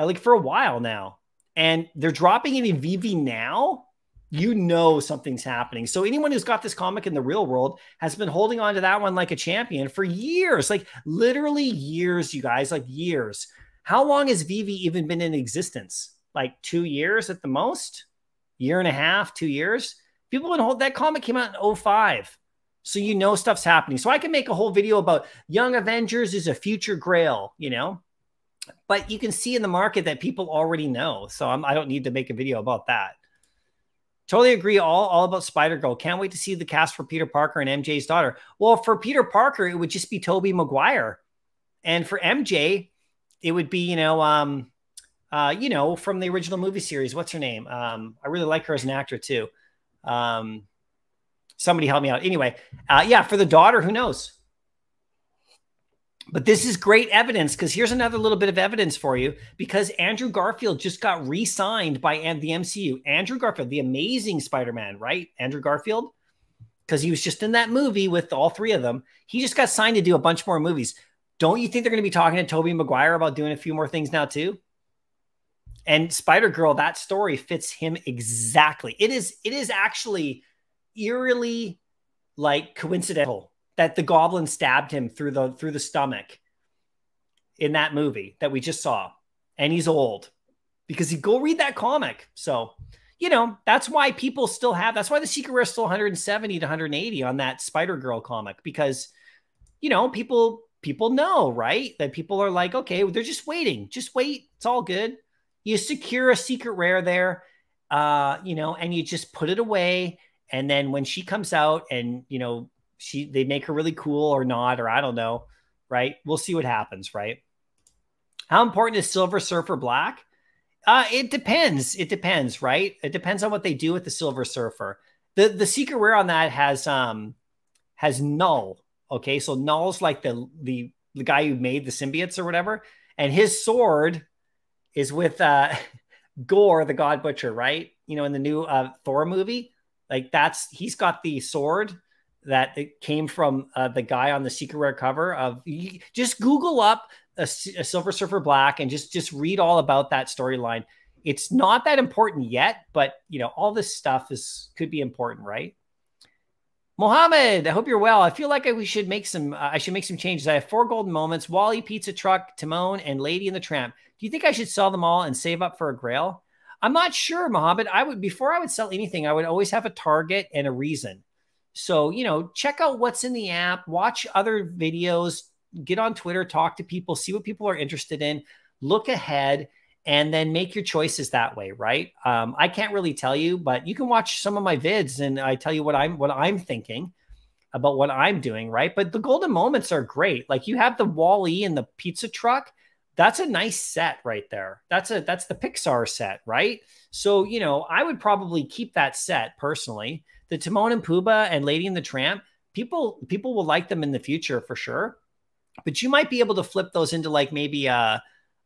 Uh, like for a while now. And they're dropping it in VeVe now you know something's happening. So anyone who's got this comic in the real world has been holding on to that one like a champion for years, like literally years, you guys, like years. How long has VeVe even been in existence? Like two years at the most? Year and a half, two years? People been hold that comic came out in 05. So you know stuff's happening. So I can make a whole video about Young Avengers is a future grail, you know? But you can see in the market that people already know. So I'm, I do not need to make a video about that. Totally agree. All, all about Spider Girl. Can't wait to see the cast for Peter Parker and MJ's daughter. Well, for Peter Parker, it would just be Tobey Maguire, and for MJ, it would be you know, um, uh, you know, from the original movie series. What's her name? Um, I really like her as an actor too. Um, somebody help me out. Anyway, uh, yeah, for the daughter, who knows? But this is great evidence because here's another little bit of evidence for you because Andrew Garfield just got re signed by the MCU. Andrew Garfield, the amazing Spider Man, right? Andrew Garfield, because he was just in that movie with all three of them. He just got signed to do a bunch more movies. Don't you think they're going to be talking to Tobey Maguire about doing a few more things now, too? And Spider Girl, that story fits him exactly. It is, it is actually eerily like coincidental that the goblin stabbed him through the through the stomach in that movie that we just saw. And he's old because he go read that comic. So you know that's why people still have that's why the secret rare is still 170 to 180 on that spider girl comic because you know people people know right? That people are like okay they're just waiting. Just wait. It's all good. You secure a secret rare there uh you know and you just put it away. And then when she comes out and you know she they make her really cool or not, or I don't know, right? We'll see what happens, right? How important is Silver Surfer Black? Uh, it depends. It depends, right? It depends on what they do with the Silver Surfer. The the secret rare on that has um has Knull. Okay, so Knull's like the the the guy who made the symbiotes or whatever, and his sword is with uh Gorr, the God Butcher, right? You know, in the new uh, Thor movie, like that's he's got the sword that it came from uh, the guy on the secret rare cover of just google up a, a, silver surfer black and just just read all about that storyline it's not that important yet but you know all this stuff is could be important right Mohammed, I hope you're well. I feel like I, we should make some. Uh, I should make some changes. I have four golden moments: WALL-E Pizza Truck, Timon, and Lady and the Tramp. Do you think I should sell them all and save up for a Grail? I'm not sure, Mohammed. I would before I would sell anything. I would always have a target and a reason. So, you know, check out what's in the app, watch other videos, get on Twitter, talk to people, see what people are interested in, look ahead, and then make your choices that way, right? Um, I can't really tell you, but you can watch some of my vids and I tell you what I'm what I'm thinking about what I'm doing, right? But the golden moments are great. Like you have the WALL-E and the pizza truck. That's a nice set right there. That's a that's the Pixar set, right? So, you know, I would probably keep that set personally the Timon and Pumbaa and Lady and the Tramp, people people will like them in the future for sure. But you might be able to flip those into like maybe uh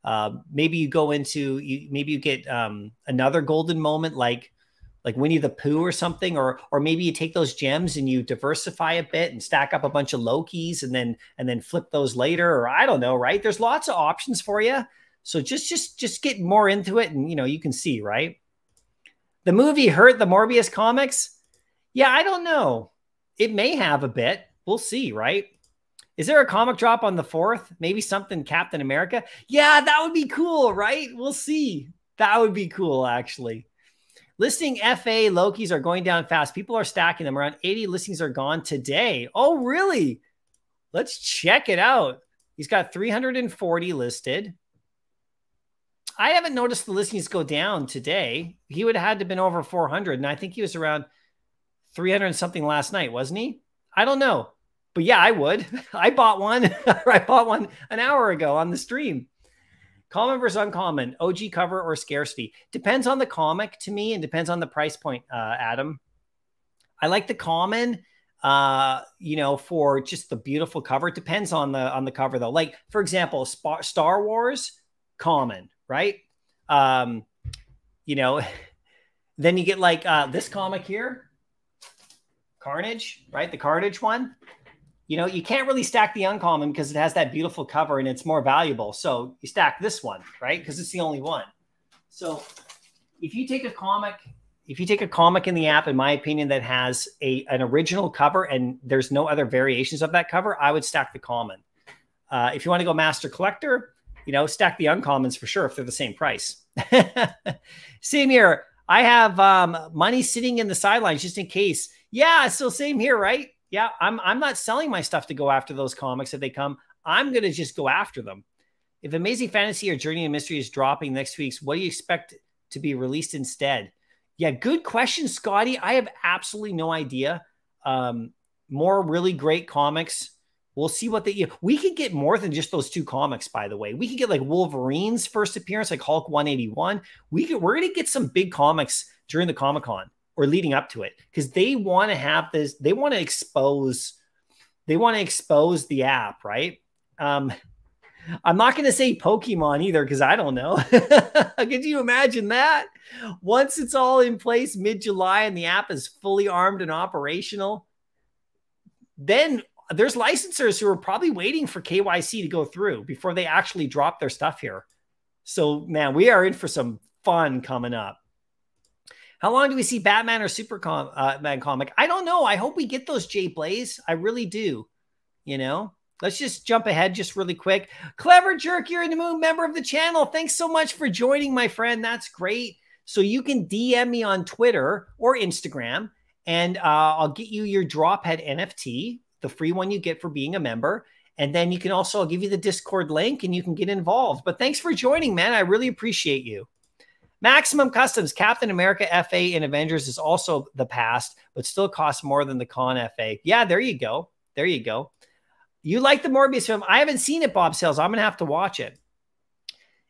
uh maybe you go into you maybe you get um another golden moment like like Winnie the Pooh or something, or or maybe you take those gems and you diversify a bit and stack up a bunch of Lokis and then and then flip those later, or I don't know, right? There's lots of options for you. So just just just get more into it, and you know you can see, right? The movie hurt the Morbius comics. Yeah, I don't know. It may have a bit. We'll see, right? Is there a comic drop on the fourth? Maybe something Captain America? Yeah, that would be cool, right? We'll see. That would be cool, actually. Listing FA Lokis are going down fast. People are stacking them. Around 80 listings are gone today. Oh, really? Let's check it out. He's got 340 listed. I haven't noticed the listings go down today. He would have had to have been over 400, and I think he was around 300 and something last night, wasn't he? I don't know. But yeah, I would. I bought one. I bought one an hour ago on the stream. Common versus uncommon, OG cover or scarcity. Depends on the comic to me and depends on the price point, uh, Adam. I like the common uh, you know, for just the beautiful cover. It depends on the on the cover though. Like for example, Star Wars, common, right? Um, you know, then you get like uh, this comic here, Carnage, right? The Carnage one. You know, you can't really stack the uncommon because it has that beautiful cover and it's more valuable. So you stack this one, right? Because it's the only one. So if you take a comic, if you take a comic in the app, in my opinion, that has a an original cover and there's no other variations of that cover, I would stack the common. Uh, if you want to go master collector, you know, stack the uncommons for sure if they're the same price. same here. I have um, money sitting in the sidelines just in case. Yeah, so same here, right? Yeah, I'm I'm not selling my stuff to go after those comics if they come. I'm gonna just go after them. If Amazing Fantasy or Journey into Mystery is dropping next week's, what do you expect to be released instead? Yeah, good question, Scotty. I have absolutely no idea. Um, more really great comics. We'll see what they. We could get more than just those two comics, by the way. We could get like Wolverine's first appearance, like Hulk 181. We could. We're gonna get some big comics during the Comic Con or leading up to it because they want to have this. They want to expose. They want to expose the app, right? Um, I'm not going to say Pokemon either because I don't know. Could you imagine that? Once it's all in place mid July and the app is fully armed and operational, then there's licensors who are probably waiting for KYC to go through before they actually drop their stuff here. So, man, we are in for some fun coming up. How long do we see Batman or Superman uh, comic? I don't know. I hope we get those Jay Blaze. I really do. You know, Let's just jump ahead just really quick. Clever Jerk, you're in the moon, member of the channel. Thanks so much for joining, my friend. That's great. So you can DM me on Twitter or Instagram, and uh, I'll get you your Drophead NFT, the free one you get for being a member. And then you can also I'll give you the Discord link and you can get involved. But thanks for joining, man. I really appreciate you. Maximum Customs, Captain America FA in Avengers is also the past, but still costs more than the Con FA. Yeah, there you go. There you go. You like the Morbius film. I haven't seen it, Bob Sales. I'm going to have to watch it.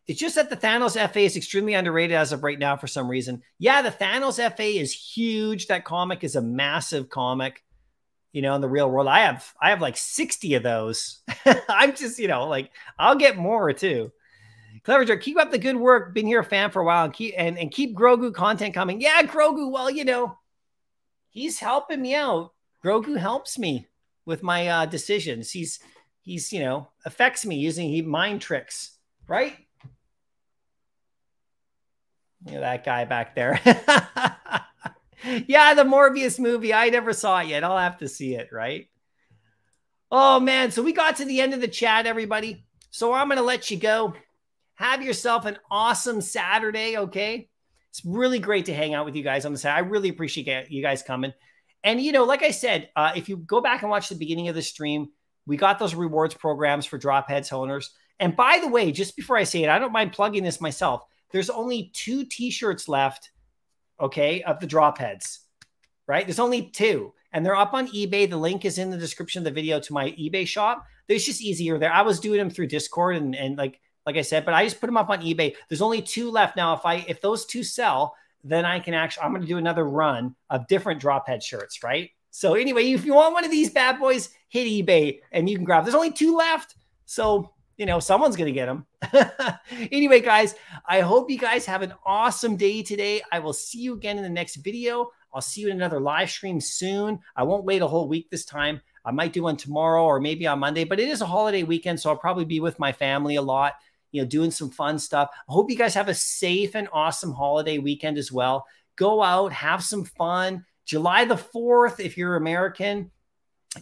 It's just that the Thanos FA is extremely underrated as of right now for some reason. Yeah, the Thanos FA is huge. That comic is a massive comic. You know, in the real world, I have I have like 60 of those. I'm just, you know, like I'll get more too. Clever Jerk, keep up the good work. Been here a fan for a while and keep and, and keep Grogu content coming. Yeah, Grogu, well, you know, he's helping me out. Grogu helps me with my uh, decisions. He's he's you know affects me using he mind tricks, right? You know, that guy back there. yeah, the Morbius movie. I never saw it yet. I'll have to see it, right? Oh man, so we got to the end of the chat, everybody. So I'm gonna let you go. Have yourself an awesome Saturday, okay? It's really great to hang out with you guys on the side. I really appreciate you guys coming. And you know, like I said, uh, if you go back and watch the beginning of the stream, we got those rewards programs for drop heads owners. And by the way, just before I say it, I don't mind plugging this myself. There's only two T-shirts left, okay, of the drop heads. Right? There's only two, and they're up on eBay. The link is in the description of the video to my eBay shop. It's just easier there. I was doing them through Discord and and like like I said, but I just put them up on eBay. There's only two left now. If I if those two sell, then I can actually, I'm going to do another run of different drop head shirts, right? So anyway, if you want one of these bad boys, hit eBay and you can grab. There's only two left. So, you know, someone's going to get them. anyway, guys, I hope you guys have an awesome day today. I will see you again in the next video. I'll see you in another live stream soon. I won't wait a whole week this time. I might do one tomorrow or maybe on Monday, but it is a holiday weekend. So I'll probably be with my family a lot you know, doing some fun stuff. I hope you guys have a safe and awesome holiday weekend as well. Go out, have some fun. July the 4th, if you're American,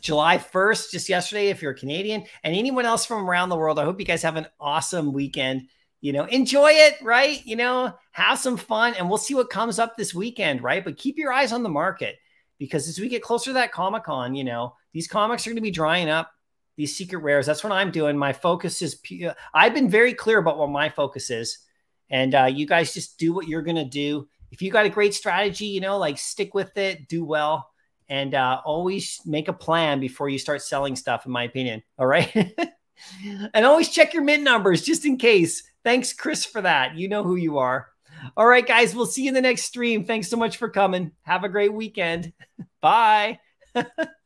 July 1st, just yesterday, if you're Canadian, and anyone else from around the world, I hope you guys have an awesome weekend. You know, enjoy it, right? You know, have some fun, and we'll see what comes up this weekend, right? But keep your eyes on the market because as we get closer to that Comic Con, you know, these comics are going to be drying up these secret rares. That's what I'm doing. My focus is, I've been very clear about what my focus is. And uh, you guys just do what you're going to do. If you got a great strategy, you know, like stick with it, do well, and uh, always make a plan before you start selling stuff, in my opinion. All right. and always check your mint numbers just in case. Thanks, Chris, for that. You know who you are. All right, guys, we'll see you in the next stream. Thanks so much for coming. Have a great weekend. Bye.